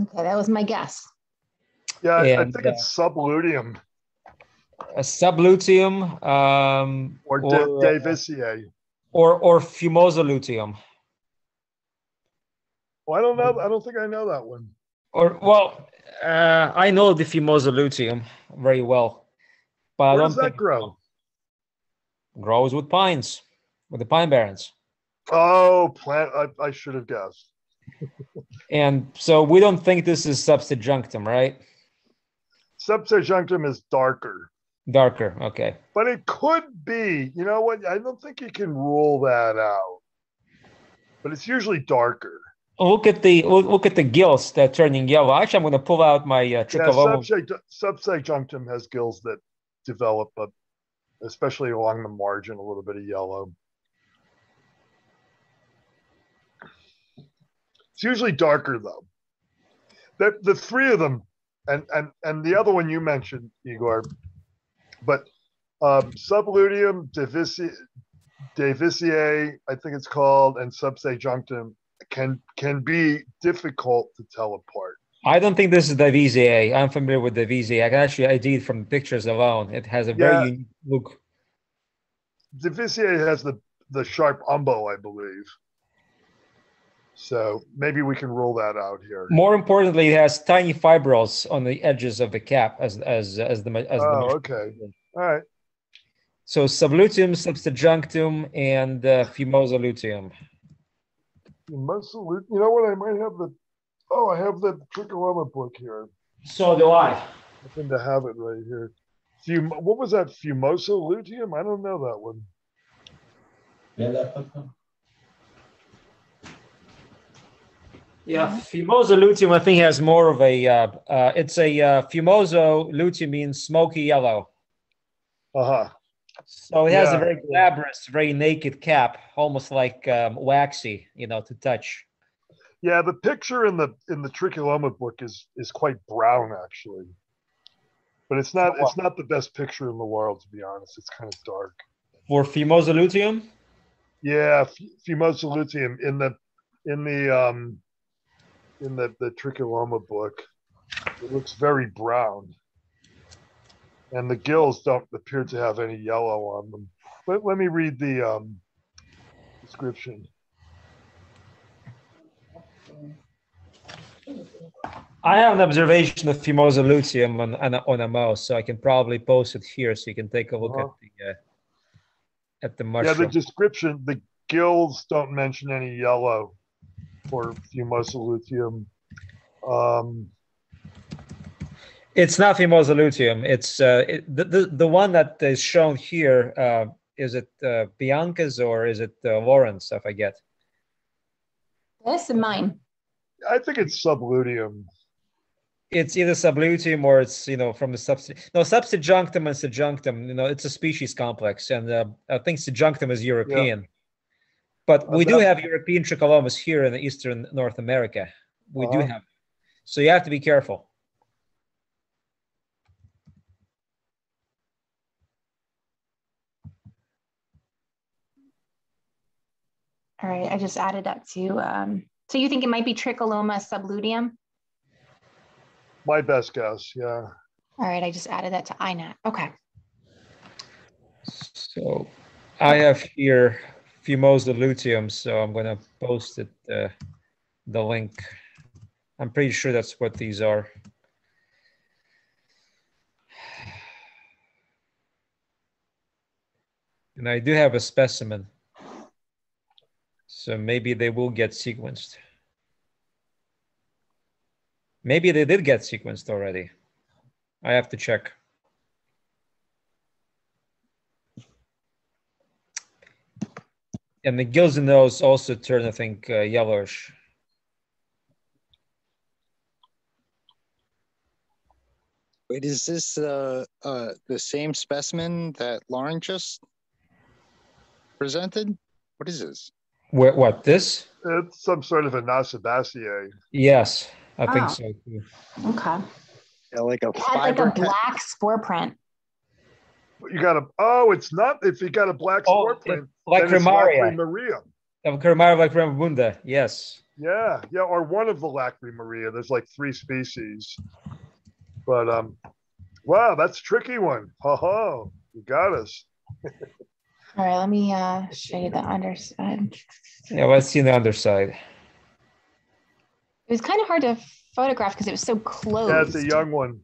Okay, that was my guess.
Yeah, I- I
And,
think it's subluteum
A subluteum um,
or,
or,
De-
uh,
Davisiae.
or, or fumosoluteum.
Well, I don't know. I don't think I know that one.
Or, well, uh, I know the fumosoluteum very well, but I don't
does that
think
grow?
grows with pines, with the pine barrens.
Oh, plant. I, I should have guessed.
And so we don't think this is subsejunctum, right?
Subsejunctum is darker,
Darker. Okay.
but it could be. You know what? I don't think you can rule that out. But it's usually darker.
Look at the look, at the gills that are turning yellow. Actually, I'm going to pull out my uh,
Yeah,
tricholoma.
subseg- subsejunctum has gills that develop, a, especially along the margin, a little bit of yellow. It's usually darker though. The the three of them, and and and the other one you mentioned, Igor, but um, subluteum, Davisi, Davisiae, I think it's called, and subsejunctum can can be difficult to tell apart.
I don't think this is Davisiae. I'm familiar with Davisiae. I can actually ID it from pictures alone. It has a very
Yeah.
unique look.
Davisiae has the the sharp umbo, I believe. So maybe we can rule that out here.
More importantly, it has tiny fibrils on the edges of the cap as as as the as
Oh,
the
okay. All right.
So subluteum, subsejunctum, and uh, fumosa luteum.
Fumosa luteum. You know what? I might have the. Oh, I have the Tricholoma book here.
So do I.
I happen to have it right here. Fum- what was that? Fumosa luteum? I don't know that one.
Yeah, fumosa luteum, I think, has more of a. Uh, uh, it's a uh, fumoso luteum means smoky yellow.
Uh huh.
So it has
Yeah.
a very glabrous, very naked cap, almost like um, waxy, you know, to touch.
Yeah, the picture in the in the Tricholoma book is is quite brown actually, but it's not it's not the best picture in the world to be honest. It's kind of dark.
For fumosa luteum,
Yeah, Fumosa luteum in the in the um in the the Tricholoma book, it looks very brown, and the gills don't appear to have any yellow on them. Let, let me read the um description.
I have an observation of fumosa luteum on, on, a, on a mouse, so I can probably post it here so you can take a look at the uh, at the
Uh-huh. Yeah, the description, the gills don't mention any yellow for Fumosa luteum. Um,
It's not fumosa luteum. It's uh, it, the, the the one that is shown here. Uh, is it uh, Bianca's or is it uh, Lauren's? I forget.
This is mine.
I think it's subluteum.
It's either subluteum or it's you know from the subs. No, subsejunctum and sejunctum. You know, it's a species complex, and uh, I think sejunctum is European. But
Uh,
we do have European tricholomas here in eastern North America. We do
Uh-huh.
have, so you have to be careful.
All right, I just added that to. Um, so you think it might be Tricholoma subluteum?
My best guess, yeah.
All right, I just added that to INAT. Okay.
So I have here Fumosa luteum, so I'm gonna post it, uh, the link. I'm pretty sure that's what these are. And I do have a specimen. So maybe they will get sequenced. Maybe they did get sequenced already. I have to check. And the gills in those also turn, I think, uh, yellowish.
Wait, is this uh, uh, the same specimen that Lauren just presented? What is this?
What, what this?
It's some sort of a Nasibaceae.
Yes, I think
Oh.
so too.
Okay.
Yeah, like a
It had like a black spore print.
You got a, oh, it's not, if you got a black
Oh,
sport print,
like
then it's
Lacrimaria.
Maria.
Lacrimaria like Ramabunda, yes.
Yeah, yeah, or one of the Lacrimaria. There's like three species. But um, wow, that's a tricky one. Ha ha, you got us. <laughs>
All right, let me uh, show you the underside.
Yeah, let's see the underside.
It was kind of hard to photograph because it was so close.
Yeah, a young one.